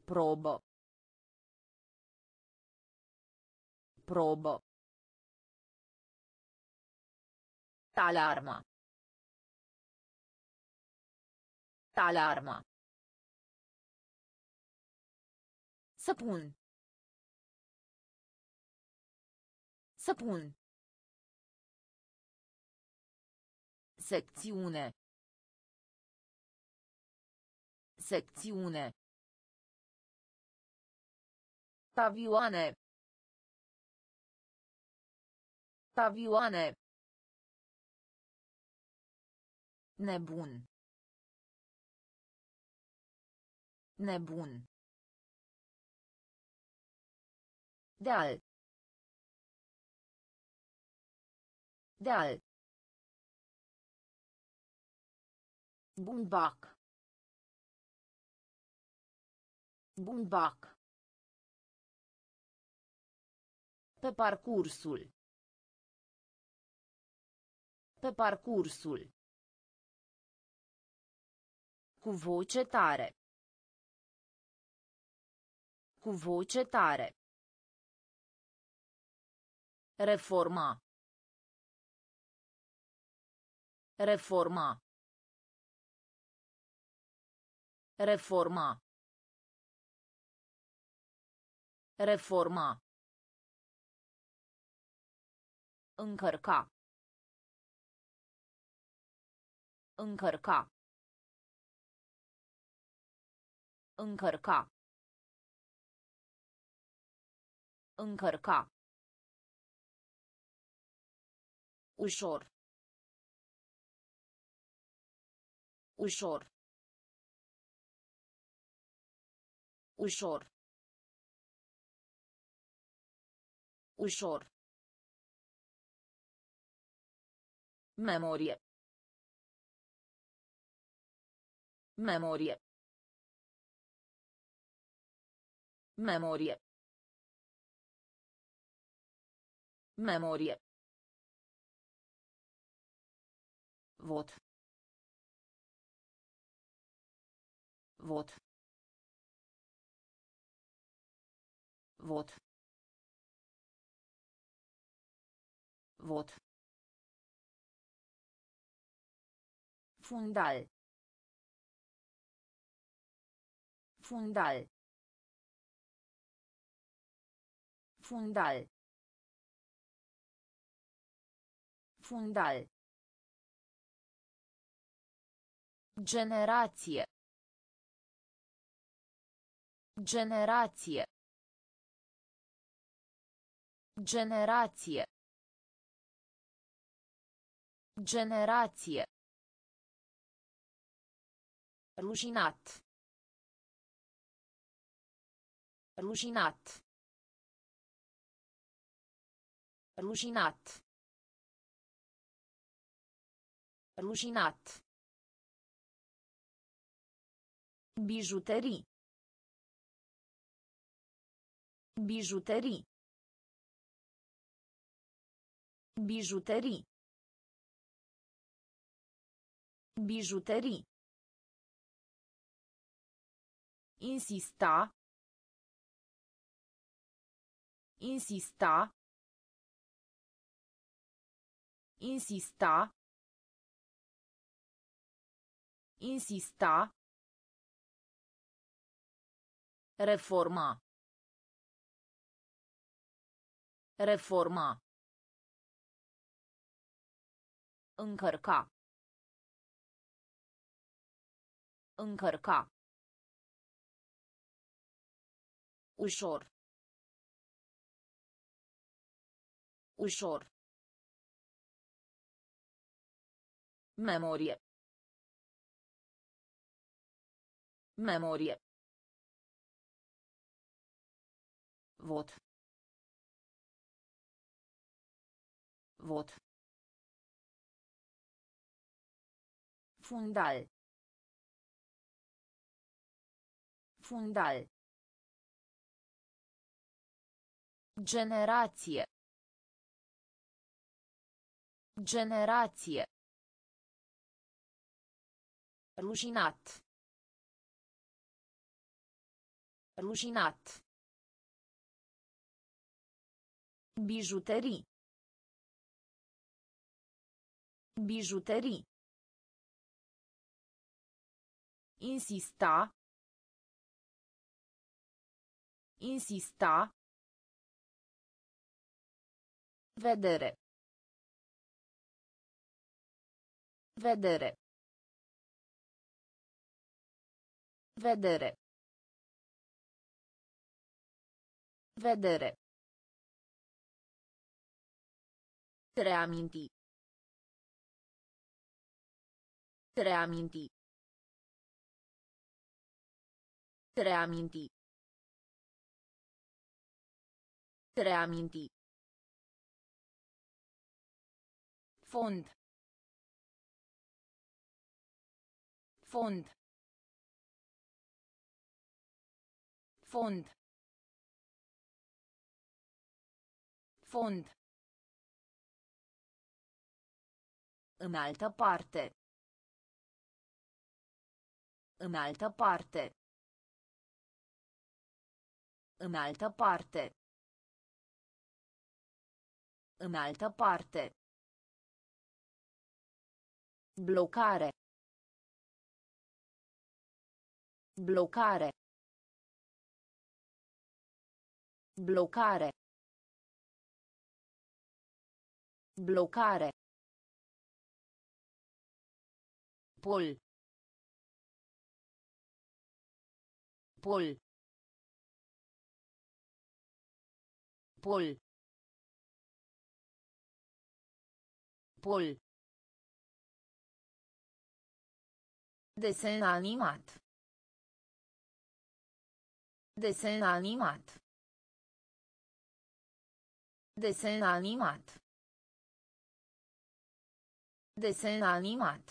Probă. Probă. Alarma. Alarma. Săpun. Săpun. Secțiune. Secțiune. Tavioane. Tavioane. Nebun. Nebun. Deal. Deal. Bumbac. Bumbac. Pe parcursul. Pe parcursul. Cu voce tare. Cu voce tare. Reforma. Reforma. Reforma. Reforma. Încărca. Încărca. Încărca. Încărca. Ușor. Ușor. Ușor. Ușor. Memorie. Memorie. Memorie. Memorie. Vot. Vot. Vot. Vot. Fundal. Fundal. Fundal. Fundal. Generație. Generație. Generație. Generație. Rușinat. Rușinat. Rușinat. Rușinat. Bijuterii. Bijuterii. Bijuterii. Bijuterii. Insista. Insista. Insista. Insista. Reforma. Reforma. Încărca. Încărca. Ușor. Ușor. Memorie. Memorie. Vot. Vot. Fundal. Fundal. Generație. Generație. Rușinat. Rușinat. Bijuterii. Bijuterii. Insista. Insista. Vedere. Vedere. Vedere. Vedere. Reaminti. Reaminti. Reaminti. Reaminti. Fond. Fond. Fond. Fond. În altă parte. În altă parte. În altă parte. În altă parte. Blocare. Blocare. Blocare. Blocare. Pol. Pol. Pol. Pol. Desen animat. Desen animat. Desen animat. Desen animat.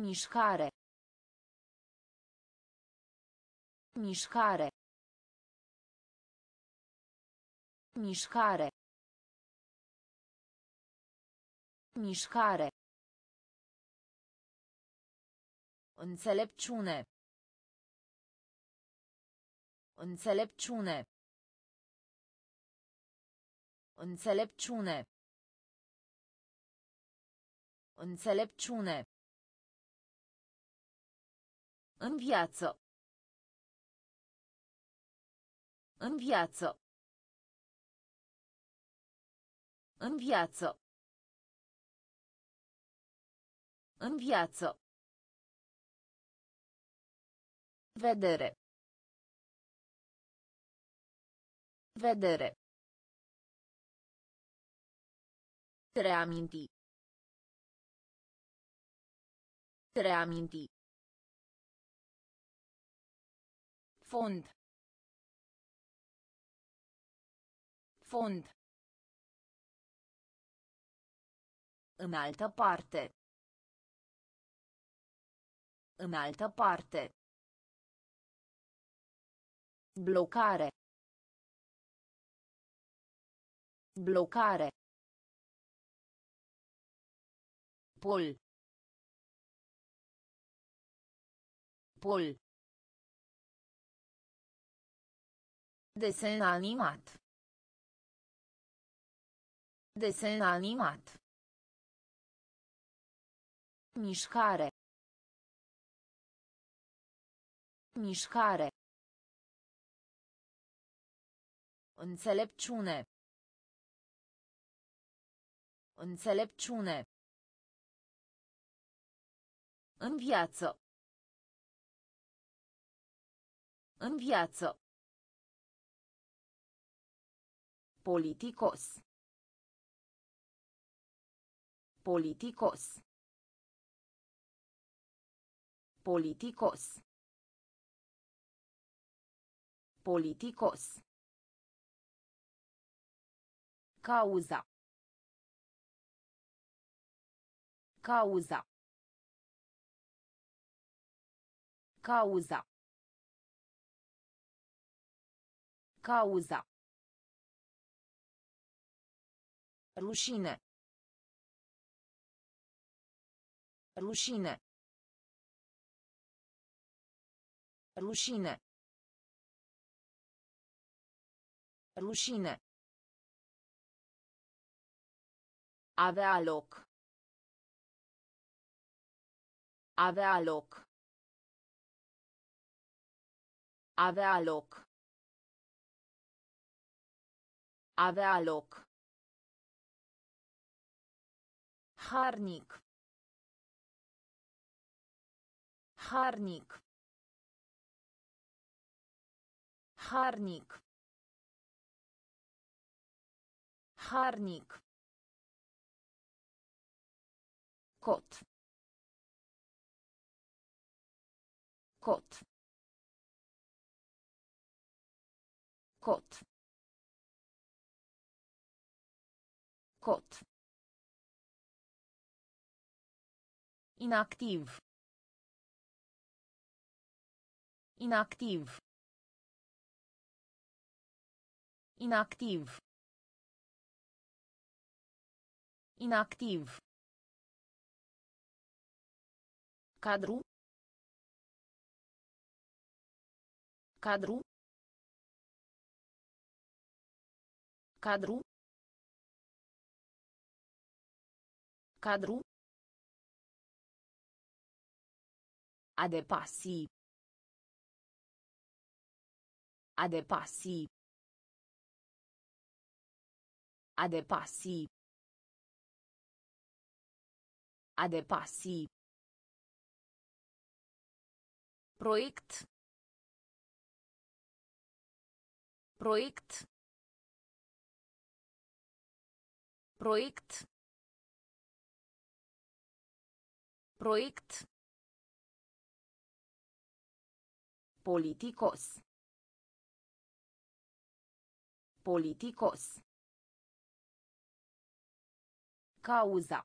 Mișcare. Mișcare. Mișcare. Mișcare. Înțelepciune. Înțelepciune. Înțelepciune. Înțelepciune. În viață. În viață. În viață. În viață. Vedere. Vedere. Reaminti. Reaminti. Fond. Fond. În altă parte. În altă parte. Blocare. Blocare. Pol. Pol. Desen animat. Desen animat. Mișcare. Mișcare. Înțelepciune. Înțelepciune. În viață. În viață. Politicos. Politicos. Politicos. Politicos. Cauza. Cauza. Cauza. Cauza. Rușine. Rușine. Rușine. Rușine. Avea loc. Avea loc. Avea loc. Avea loc. Harnic. Harnic. Harnic. Harnic. Cot. Cot. Cot. Cot. Inactiv. Inactiv. Inactiv. Inactiv. Cadru. Cadru. Cadru. Cadru. A depăși. A depăși. A depăși. A depăși. Proiect. Proiect. Proiect. Proiect. Politicos. Politicos. Cauza.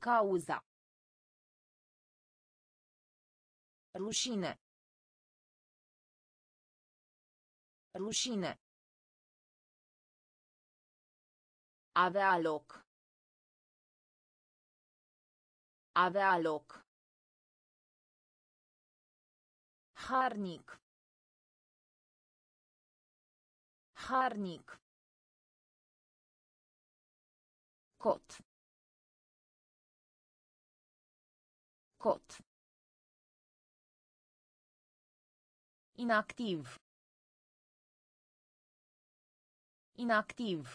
Cauza. Rușine. Rușine. Avea loc. Avea loc. Harnic. Harnic. Cot. Cot. Inactiv. Inactiv.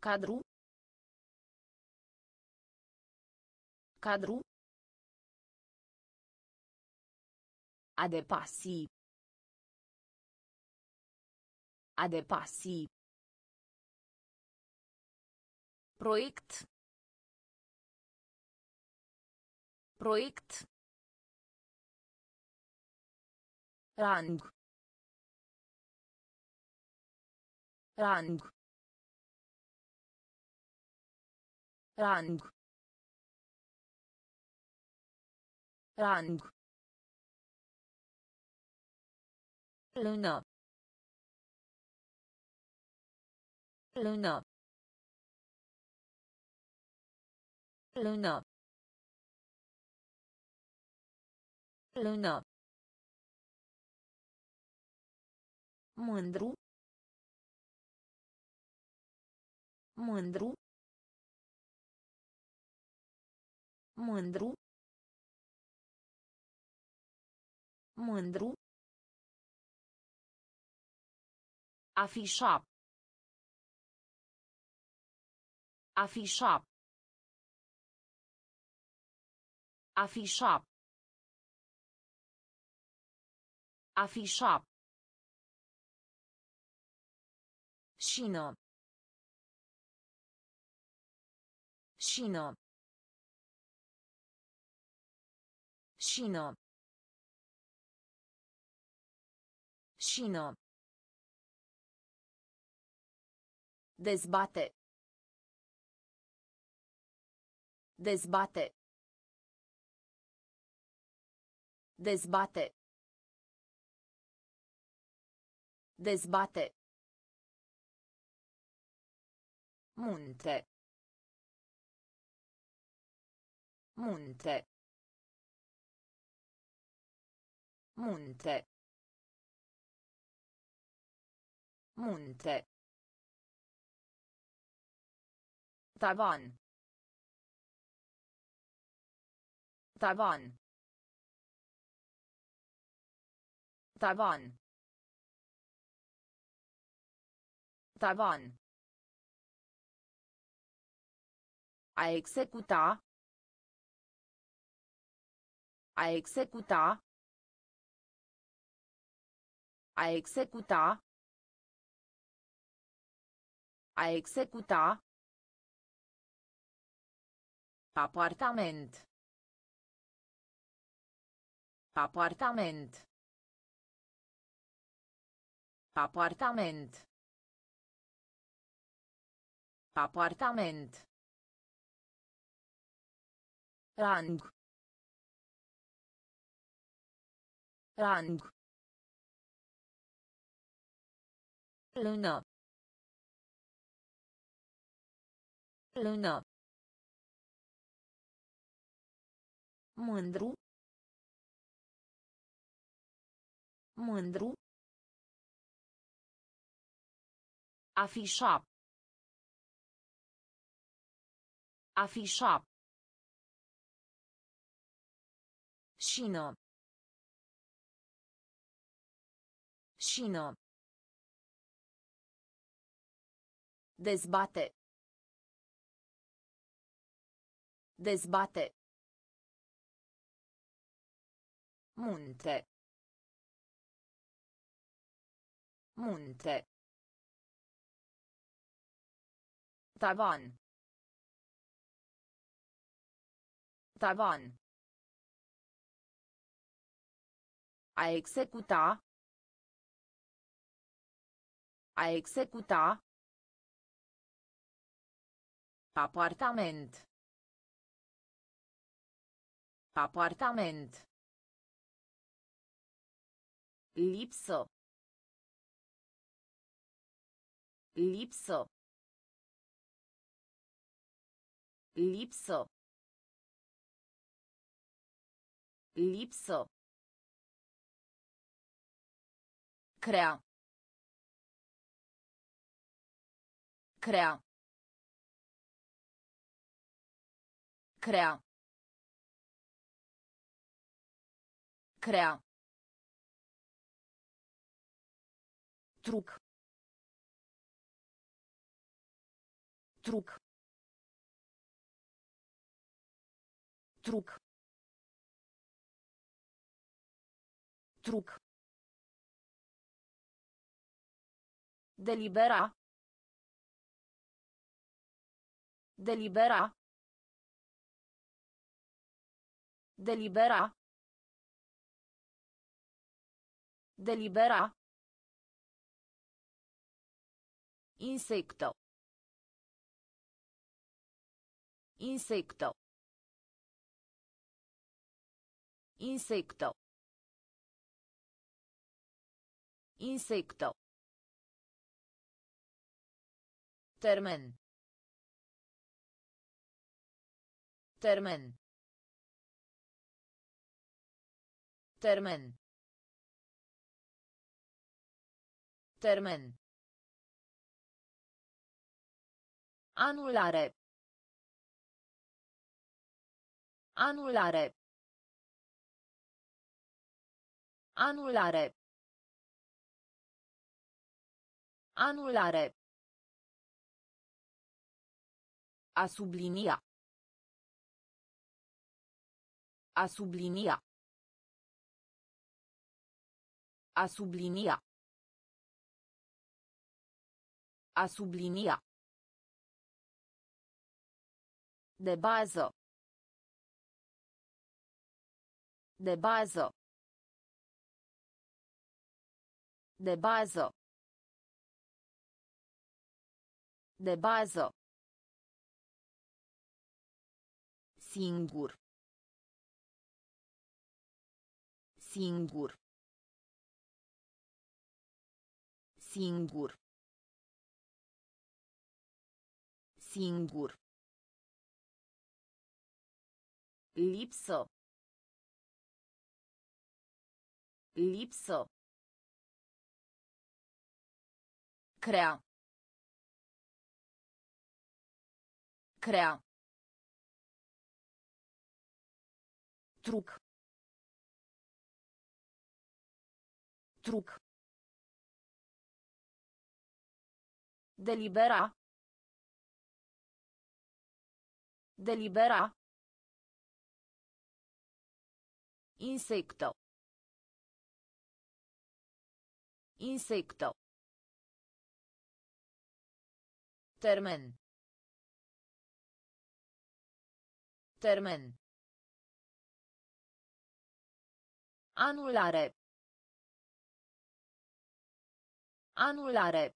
Cadru. Cadru. A depăși. A depăși. Proiect. Proiect. Rang. rang rang rang lună lună lună. Lună. Mândru. Mândru. Mândru. Mândru. Afișa. Afișa. Afișa. Afișa. Șină. Șină. Șină. Șină. Dezbate. Dezbate. Dezbate. Dezbate. Munte. Munte. Munte. Munte. Taban. Taban. Taban. Taban. A executa. A executa. A executa. A executa. Apartament. Apartament. Apartament. Apartament. Rang. Rang. Lună. Lună. Mândru. Mândru. Afișa. Afișa. Șină. Șină. Dezbate. Dezbate. Munte. Munte. Tavan. Tavan. A executa. A executa. Apartament. Apartament. Lipsă. Lipsă. Lipsă. Lipsă. Crea. Crea. Crea. Crea. Truc. Truc. Truc. Truc. Delibera. Delibera. Delibera. Delibera. Insecto. Insecto. Insecto. Insecto. Termen. Termen. Termen. Termen. Anulare. Anulare. Anulare. Anulare. A sublinia. A sublinia. A sublinia. A sublinia. De bază. De bază. De bază. De bază. Singur. Singur. Singur. Singur. Lipsă. Lipsă. Crea. Crea. Truc. Truc. Delibera. Delibera. Insecto. Insecto. Termen. Termen. Anulare. Anulare.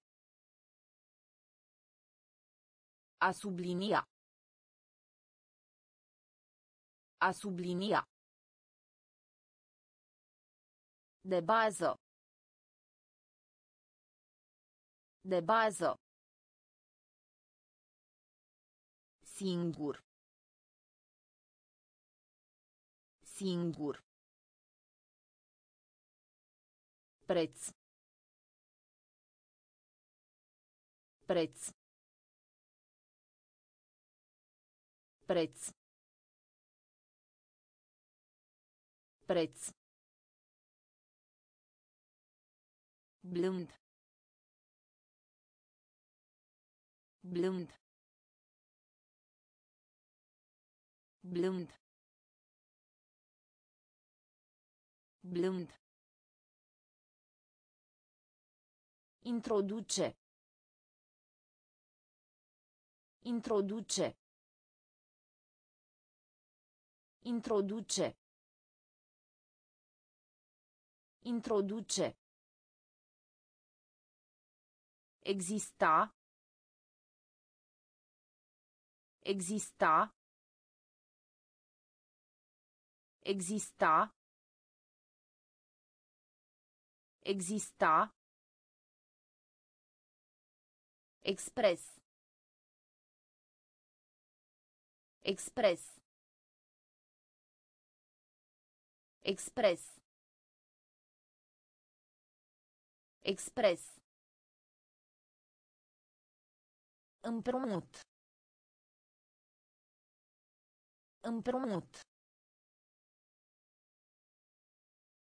A sublinia. A sublinia. De bază. De bază. Singur. Singur. Preț. Preț. Preț. Preț. blând blând blând. Blând. Introduce. Introduce. Introduce. Introduce. Exista. Exista. Exista. Exista. Express. Express. Express. Express. Împrumut. Împrumut.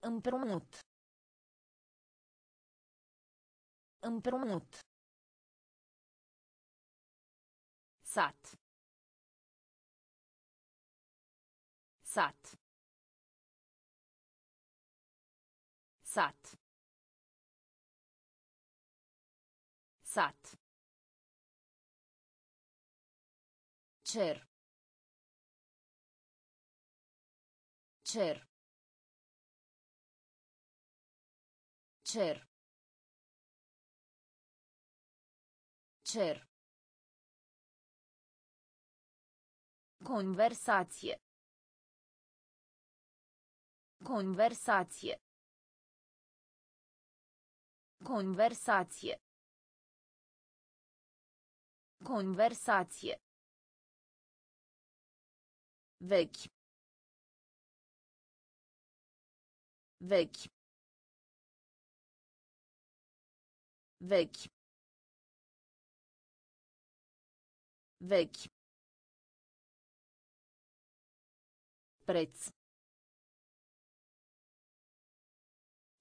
Împrumut. Împrumut. Sat. Sat. Sat. Sat. Cer. Cer. Cer. Cer. Conversație. Conversație. Conversație. Conversație. Vechi. Vechi. Vechi. Vechi. Preț.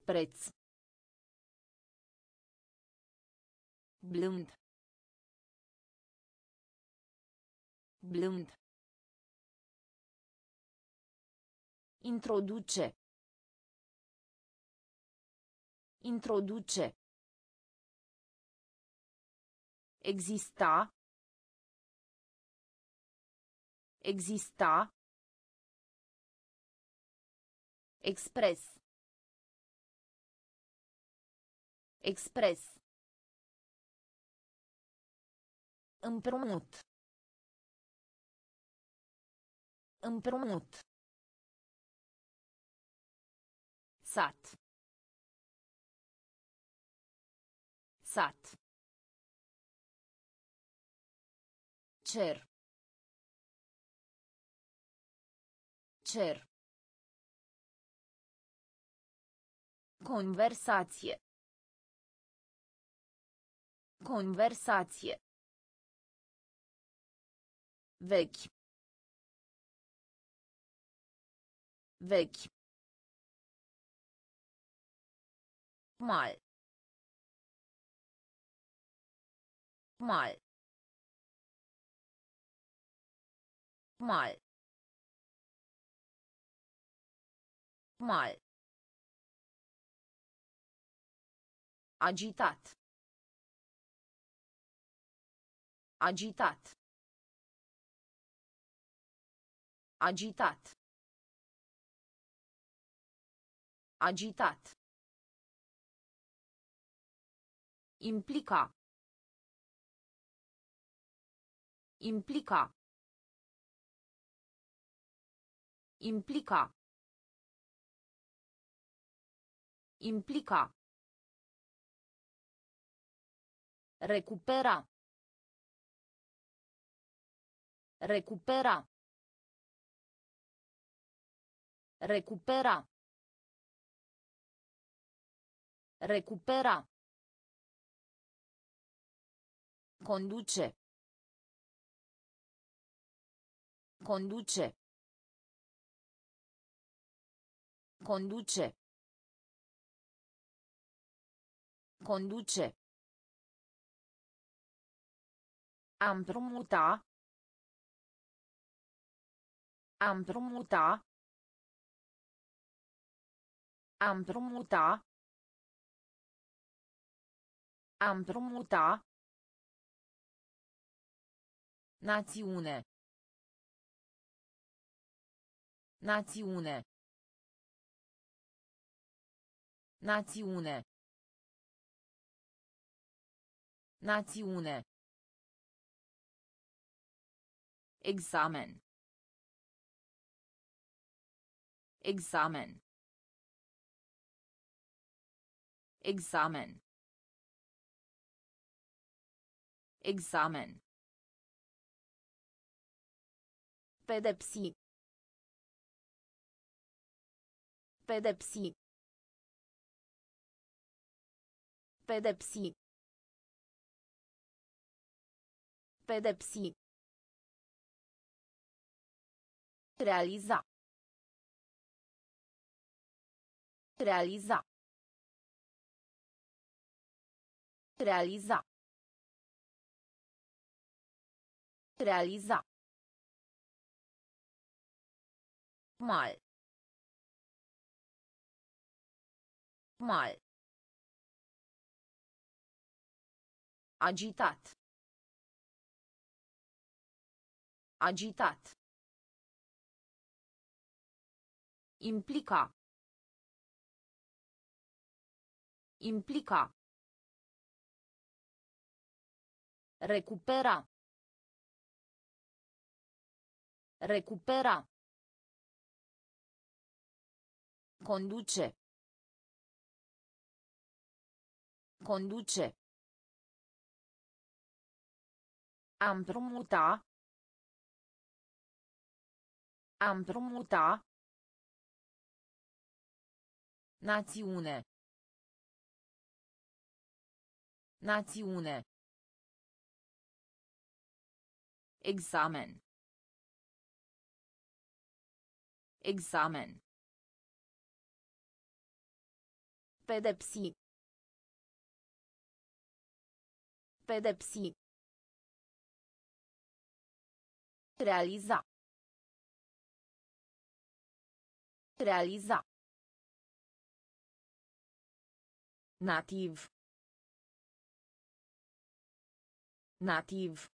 Preț. Blând. Blând. Introduce. Introduce. Exista. Exista. Express. Express. Împrumut. Împrumut. Sat. Sat. Cer. Cer. Conversație. Conversație. Vechi. Vechi. Mal. Mal. Mal. Mal. Agitat. Agitat. Agitat. Agitat. Implica. Implica. Implica. Implica. Recupera. Recupera. Recupera. Recupera. Conduce. Conduce. Conduce. Conduce. Am promuta. Am promuta. Am promuta. Am promuta. Națiune. Națiune. Națiune. Națiune. Examen. Examen. Examen. Examen. Pedepsi. Pedepsi. Pedepsi. Pedepsi. Realiza. Realiza. Realiza. Realiza. Mal. Mal. Agitat. Agitat. Implica. Implica. Recupera. Recupera. Conduce. Conduce. A împrumuta. A împrumuta. Națiune. Națiune. Examen. Examen. Pedepsi. Pedepsi. Realiza. Realiza. Nativ. Nativ.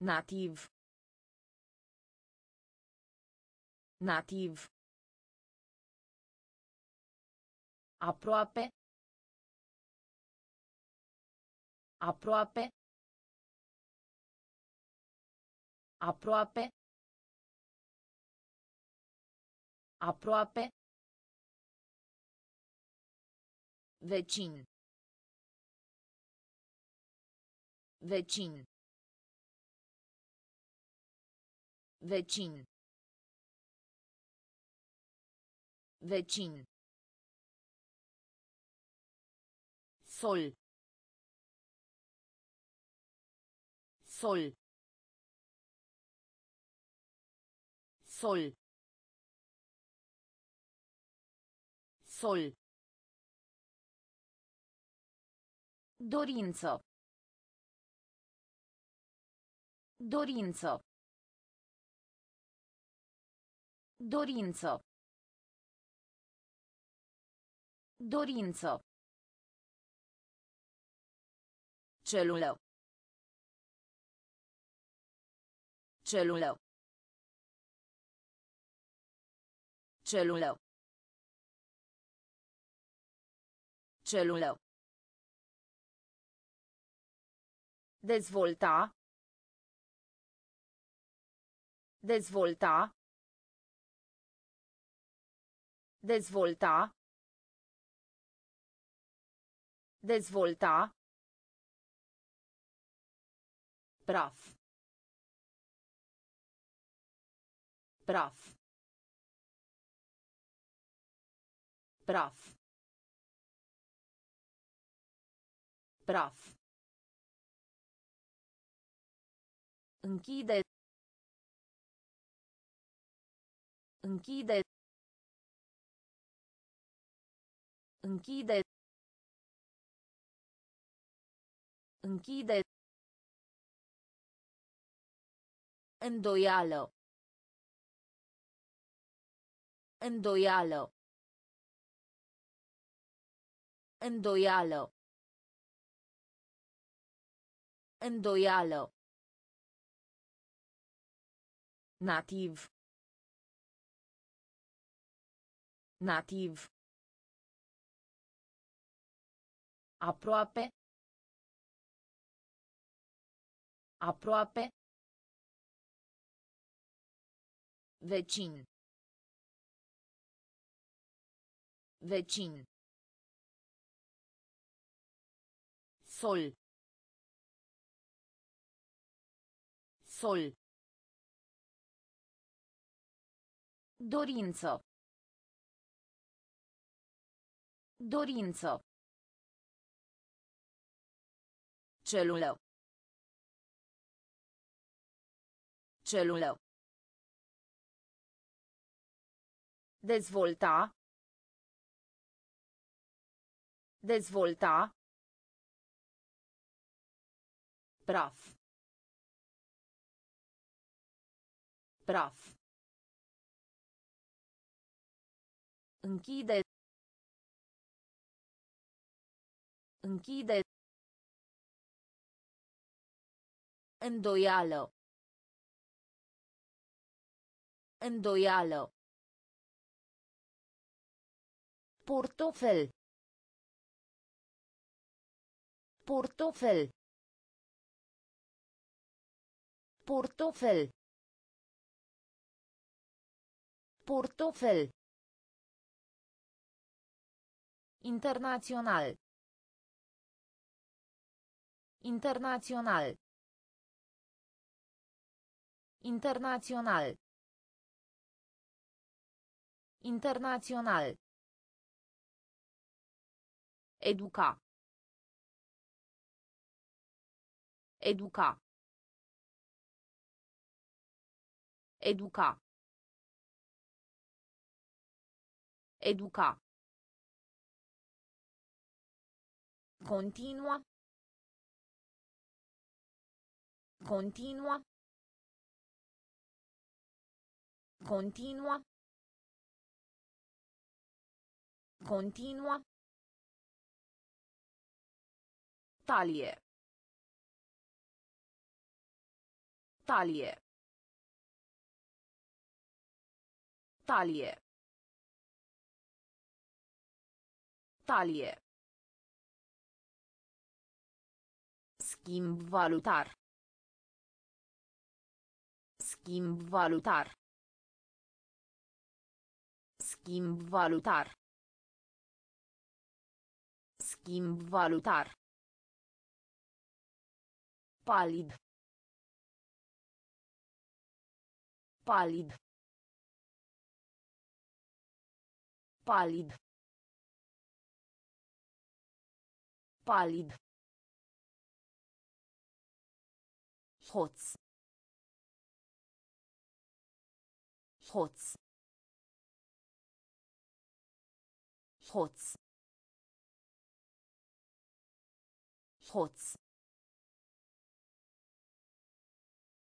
Nativ. Nativ. Aproape. Aproape. Aproape. Aproape. Vecin. Vecin. Vecin. Vecin. Sol. Sol. Sol. Sol. Dorință. Dorință. Dorință. Dorință. Celulă. Celulă. Celulă. Celulă. Dezvolta. Dezvolta. Dezvolta. Dezvolta. Praf. Praf. Praf. Praf. Închide. Închide. Închide. Închide. Îndoială. Îndoială. Îndoială. Îndoială. Nativ. Nativ. Aproape. Aproape. Vecin. Vecin. Sol. Sol. Dorință. Dorință. Celulă. Celulă. Dezvolta. Dezvolta. Praf. Praf. Închide. Închide. Îndoială. Îndoială. Portofel. Portofel. Portofel. Portofel. Internațional. Internațional. Internațional. Internațional. Educa. Educa. Educa. Educa. Continua. Continua. Continua. Continua. Talie. Talie. Talie. Talie. Schimb valutar. Schimb valutar. Schimb valutar. Schimb valutar. Palid. Palid. Palid. Palid. hoț hoț hoț hoț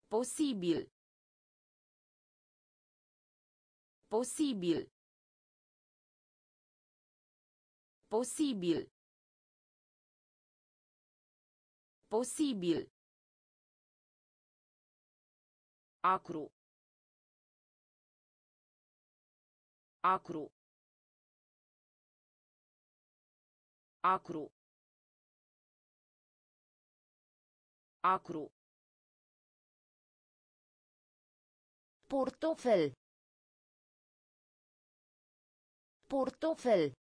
Posibil. Posibil. Posibil. Posibil. Acru. Acru. Acru. Acru. Portofel. Portofel.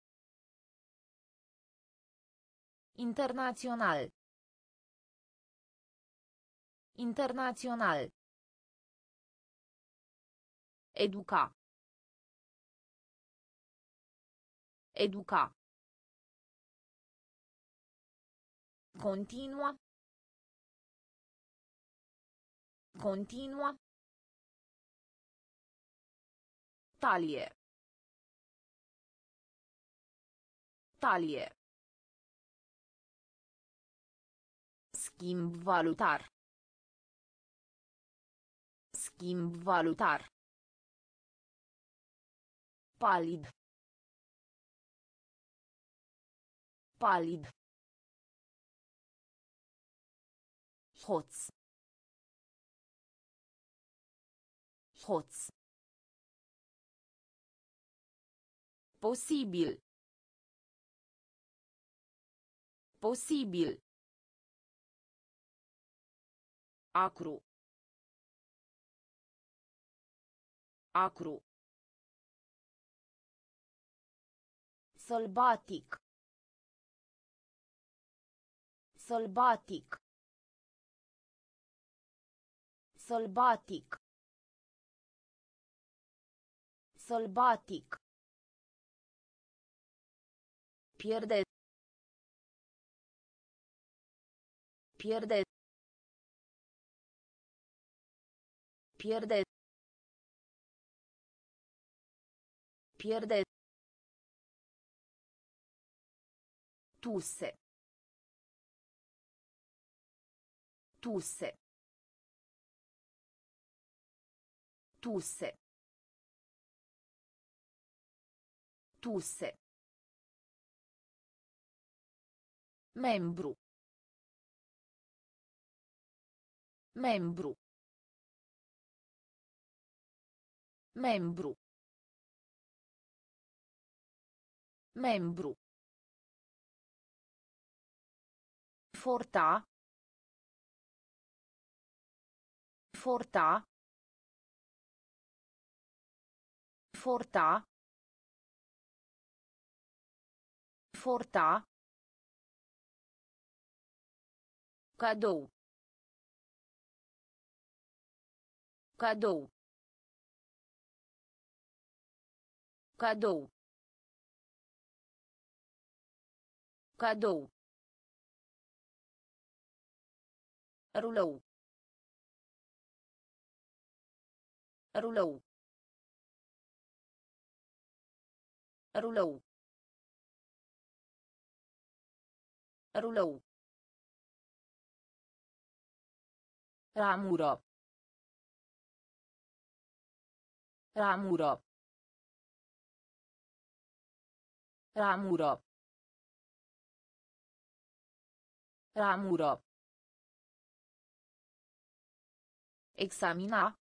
Internațional. Internațional. Educa. Educa. Continua. Continua. Talie. Talie. Schimb valutar. Schimb valutar. Palid. Palid. Hoț. Hoț. Posibil. Posibil. Acru. Acru. Sălbatic. Sălbatic. Sălbatic. Sălbatic. Pierde. Pierde. Pierde. Pierde. Tusse. Tusse. Tusse. Tusse. Membru. Membru. Membru. Membru. Forta. Forta. Forta. Forta. Cadou. Cadou. Cadou. Cadou. Rulou. Rulou. Rulou. Rulou. Ramură. Ramură. Ramură. Ramură. Examina.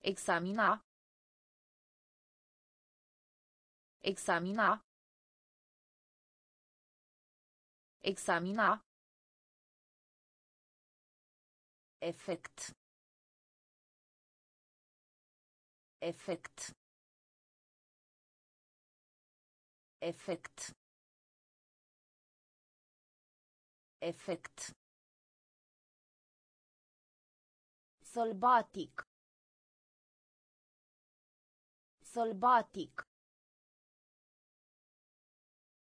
Examina. Examina. Examina. Efect. Efect. Efect. Efect. Sălbatic. Sălbatic.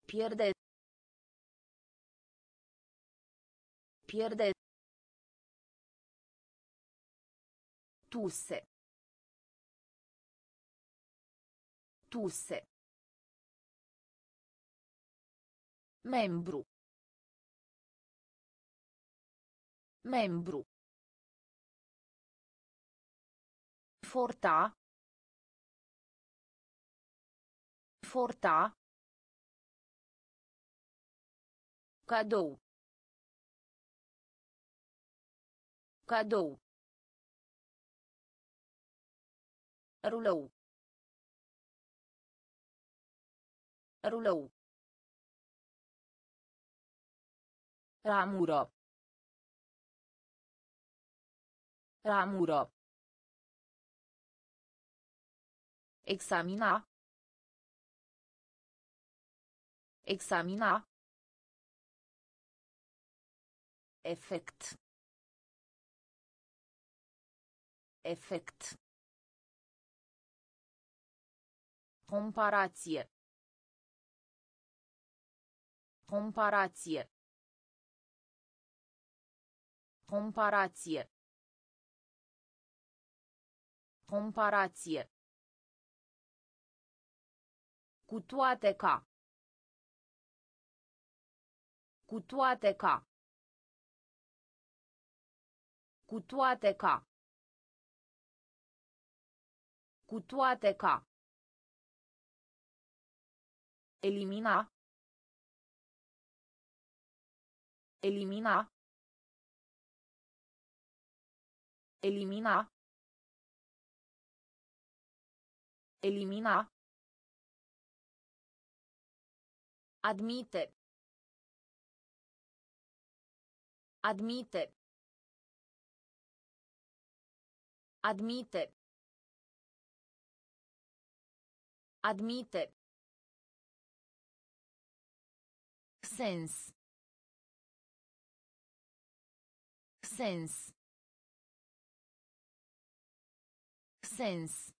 Pierde. Pierde. Tuse. Tuse. Membru. Membru. Forta. Forta. Cadou. Cadou. Rulou. Rulou. Ramură. Ramură. Examina. Examina. Efect. Efect. Comparație. Comparație. Comparație. Comparație. Cu toate ca. Cu toate ca. Cu toate ca. Cu toate ca. Elimina. Elimina. Elimina. Elimina. Admite. Admite. Admite. Admite. Sens. Sens. Sens.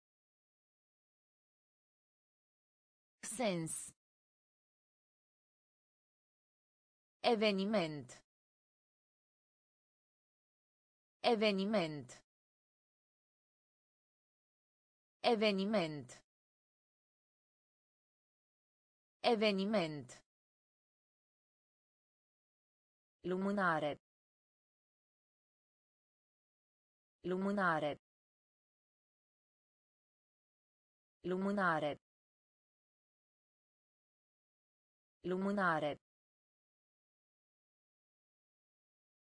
Sens. Eveniment. Eveniment. Eveniment. Eveniment. Lumânare. Lumânare. Lumânare. Lumânare.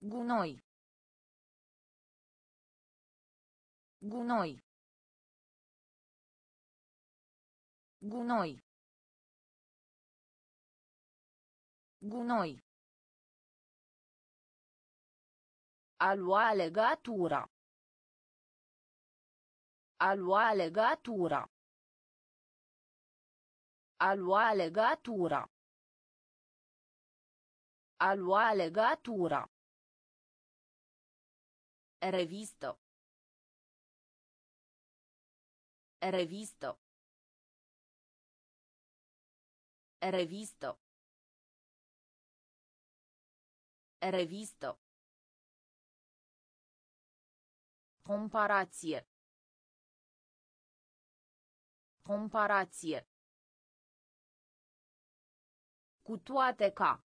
Gunoi. Gunoi. Gunoi. Gunoi. A lua legatura. A lua legatura. A lua legatura. A lua legatura. Revisto. Revisto. Revisto. Revisto. Comparație. Comparație. Cu toate ca.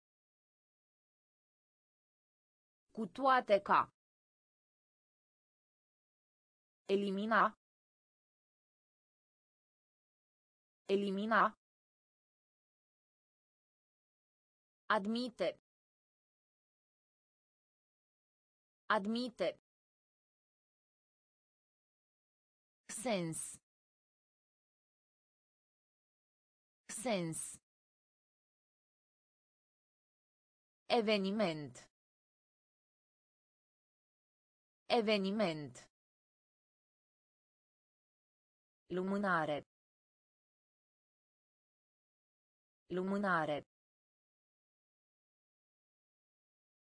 Cu toate ca. Elimina. Elimina. Admite. Admite. Sens. Sens. Eveniment. Eveniment. Lumânare. Lumânare.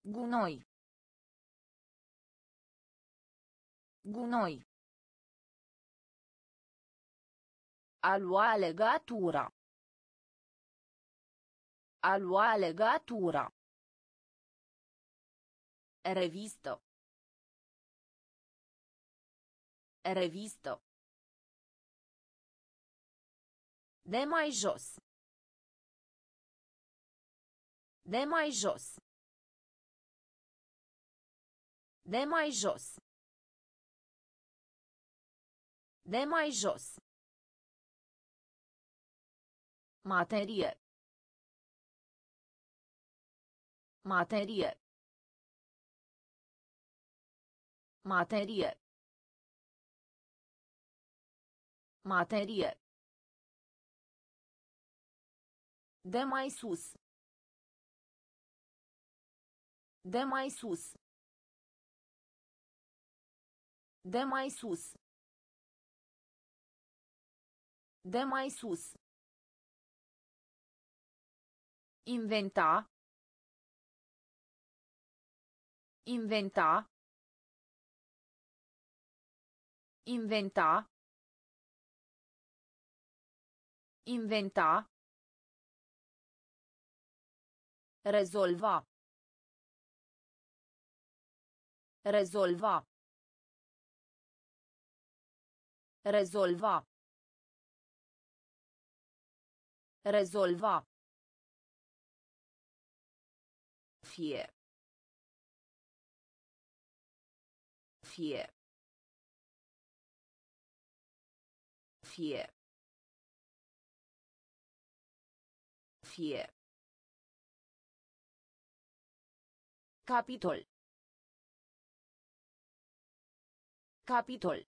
Gunoi. Gunoi. A lua legatura. A lua legatura. Revisto. Revisto. De mai jos. De mai jos. De mai jos. De mai jos. Materie. Materie. Materie. Materie. De mai sus. De mai sus. De mai sus. De mai sus. Inventa. Inventa. Inventa. Inventa. Rezolva. Rezolva. Rezolva. Rezolva. Fie. Fie. Fie. Fie. Capitol. Capitol.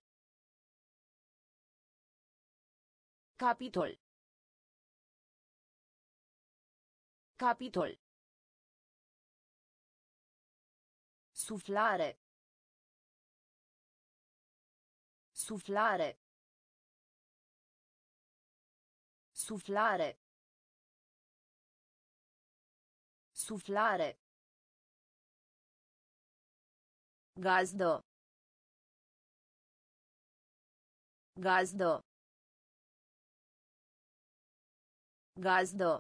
Capitol. Capitol. Suflare. Suflare. Suflare. Suflare. Gazdă. Gazdă. Gazdă.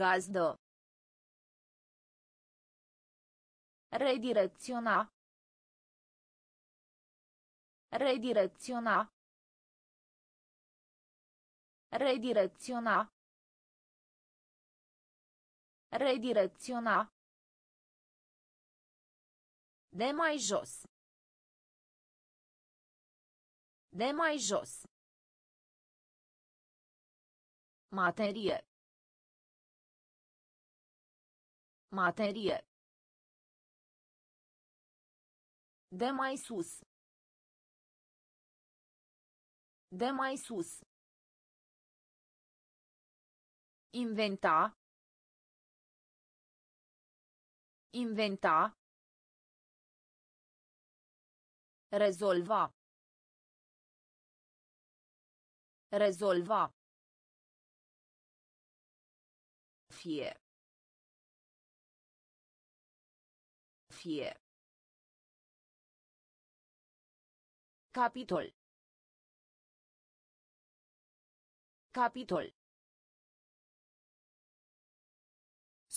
Gazdă. Redirecționa. Redirecționa. Redirecționa. Redirecționa. De mai jos. De mai jos. Materie. Materie. De mai sus. De mai sus. Inventa. Inventa. Rezolva. Rezolva. Fie. Fie. Capitol. Capitol.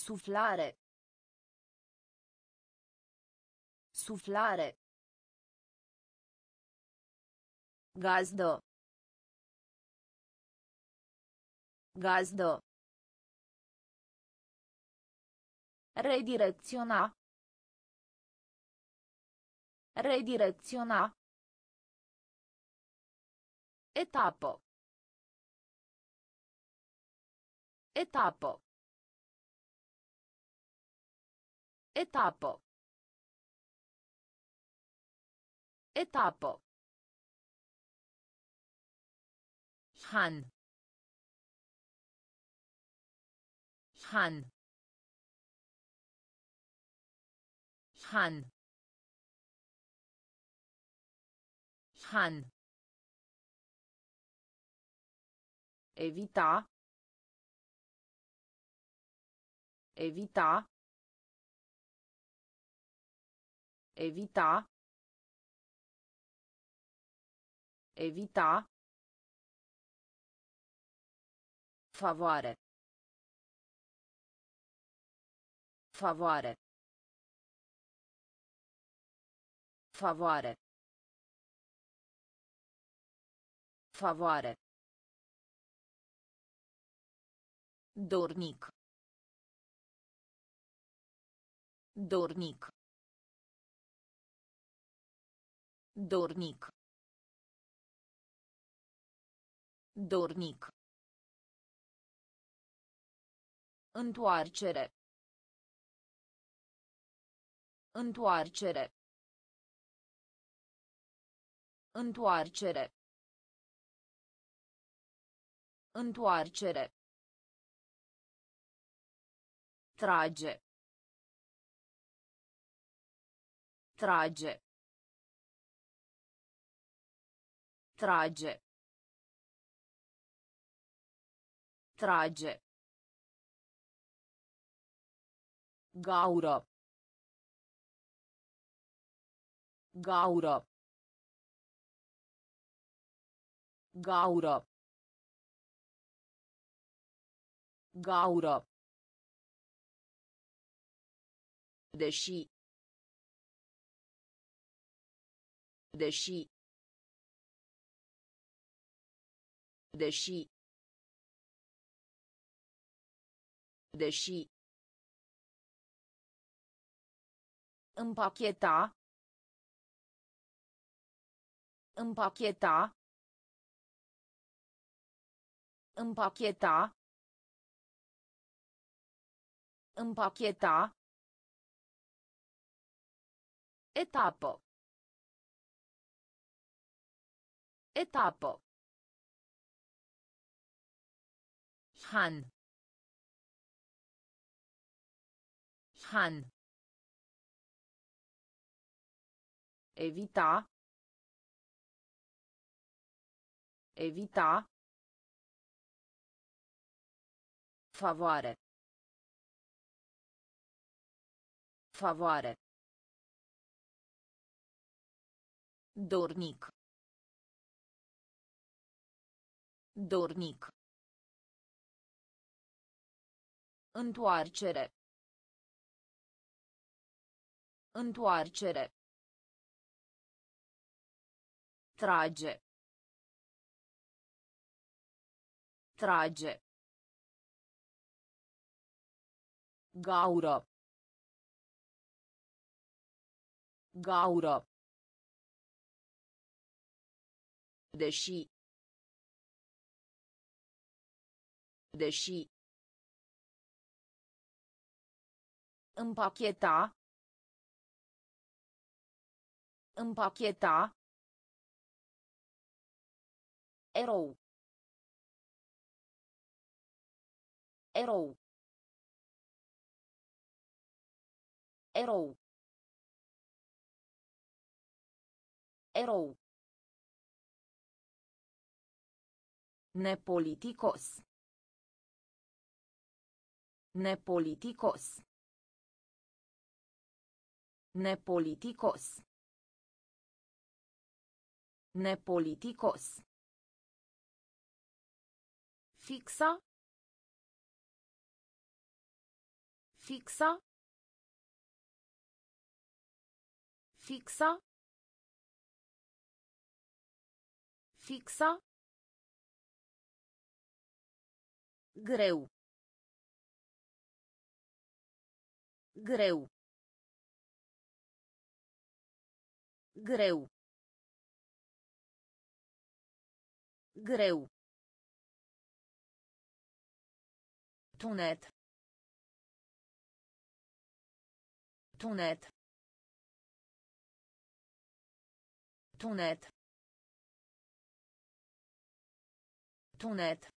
Suflare. Suflare. Gazdă. Gazdă. Redirecționa. Redirecționa. Etapă. Etapă. Etapă. Etapă. Han. Han. Han. Han. Evita. Evita. Evita. Evita. Favoare. Favoare. Favoare. Favoare. Dornic. Dornic. Dornic. Dornic. Întoarcere. Întoarcere. Întoarcere. Întoarcere. Trage. Trage. Trage. Trage. Gaură. Gaură. Gaură. Gaură. Deși. Deși. Deși. Deși. Împacheta. Împacheta. Împacheta. Împacheta. Etapă. Etapă. Han. Han. Evita. Evita. Favoare. Favoare. Dornic. Dornic. Întoarcere. Întoarcere. Trage. Trage. Gaură. Gaură. Deși. Deși. Împacheta. Împacheta. Erou. Erou. Erou. Erou. Nepoliticos. Nepoliticos. Nepoliticos. Nepoliticos. Fixa. Fixa. Fixa. Fixa. Greu. Greu. Greu. Greu. Tunet. Tunet. Tunet. Tunet.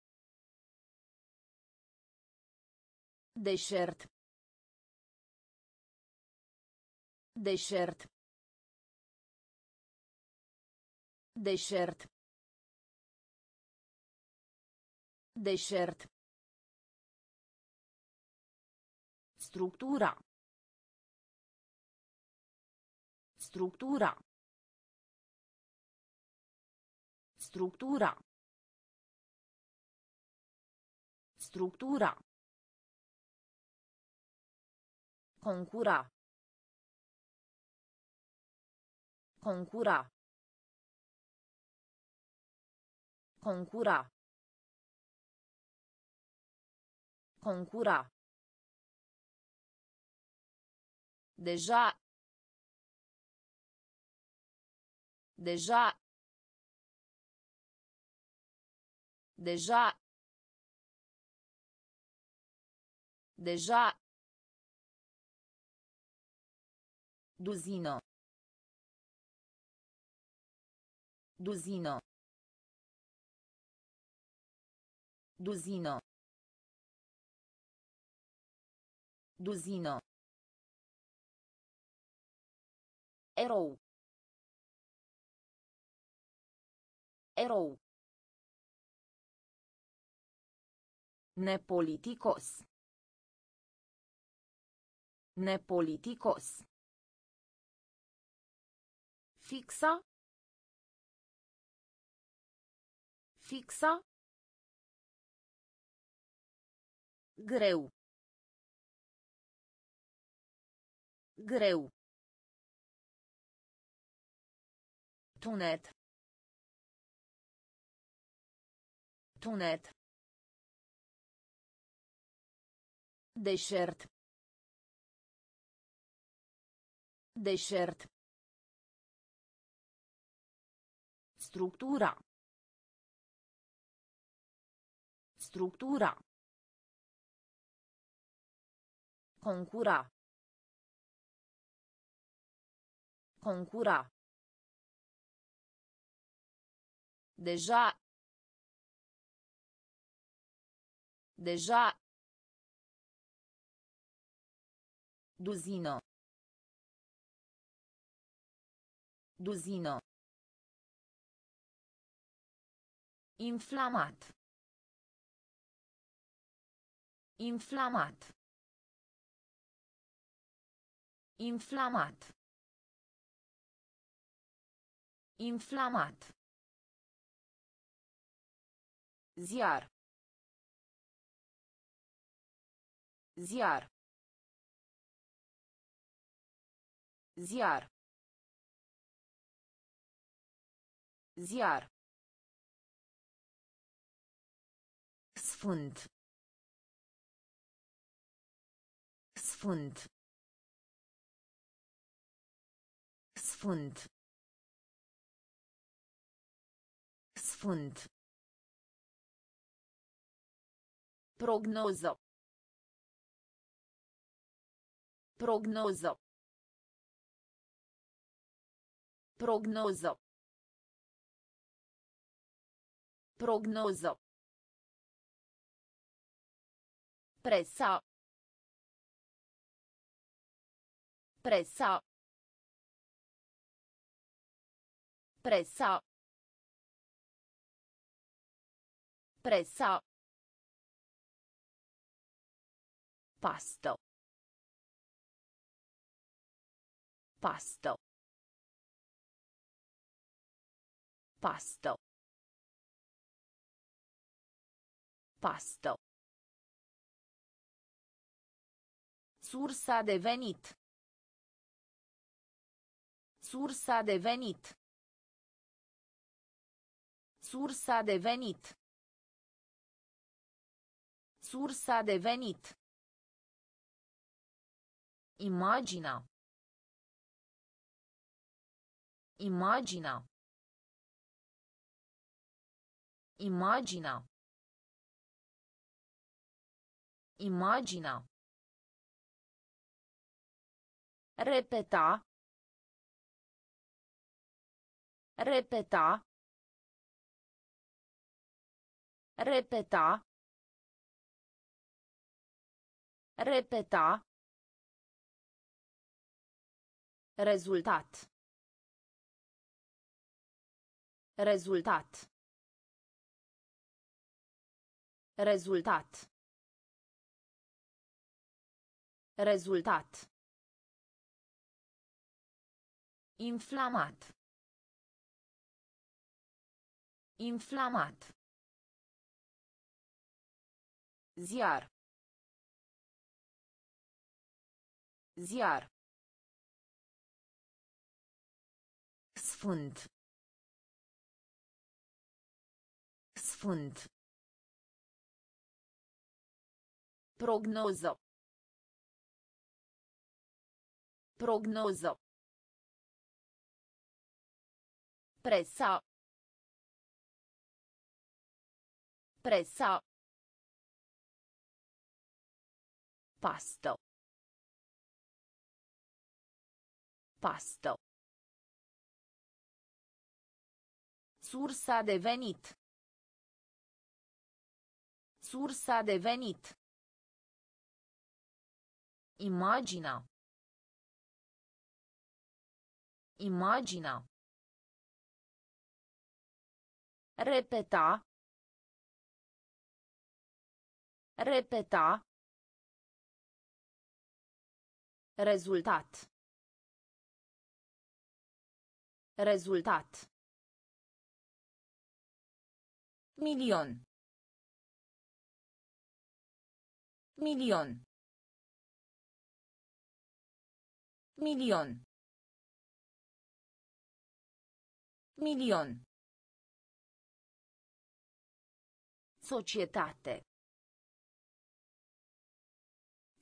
Deșert. Deșert. Deșert. Deșert. Structura. Structura. Structura. Structura. Concura. Concura. Concura. Concura. Deja. Deja. Deja. Deja. Duzină. Duzină. Duzină. Duzină. Erou. Erou. Nepoliticos. Nepoliticos. Fixa. Fixa. Greu. Greu. Tunet. Tunet. Deșert. Deșert. Structura. Structura. Concura. Concura. Deja. Deja. Duzină. Duzină. Inflamat. Inflamat. Inflamat. Inflamat. Ziar. Ziar. Ziar. Ziar. Sfânt. Sfânt. Sfânt. Sfânt. Prognoză. Prognoză. Prognoză. Prognoză. Presa. Presa. Presa. Presa. Pasto. Pasto. Pasto. Pasto. Sursa de venit. Sursa de venit. Sursa de venit. Sursa de venit. Imagina. Imagina. Imagina. Imagina. Repeta. Repeta. Repeta. Repeta. Rezultat. Rezultat. Rezultat. Rezultat. Inflamat. Inflamat. Ziar. Ziar. Sfânt. Sfânt. Prognoză. Prognoză. Presa. Presa. Pasto. Pasto. Sursa de venit. Sursa de venit. Imagina. Imagina. Repeta. Repeta. Rezultat. Rezultat. Milion. Milion. Milion. Milion. Societate.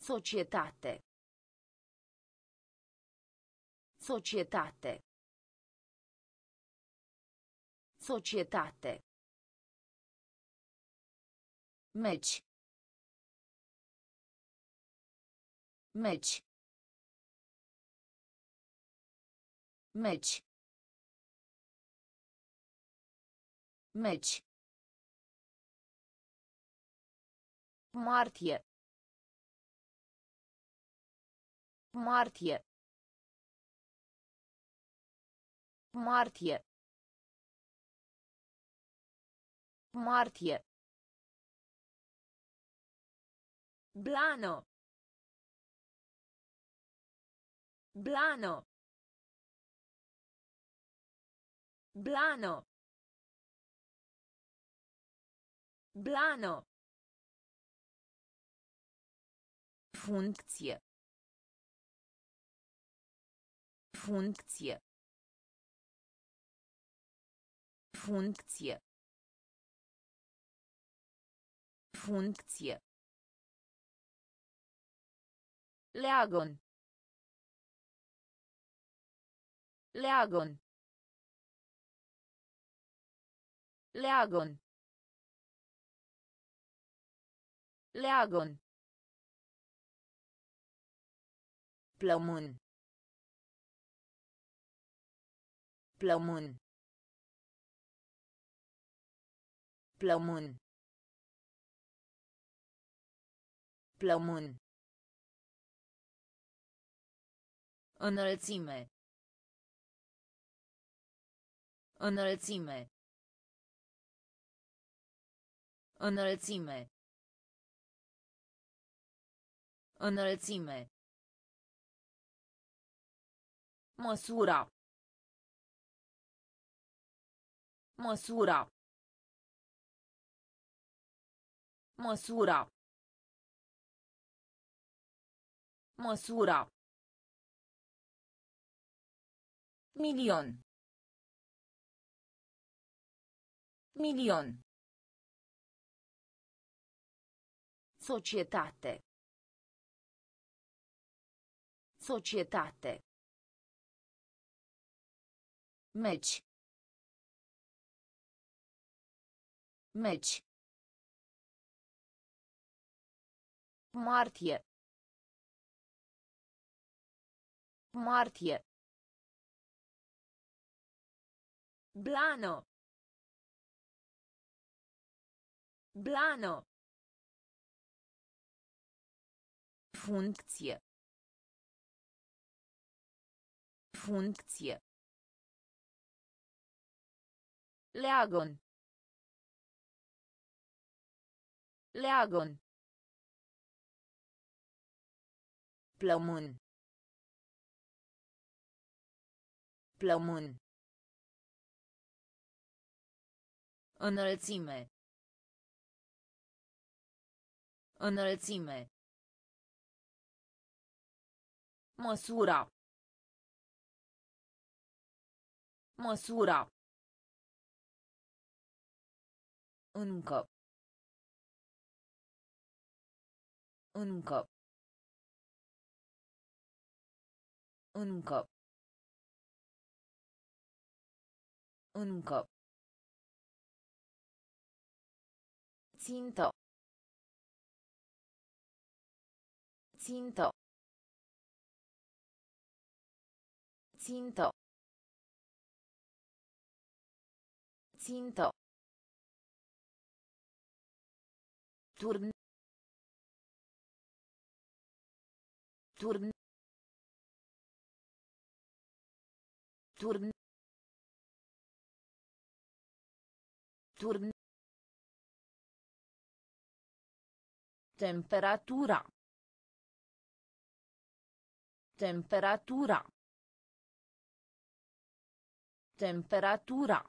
Societate. Societate. Societate. Meci. Meci. Meci. Meci. Martie. Martie. Martie. Martie. Blano. Blano. Blano. Blano. Funcție. Funcție. Funcție. Funcție. Leagon. Leagon. Leagon. Leagon. Plămân. Plămân. Plămân. Plămân. Înălțime. Înălțime. Înălțime. Înălțime. Măsura. Măsura. Măsura. Măsura. Milion. Milion. Societate. Societate. Meci. Meci. Martie. Martie. Blano. Blano. Funcție. Funcție. Leagon. Leagon. Plămân. Plămân. Înălțime. Înălțime. Măsura. Măsura. Încă. Încă. Încă. Încă. Țintă. Țintă. Țintă. Țintă. Turn. Turn. Turn. Turn. Temperatura. Temperatura. Temperatura.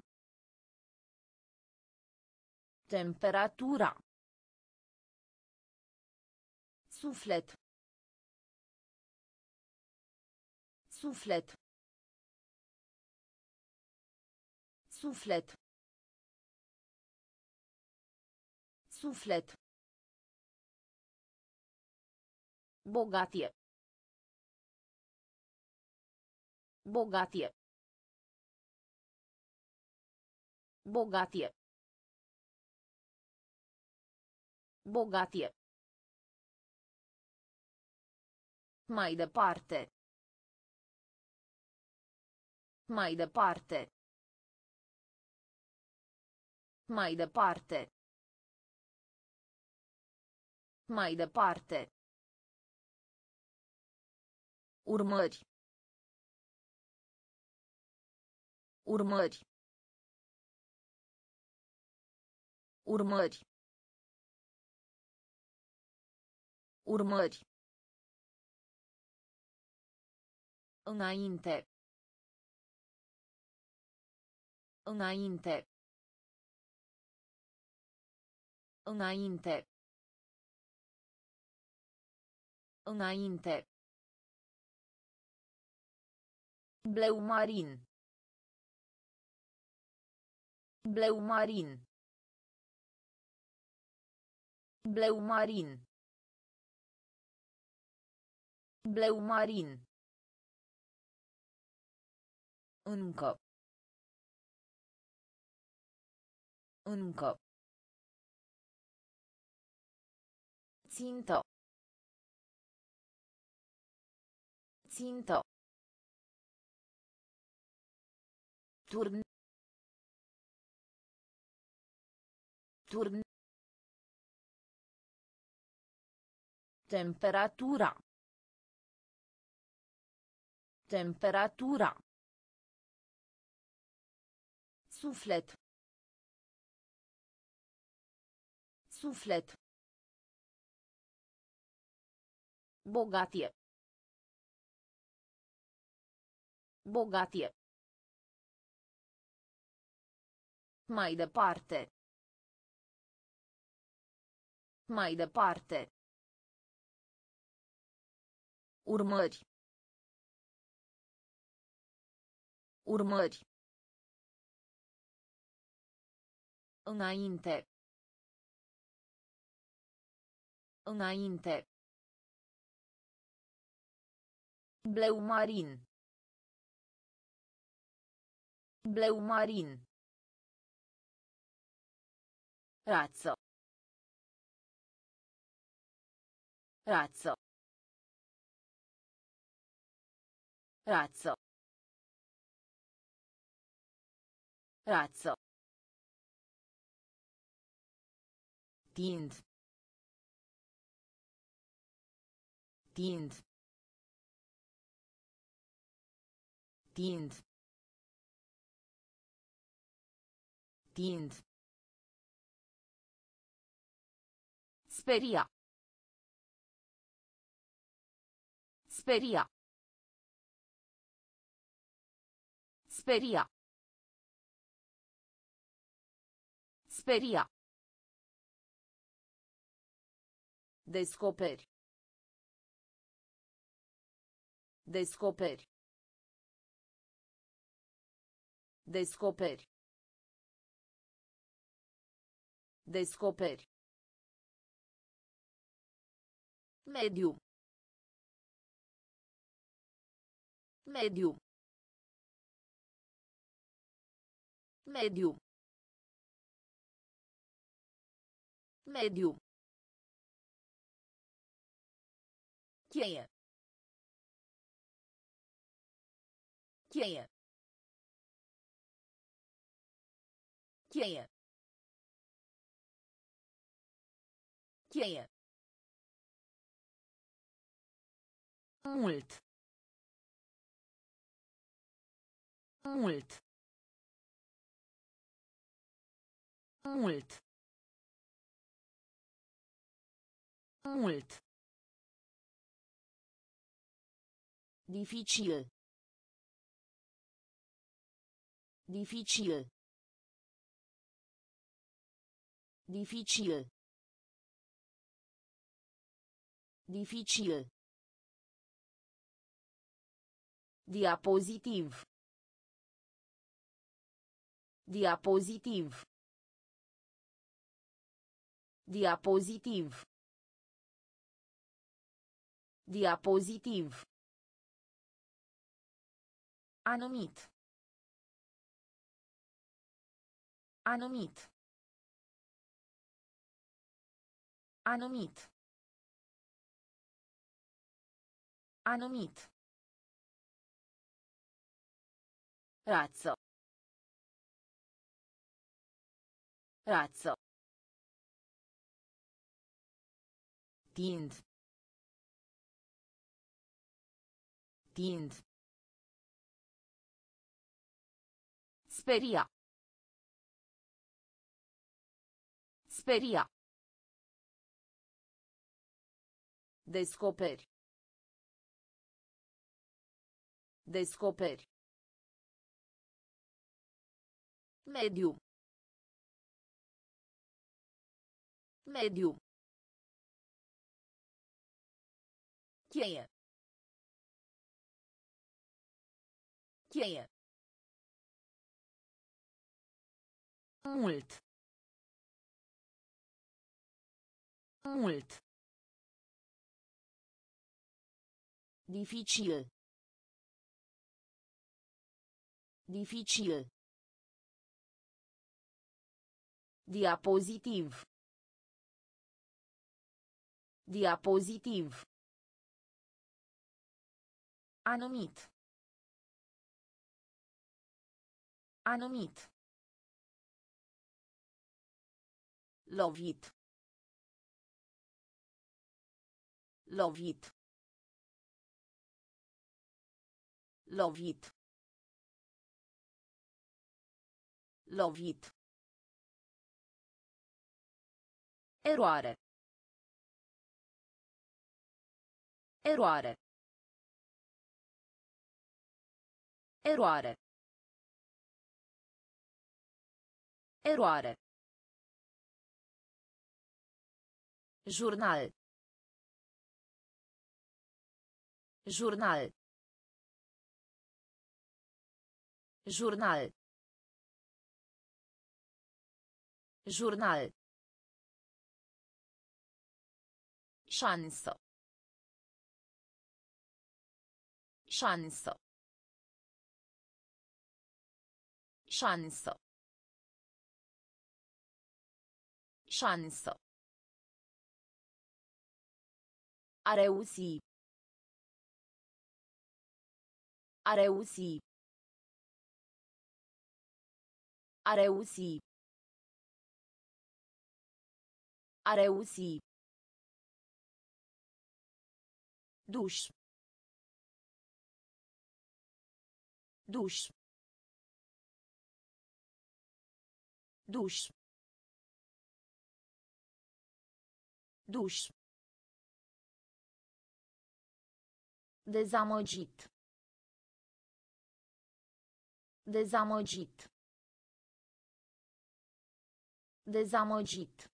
Temperatura. Suflet. Suflet. Suflet. Suflet. Bogatie. Bogatie. Bogatie. Bogatie. Mai departe. Mai departe. Mai departe. Mai departe. Urmări. Urmări. Urmări. Urmări. Înainte. Înainte. Înainte. Înainte. Bleu marin. Bleu marin. Bleu marin. Bleu marin. Încă. Încă. Țintă. Țintă. Turn. Turn. Temperatura. Temperatura. Suflet. Suflet. Bogatie. Bogatie. Mai departe. Mai departe. Urmări. Urmări. Înainte. Înainte. Bleu marin. Bleu marin. Razzo. Razzo. Razzo. Razzo. Tind. Tind. Tind. Tind. Speria. Speria. Speria. Speria. Descoperi. Descoperi. Descoperi. Descoperi. Mediu. Mediu. Mediu. Mediu. Cheie. Cheie. Cheie. Cheie. Mult. Mult. Mult. Mult. Dificil. Dificil. Dificil. Dificil. Diapozitiv. Diapozitiv. Diapozitiv. Diapozitiv. Anumit. Anumit. Anumit. Anumit. Razzo. Razzo. Tind. Tind. Speria. Speria. Descoperi. Descoperi. Mediu. Mediu. Cheie. Cheie. Mult. Mult. Dificil. Dificil. Diapozitiv. Diapozitiv. Anumit. Anumit. Lovit. Lovit. Lovit. Lovit. Eroare. Eroare. Eroare. Eroare. Jurnal. Jurnal. Jurnal. Jurnal. Șansă. Șansă. Șansă. Șansă. A reuși. A reuși. A reuși. A reuși. Duș. Duș. Duș. Duș. Dezamăgit. Dezamăgit. Dezamăgit.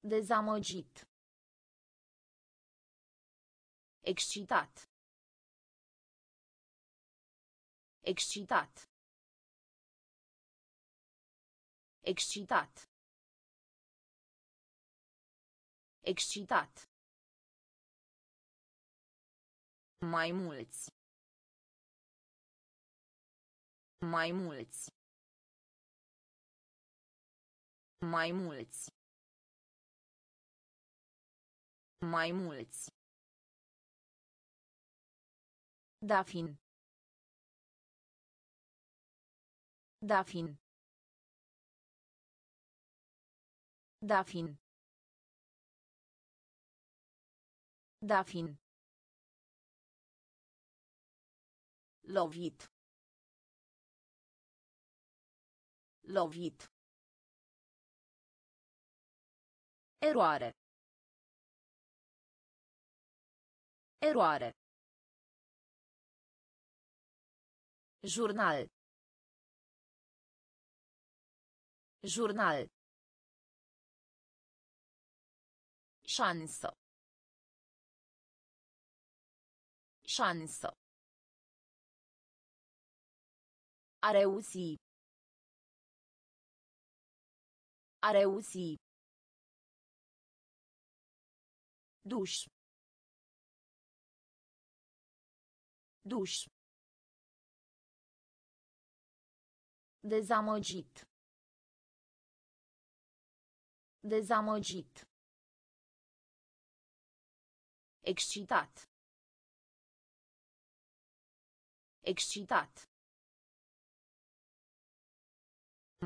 Dezamăgit. Excitat. Excitat. Excitat. Excitat. Mai mulți. Mai mulți. Mai mulți. Mai mulți. Dafin. Dafin. Dafin. Dafin. Lovit. Lovit. Eroare. Eroare. Jurnal. Jurnal. Șansă. Șansă. A reuși. A reuși. Duș. Duș. Dezamăgit. Dezamăgit. Excitat. Excitat.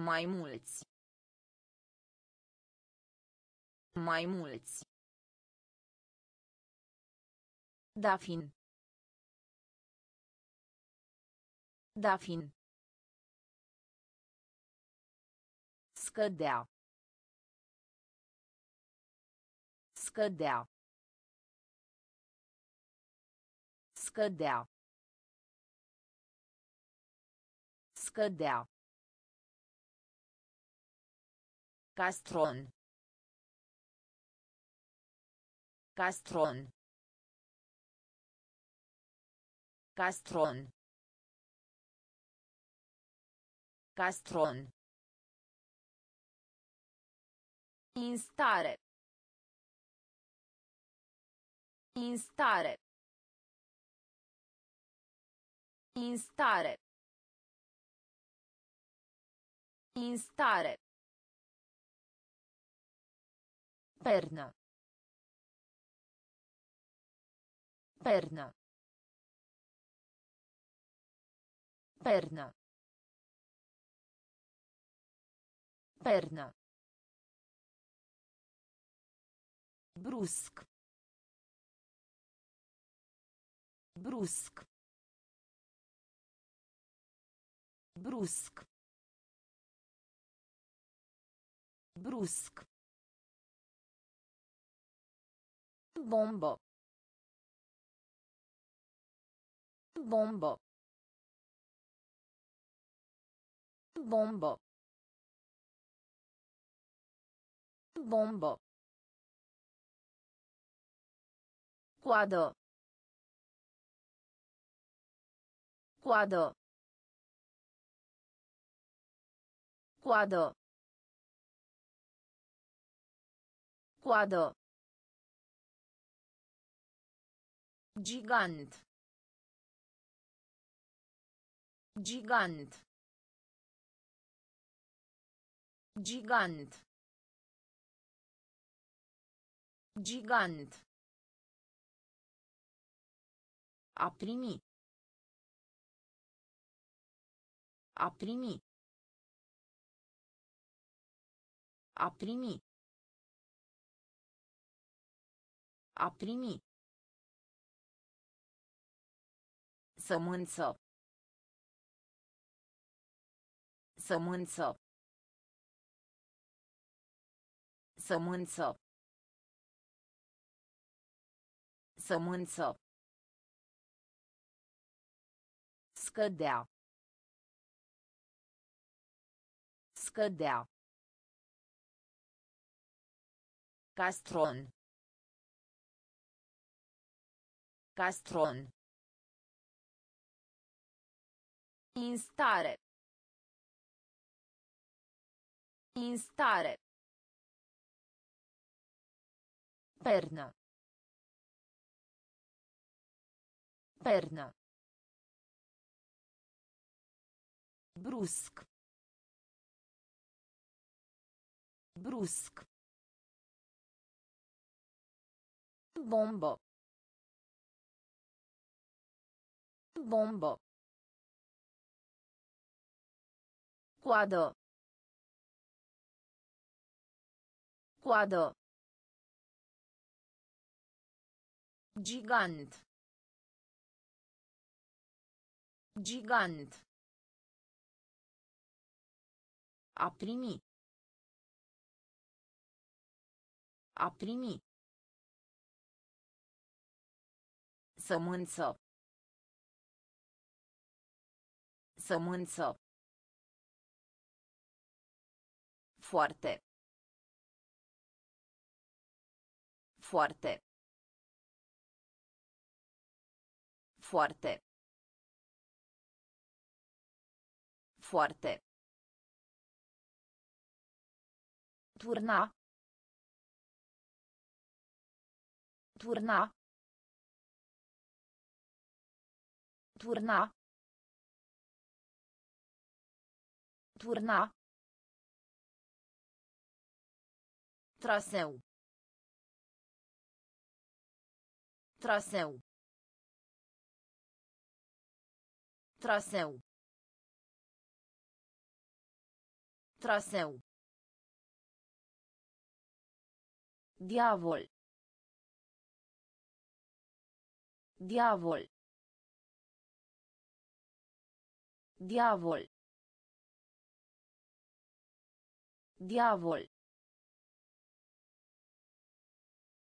Mai mulți. Mai mulți. Dafin. Dafin. Scădea. Scădea. Scădea. Scădea. Castron. Castron. Castron. Castron. Instare. Instare. Instare. Instare. Perna. Perna. Perna. Perna. brusc. Brusc. Brusc. Brusc. Bombă bombă Bombo. Bombo. Quadro. Quadro. Quadro. Quadro. gigante, gigante. Gigant. Gigant. A primi. A primi. A primi. A primi. Sămânță. Sămânță. Sămânță. Sămânță. Scădea. Scădea. Castron. Castron. Instare. Instare. Perna. Perna. brusc brusc bombo. Bombo. Quadro. Quadro. Gigant. Gigant. A primi. A primi. Sămânță. Sămânță. Foarte. Foarte. Foarte. Foarte. Turna. Turna. Turna. Turna. Traseu. Traseu. Traseu. Traseu. Diavol. Diavol. Diavol. Diavol.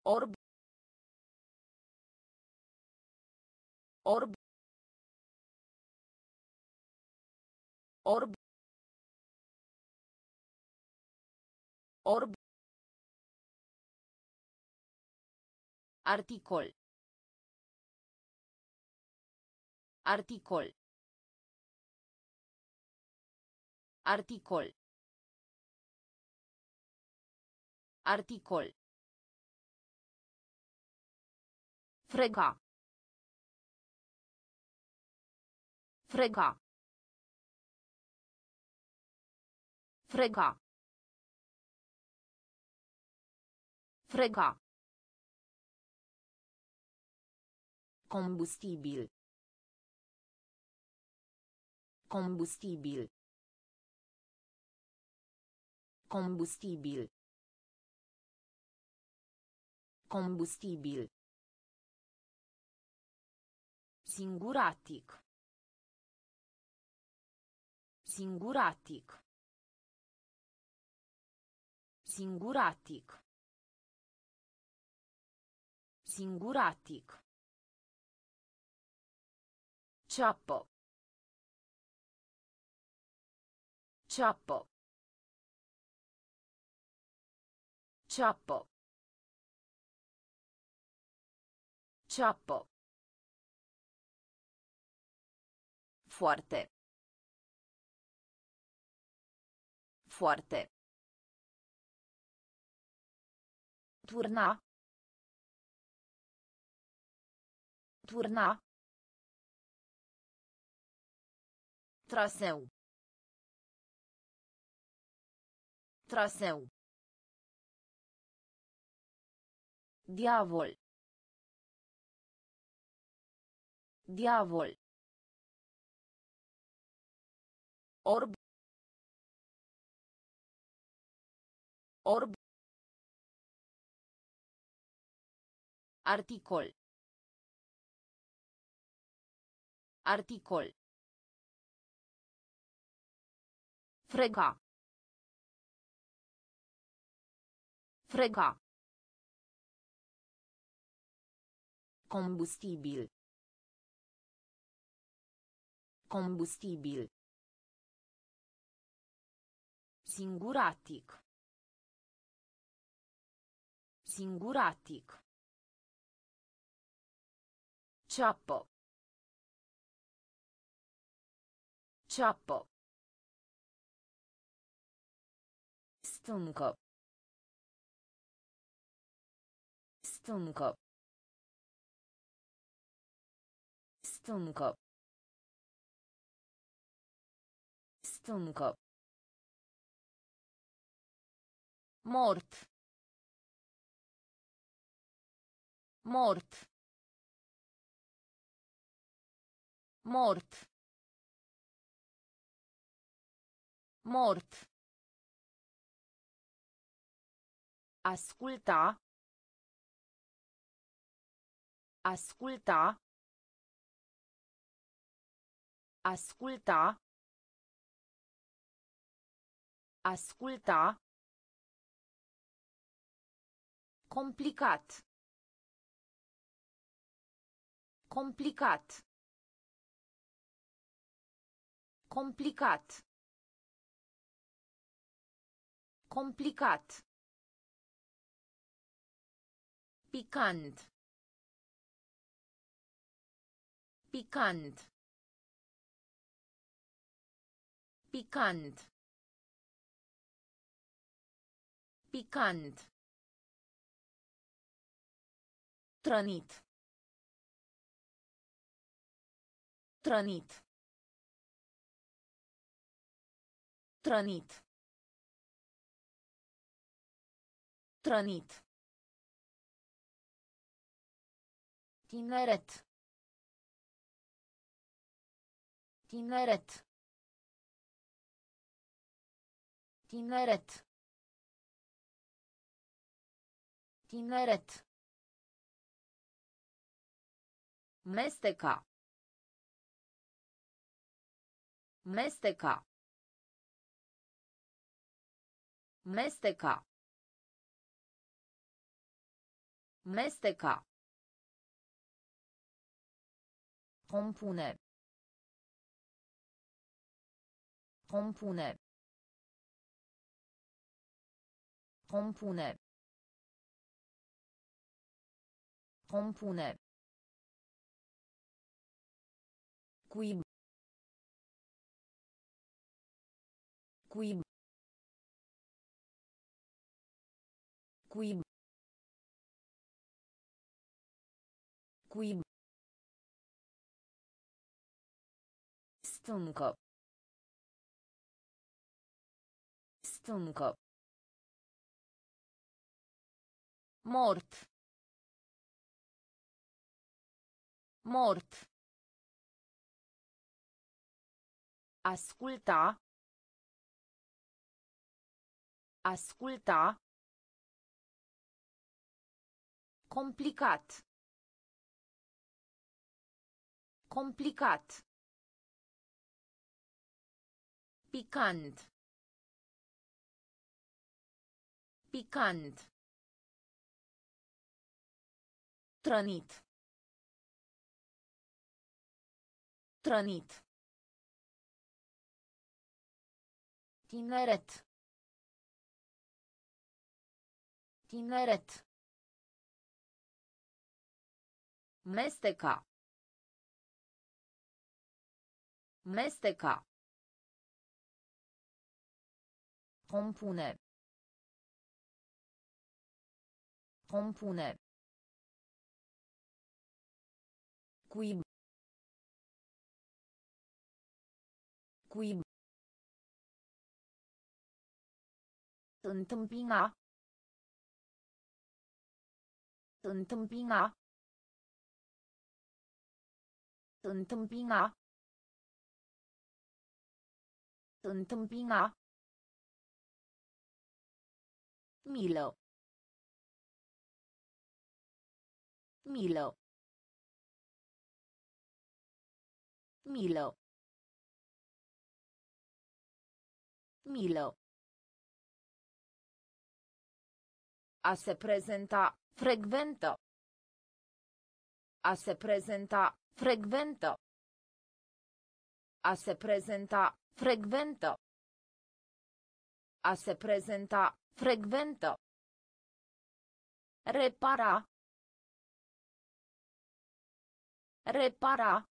Orb. Orb. Orb. Orb. Articol. Articol. Articol. Articol. Frega. Frega. Frega. Frega. Combustibil. Combustibil. Combustibil. Combustibil. Singuratic. Singuratic. Singuratic. Singuratic. Ciappo. Ciappo. Ciappo. Ciappo. Foarte. Foarte. Turna. Turna. Traseu. Traseu. Diavol. Diavol. Orb. Orb. Articol. Articol. Frega. Frega. Combustibil. Combustibil. Singuratic. Singuratic. Ciappo. Ciappo. Stâncă. Stâncă. Stâncă. Stâncă. Mort. Mort. Mort. Mort. Asculta. Asculta. Asculta. Asculta. Complicat. Complicat. Complicat. Complicat. Picant. Picant. Picant. Picant. Trănit. Trănit. Trănit. Trănit. Tineret. Tineret. Tineret. Tineret. Mesteca. Mesteca. Mesteca. Mesteca. Compune. Compune. Compune. Compune. Cuib. Cuib. Cuib. Cuib. Stâncă. Stâncă. Mort. Mort. Asculta. Asculta. Complicat. Complicat. Picant. Picant. Trănit. Trănit. Tineret. Tineret. Mesteca. Mesteca. Compune. Compune. Cuib. Cuib. Întâmpina. Întâmpina. Întâmpina. Întâmpina. Milă. Milă. Milă. Milă. A se prezenta, frecventă. A se prezenta, frecventă. A se prezenta, frecventă. A se prezenta, frecventă. Repara. Repara.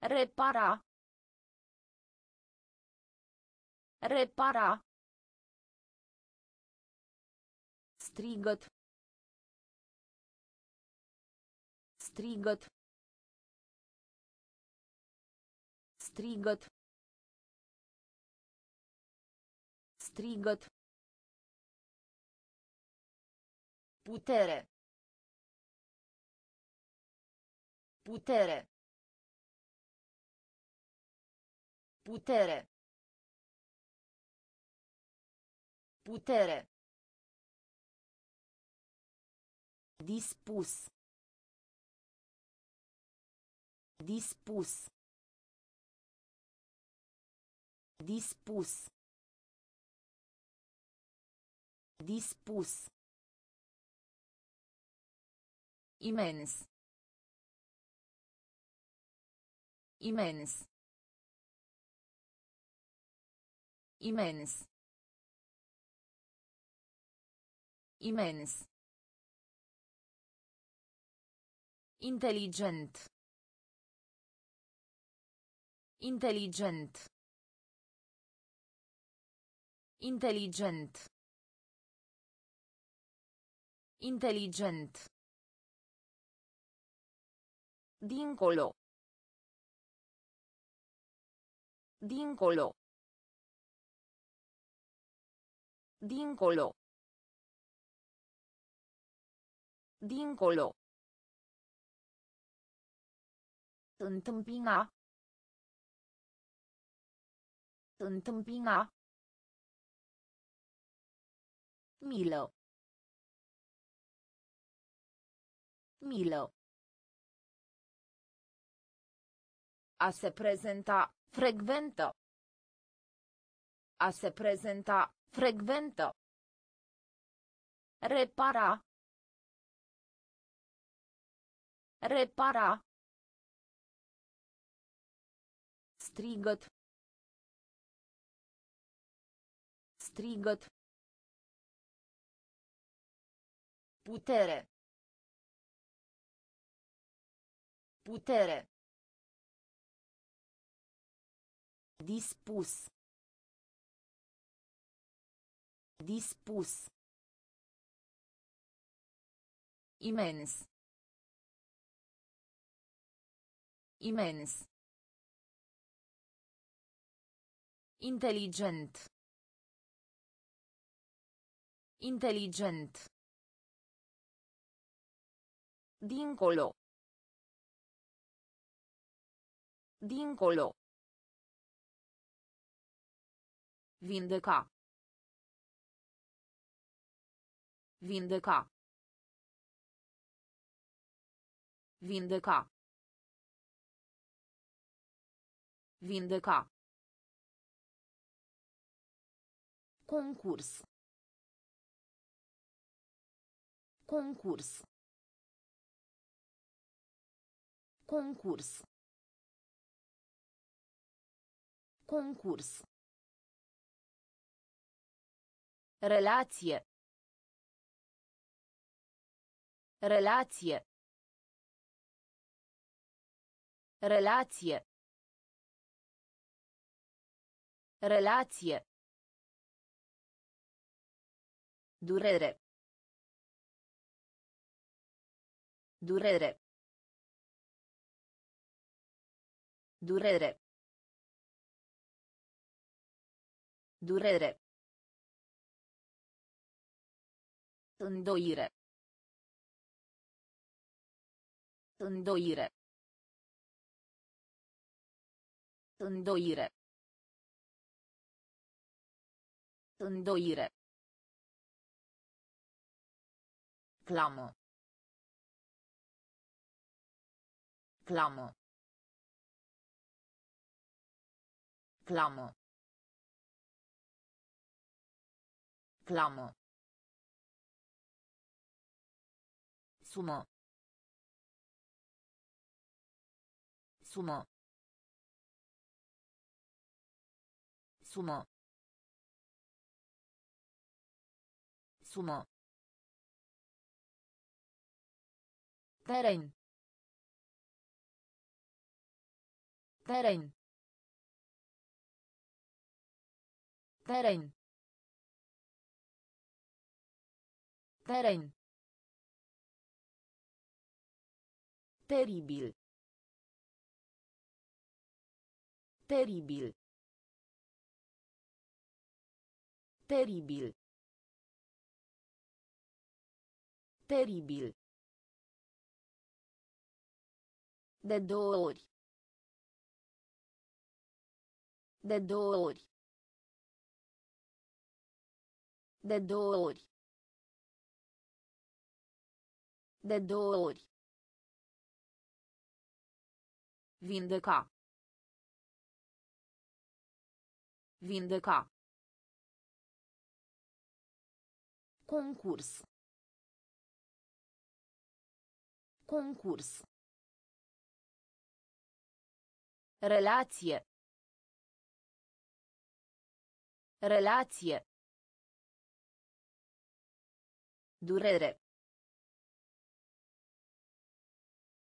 Repara. Repara. Strigăt. Strigăt. Strigăt. Strigăt. Putere. Putere. Putere. Putere. Dispus. Dispus. Dispus. Dispus. Imens. Imens. Imens. Imens. Inteligent. Inteligent. Inteligent. Inteligent. Dincolo. Dincolo. Dincolo. Dincolo. Întâmpina. Întâmpina. Milă. Milă. A se prezenta, frecventă. A se prezenta, frecventă. Repara. Repara. Strigăt. Strigăt. Putere. Putere. Dispus. Dispus. Imens. Imens. Inteligent. Inteligent. Dincolo. Dincolo. Vindeca. Vindeca. Vindeca. Vindeca. Concurs. Concurs. Concurs. Concurs. Relație. Relație. Relație. Relație. Durere. Durere. Durere. Durere. Îndoire. Îndoire. Îndoire. Îndoire. Clamă. Clamă. Clamă. Clamă. Sumă. Sumă. Sumă. Sumă. Teren. Teren. Teren. Teren. Teribil. Teribil. Teribil. Teribil. De două ori. De două ori. De două ori. De două ori. Vindeca. Vindeca. Concurs. Concurs. Relație. Relație. Durere.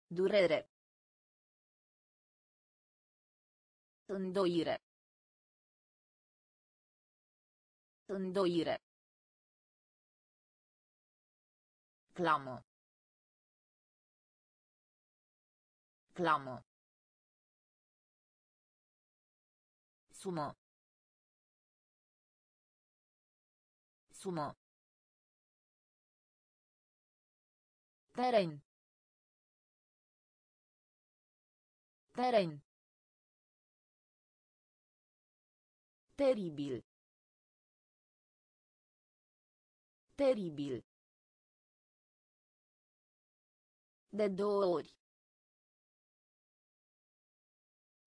Durere. Îndoire. Îndoire. Clamă. Clamă. Sumă. Sumă. Teren. Teren. Teribil. Teribil. De două ori.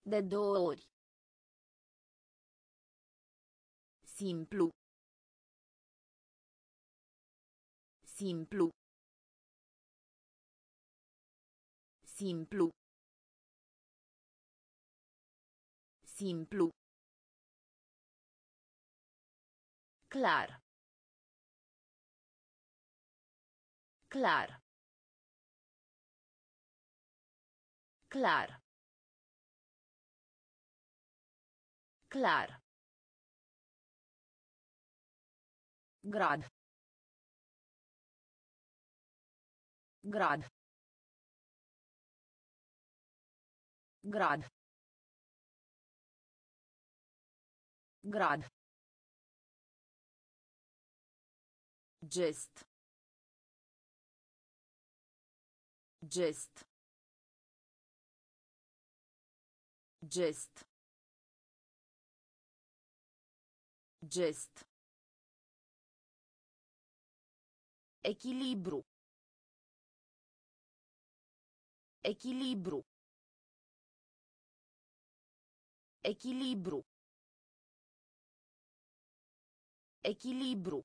De două ori. Simplu. Simplu. Simplu. Simplu. Clar. Clar. Clar. Clar. Grad. Grad. Grad. Grad. Gest. Gest. Gest. Gest. Echilibru. Echilibru. Echilibru. Echilibru.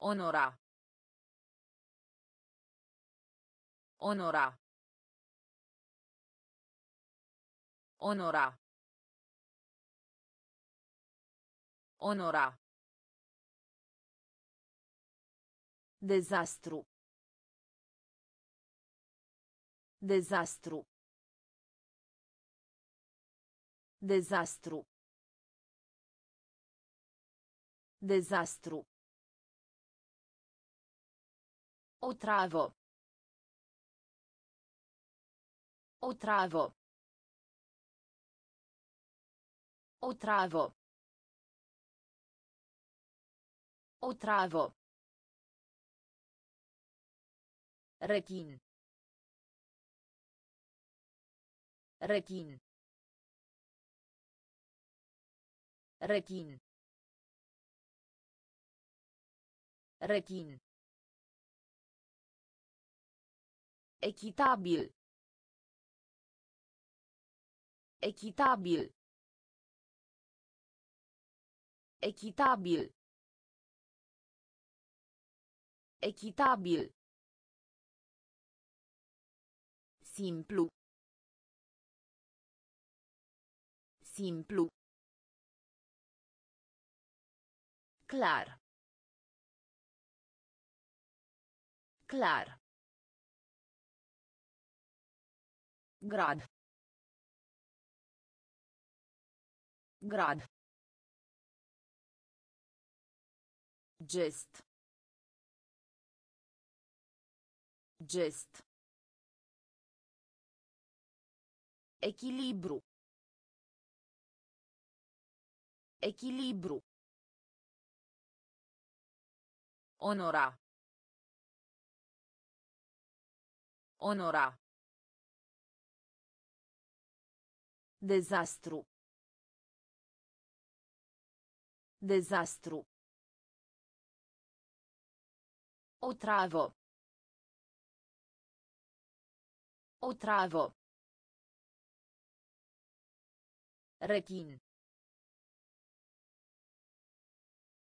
Onora. Onora. Onora. Onora. Dezastru. Dezastru. Dezastru. Dezastru. Otravă. Otravă. Otravă. Otravă. Rechin. Rechin. Rechin. Rechin. Echitabil. Echitabil. Echitabil. Echitabil. Simplu. Simplu. Clar. Clar. Grad. Grad. Gest. Gest. Echilibru. Echilibru. Onora. Onora. Dezastru. Dezastru. Otravă. Otravă. Rechin.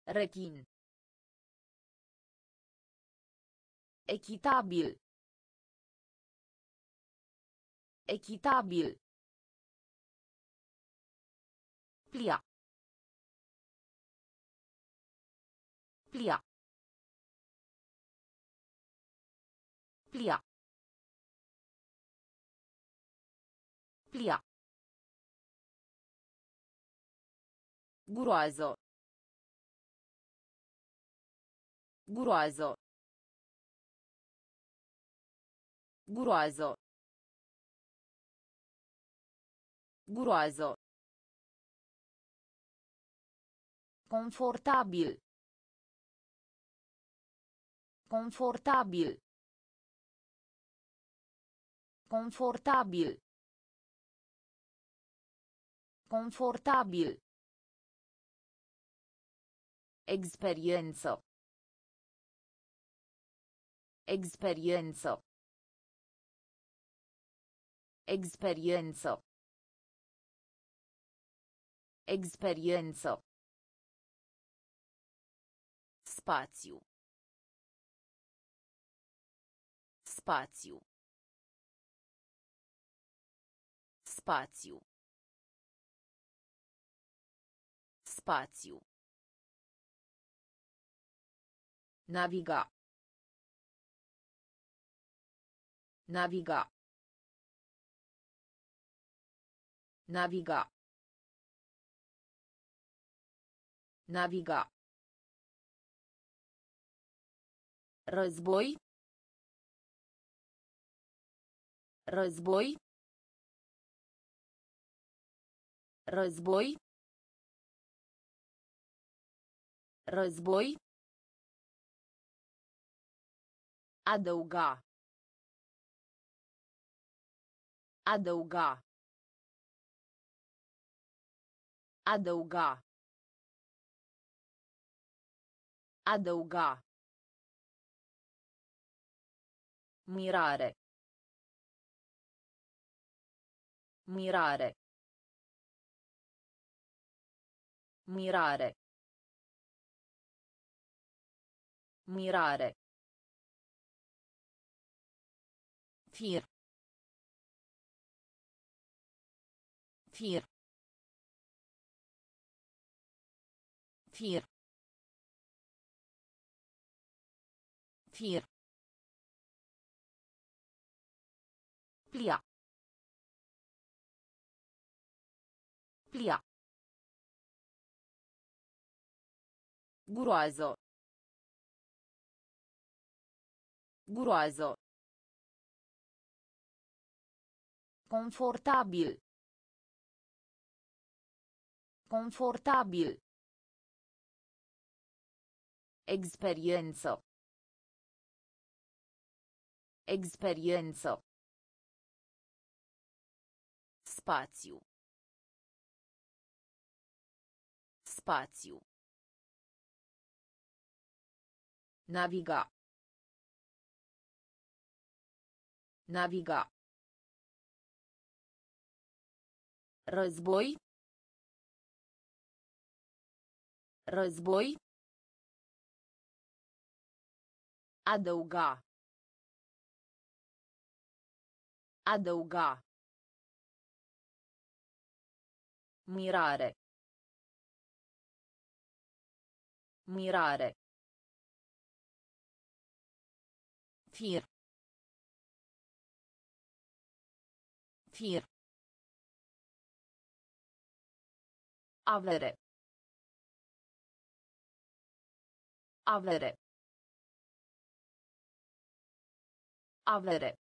Rechin. Echitabil. Echitabil. Plia. Plia. Plia. Plia. Guroază. Guroază. Guroază. Guroază. Confortabil. Confortabil. Confortabil. Confortabil. Experiență. Experiență. Experiență. Experiență. Spațiu. Spațiu. Spațiu. Spațiu. Naviga. Naviga. Naviga. Naviga. Război. Război. Război. Război. Adăuga. Adăuga. Adăuga. Adăuga. Mirare. Mirare. Mirare. Mirare. Fir. Fir. Fir. Fir. Plia. Plia. Guroază. Guroază. Confortabil. Confortabil. Experiență. Experiență. Spațiu. Spațiu. Naviga. Naviga. Război. Război. Adăuga. Adăuga. Mirare. Mirare. Fir. Fir. Avere. Avere. Avere.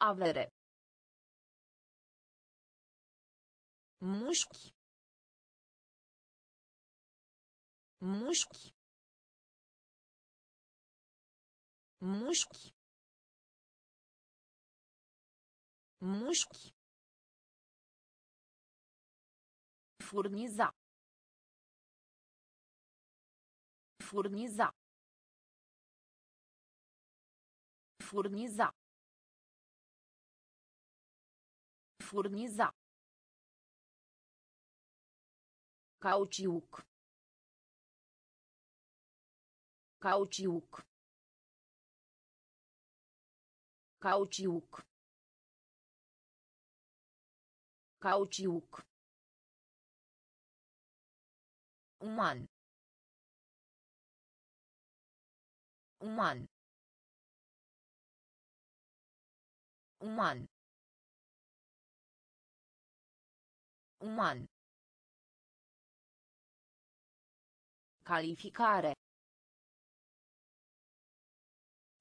Avere. Mușchi. Mușchi. Mușchi. Mușchi. Furniza. Furniza. Furniza. Furniza. Cauciuc. Cauciuc. Cauciuc. Cauciuc. Uman. Uman. Uman. Uman. Calificare.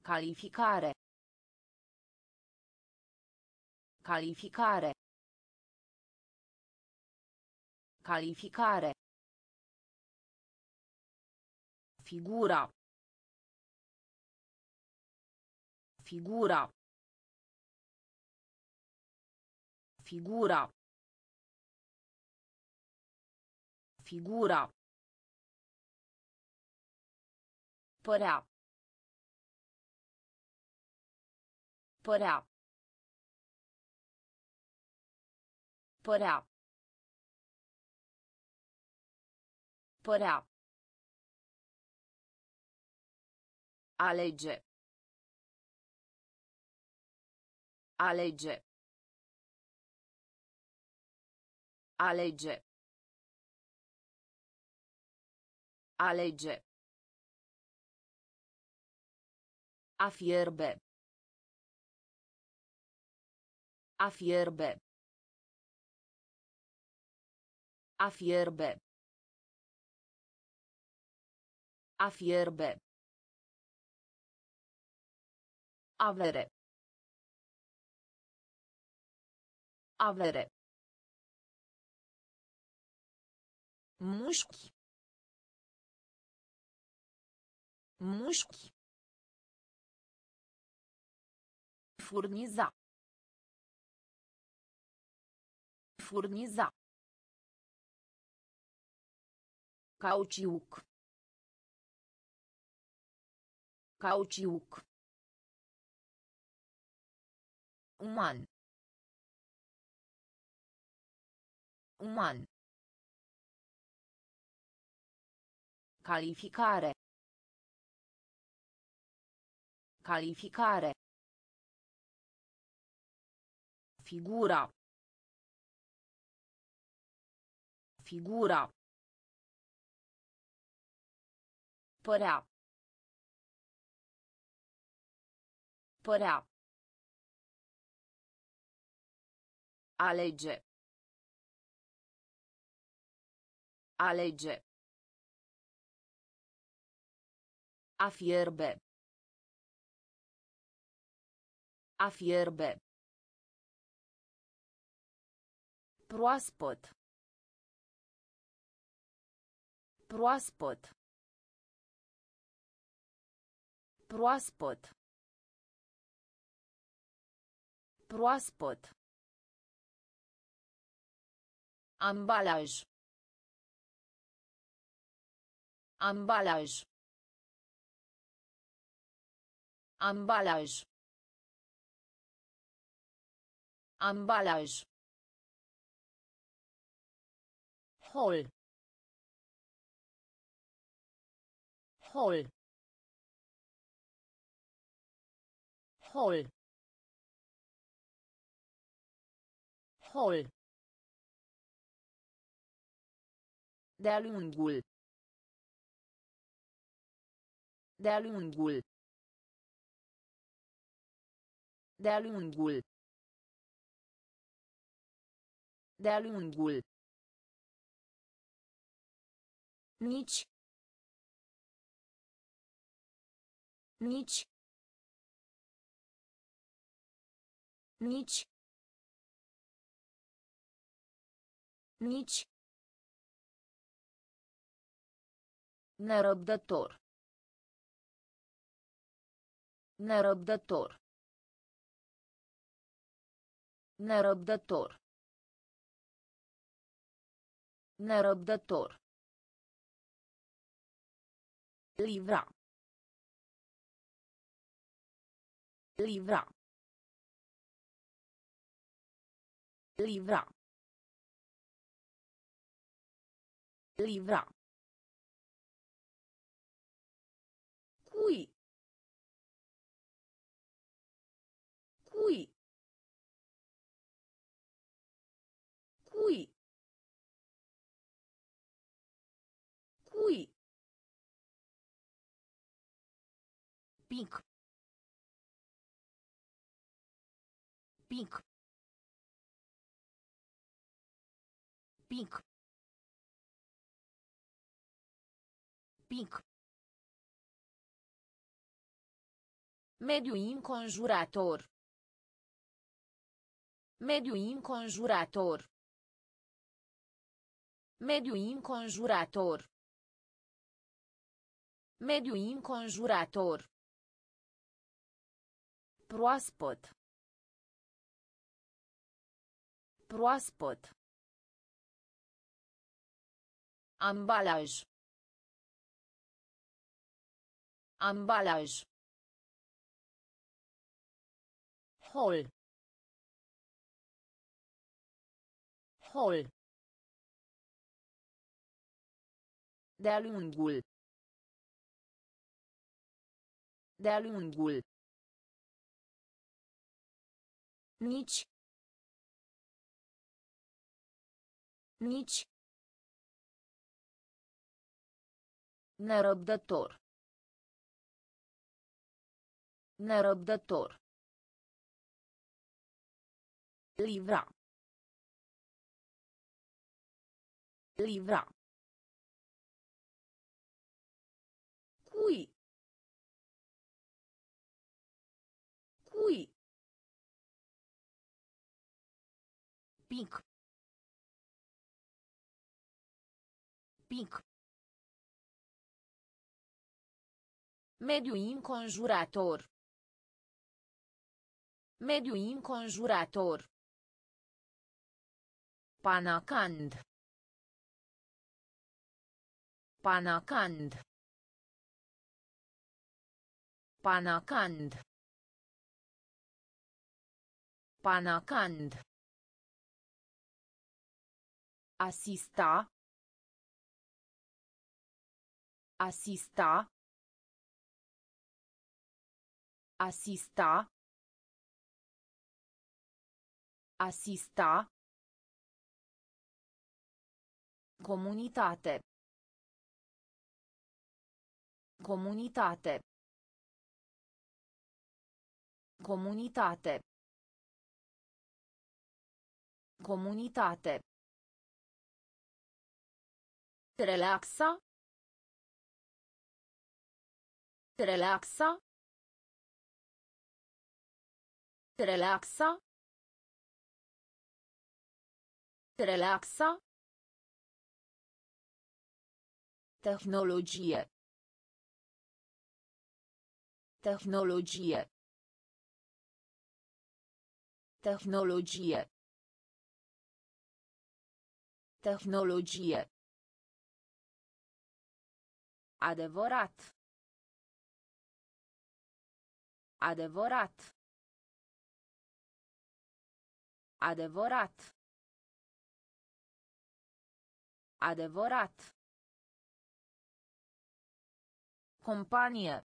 Calificare. Calificare. Calificare. Figura. Figura. Figura. Figura. Părea. Părea. Părea. Părea. Alege. Alege. Alege. Alege. A fierbe. A fierbe. A fierbe. A fierbe. Avere. Avere. Mușchi. Mușchi. Furniza. Furniza. Cauciuc. Cauciuc. Uman. Uman. Calificare. Calificare. Figura. Figura. Părea. Părea. Alege. Alege. A fierbe. A fierbe. Proaspăt. Proaspăt. Proaspăt. Proaspăt. Ambalaj. Ambalaj. Ambalaj. Ambalaj. Hol. Hol. Hol. Hol. De-a lungul. De-a lungul. De-a lungul. De-a lungul. Nici. Nici. Nici. Nici. Nerăbdător. Nerăbdător. Nerăbdător. Nerăbdător. Livra. Livra. Livra. Livra. Cui. Cui. Pic pic pic pic Mediu înconjurător. Mediu înconjurător. Mediu înconjurător. Mediu înconjurător. Proaspăt. Proaspăt. Ambalaj. Ambalaj. Hol. Hol. De-a lungul. De-a lungul. Nici. Nici. Nerăbdător. Nerăbdător. Livra. Livra. Cui. Cui. Pic pic mediu înconjurător mediu înconjurător panacand Panacand. Panacand. Panacand. Asista. Asista. Asista. Asista. Comunitate. Comunitate. Comunitate. Comunitate. Relaxa. Relaxa. Relaxa. Relaxa. Tehnologie. Tehnologie. Tehnologie. Tehnologie. Adevărat. Adevărat. Adevărat. Adevărat. Companie.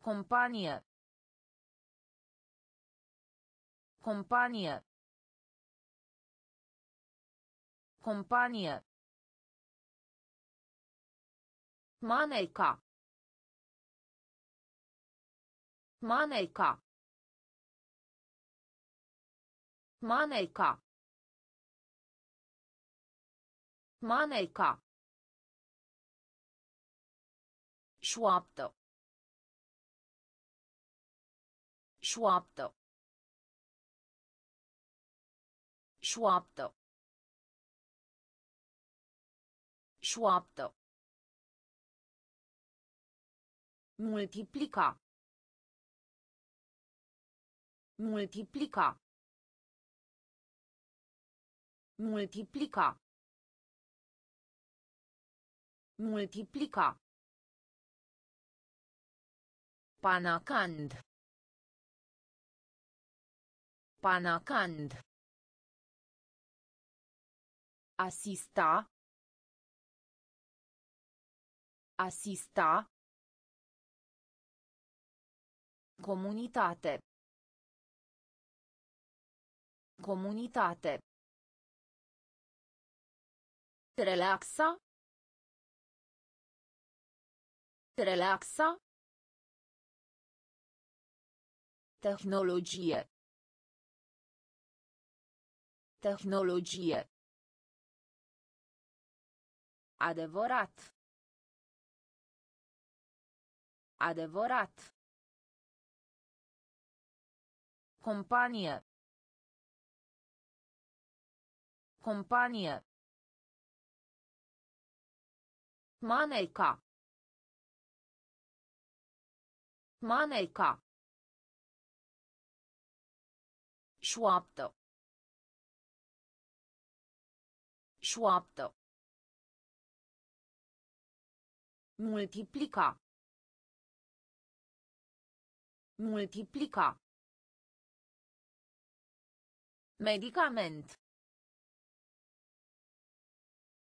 Companie. Companie. Companie. Maneca. Maneca. Maneca. Maneca. Șoaptă. Șoaptă. Șoaptă. Șoaptă. Multiplica. Multiplica. Multiplica. Multiplica. Panacand. Panacand. Asista. Asista. Comunitate. Comunitate. Relaxa. Relaxa. Tehnologie. Tehnologie. Adevărat. Adevărat. Companie. Companie. Maneca. Maneca. Șoaptă. Șoaptă. Multiplica. Multiplica. Medicament.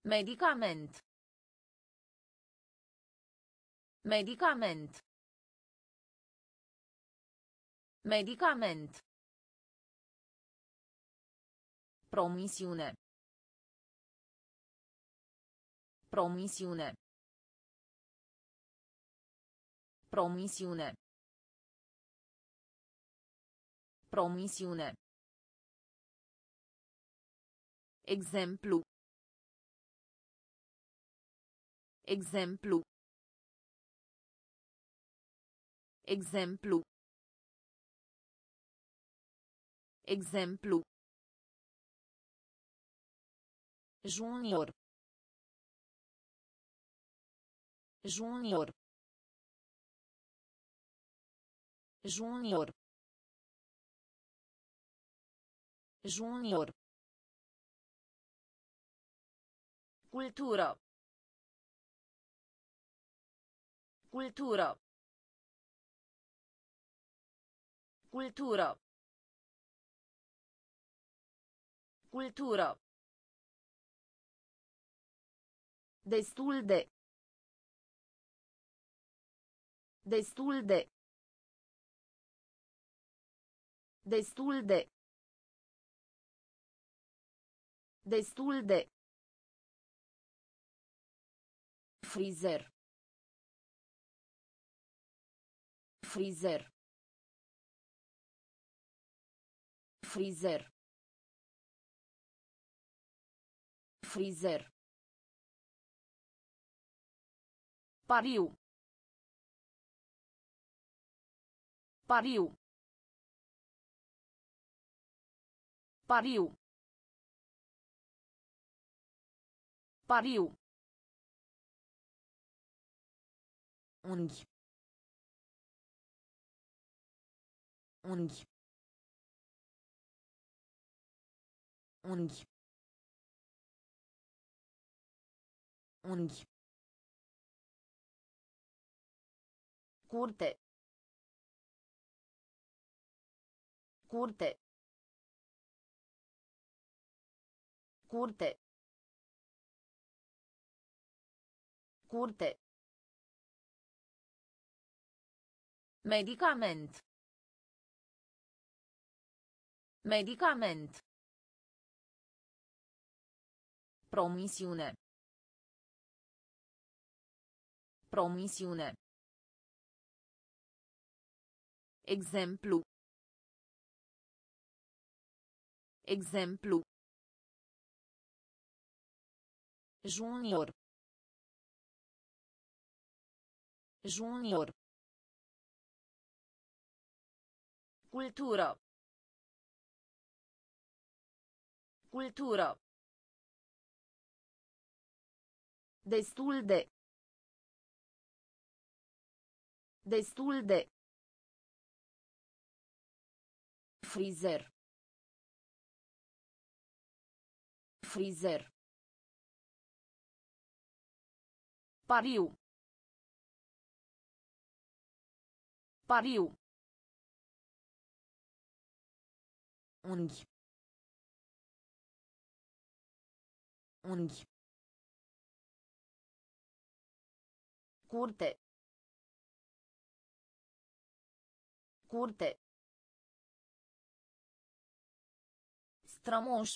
Medicament. Medicament. Medicament. Promisiune. Promisiune. Promisiune. Promisiune. Exemplu. Exemplu. Exemplu. Exemplu. Junior. Junior. Junior. Junior. Cultură. Cultură. Cultură. Cultură. Destul de. Destul de. Destul de. Destul de. Frizer. Frizer. Frizer. Frizer. Pariu. Pariu. Pariu. Pariu. Unghi. Unghi. Unghi. Unghi. Curte. Curte. Curte. Curte. Medicament. Medicament. Promisiune. Promisiune. Exemplu. Exemplu. Junior. Junior. Cultură. Cultură. Destul de. Destul de. Frizer. Frizer. Pariu. Pariu. Unghi. Unghi. Curte. Curte. Strămoș.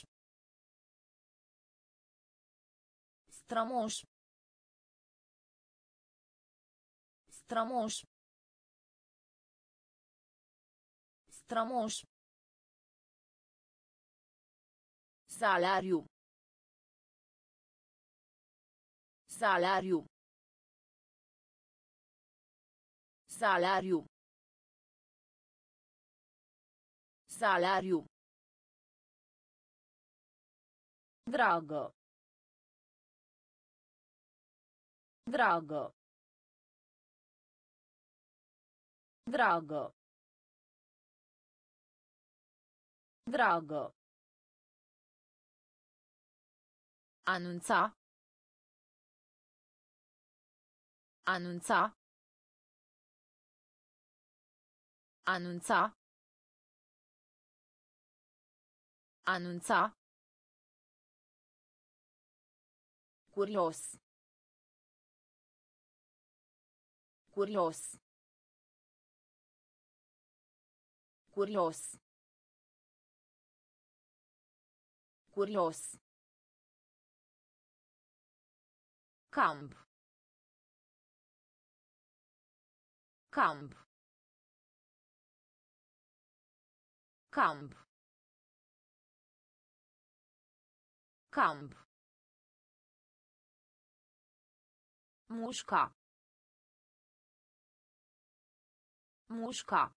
Strămoș. Strămoș. Strămoș. Salariu. Salariu. Salariu. Salariu. Dragă. Dragă. Dragă. Dragă. Anunța. Anunța. Anunța. Anunța. Curios. Curios. Curios. Curios. Camp. Camp. Camp. Camp. Mușca. Mușca.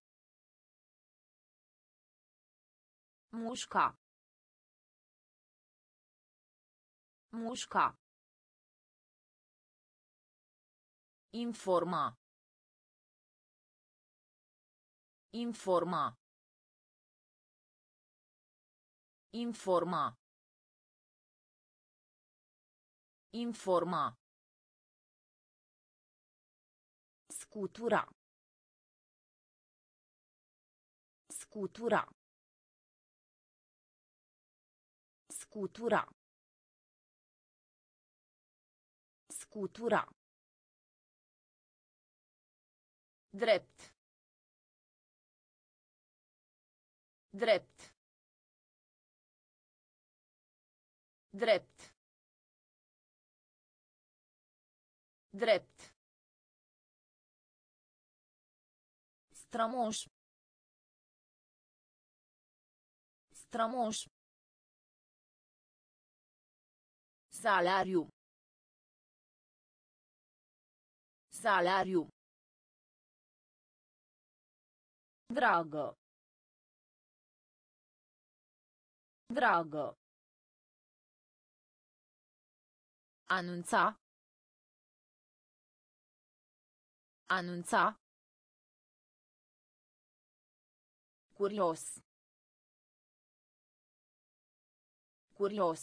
Mușca. Mușca. Informa. Informa. Informa. Informa. Scutura. Scutura. Scutura. Scutura. Drept. Drept. Drept. Drept. Strămoș. Strămoș. Salariu. Salariu. Dragă. Dragă. Anunța. Anunța. Curios. Curios.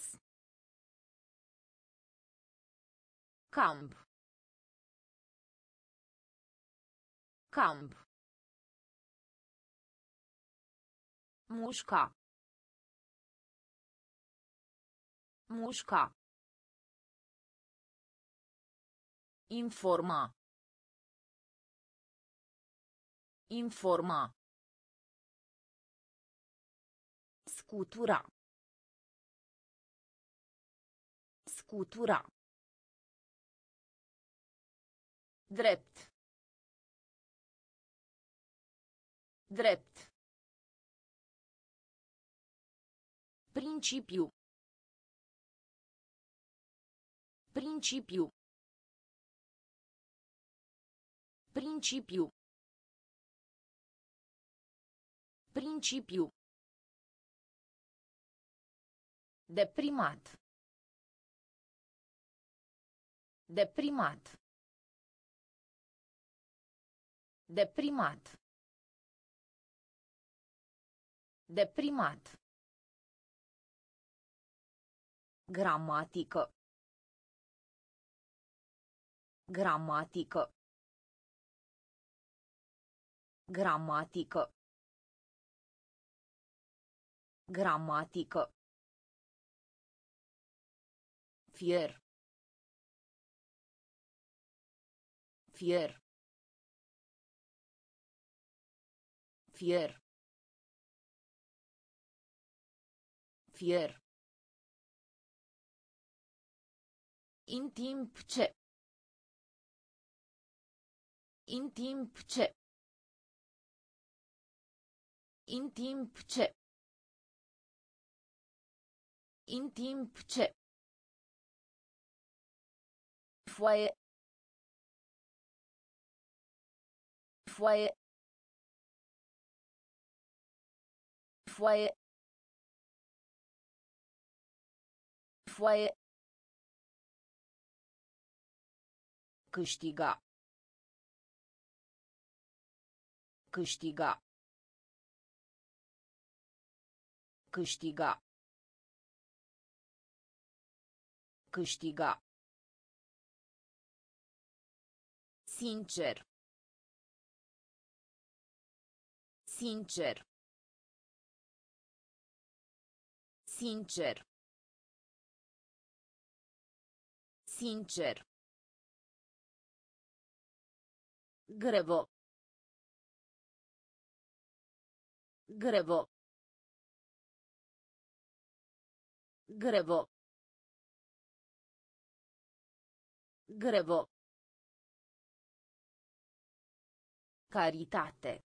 Camp. Camp. Mușca. Mușca. Informa. Informa. Scutura. Scutura. Drept. Drept. Principiu. Principiu. Principiu. Principiu. Deprimat. Deprimat. Deprimat. Deprimat. Gramatică. Gramatică. Gramatică. Gramatică. Fier. Fier. Fier. Fier. În timp ce. În timp ce. În timp ce. În timp ce. Foaie. Foaie. Foaie. Foaie. Câștiga. Câștiga. Câștiga. Câștiga. Sincer. Sincer. Sincer. Sincer. Grevo. Grevo. Grevo. Grevo. Caritate.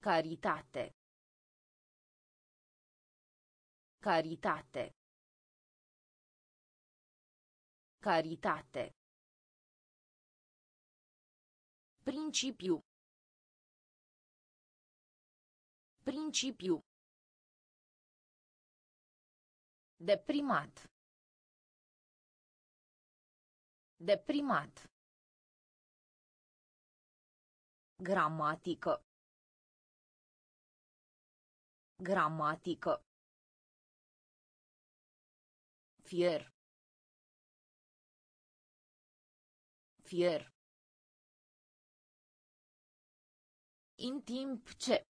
Caritate. Caritate. Caritate. Principiu. Principiu. Deprimat. Deprimat. Gramatică. Gramatică. Fier. Fier. În timp ce.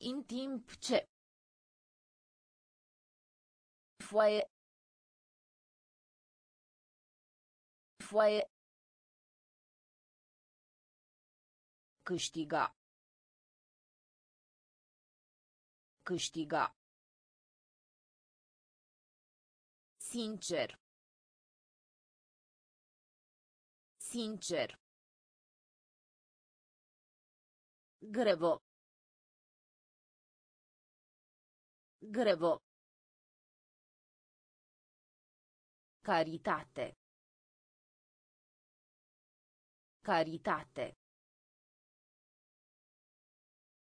În timp ce. Foaie. Foaie. Câștiga. Câștiga. Sincer. Sincer. Grevo. Grevo. Caritate. Caritate.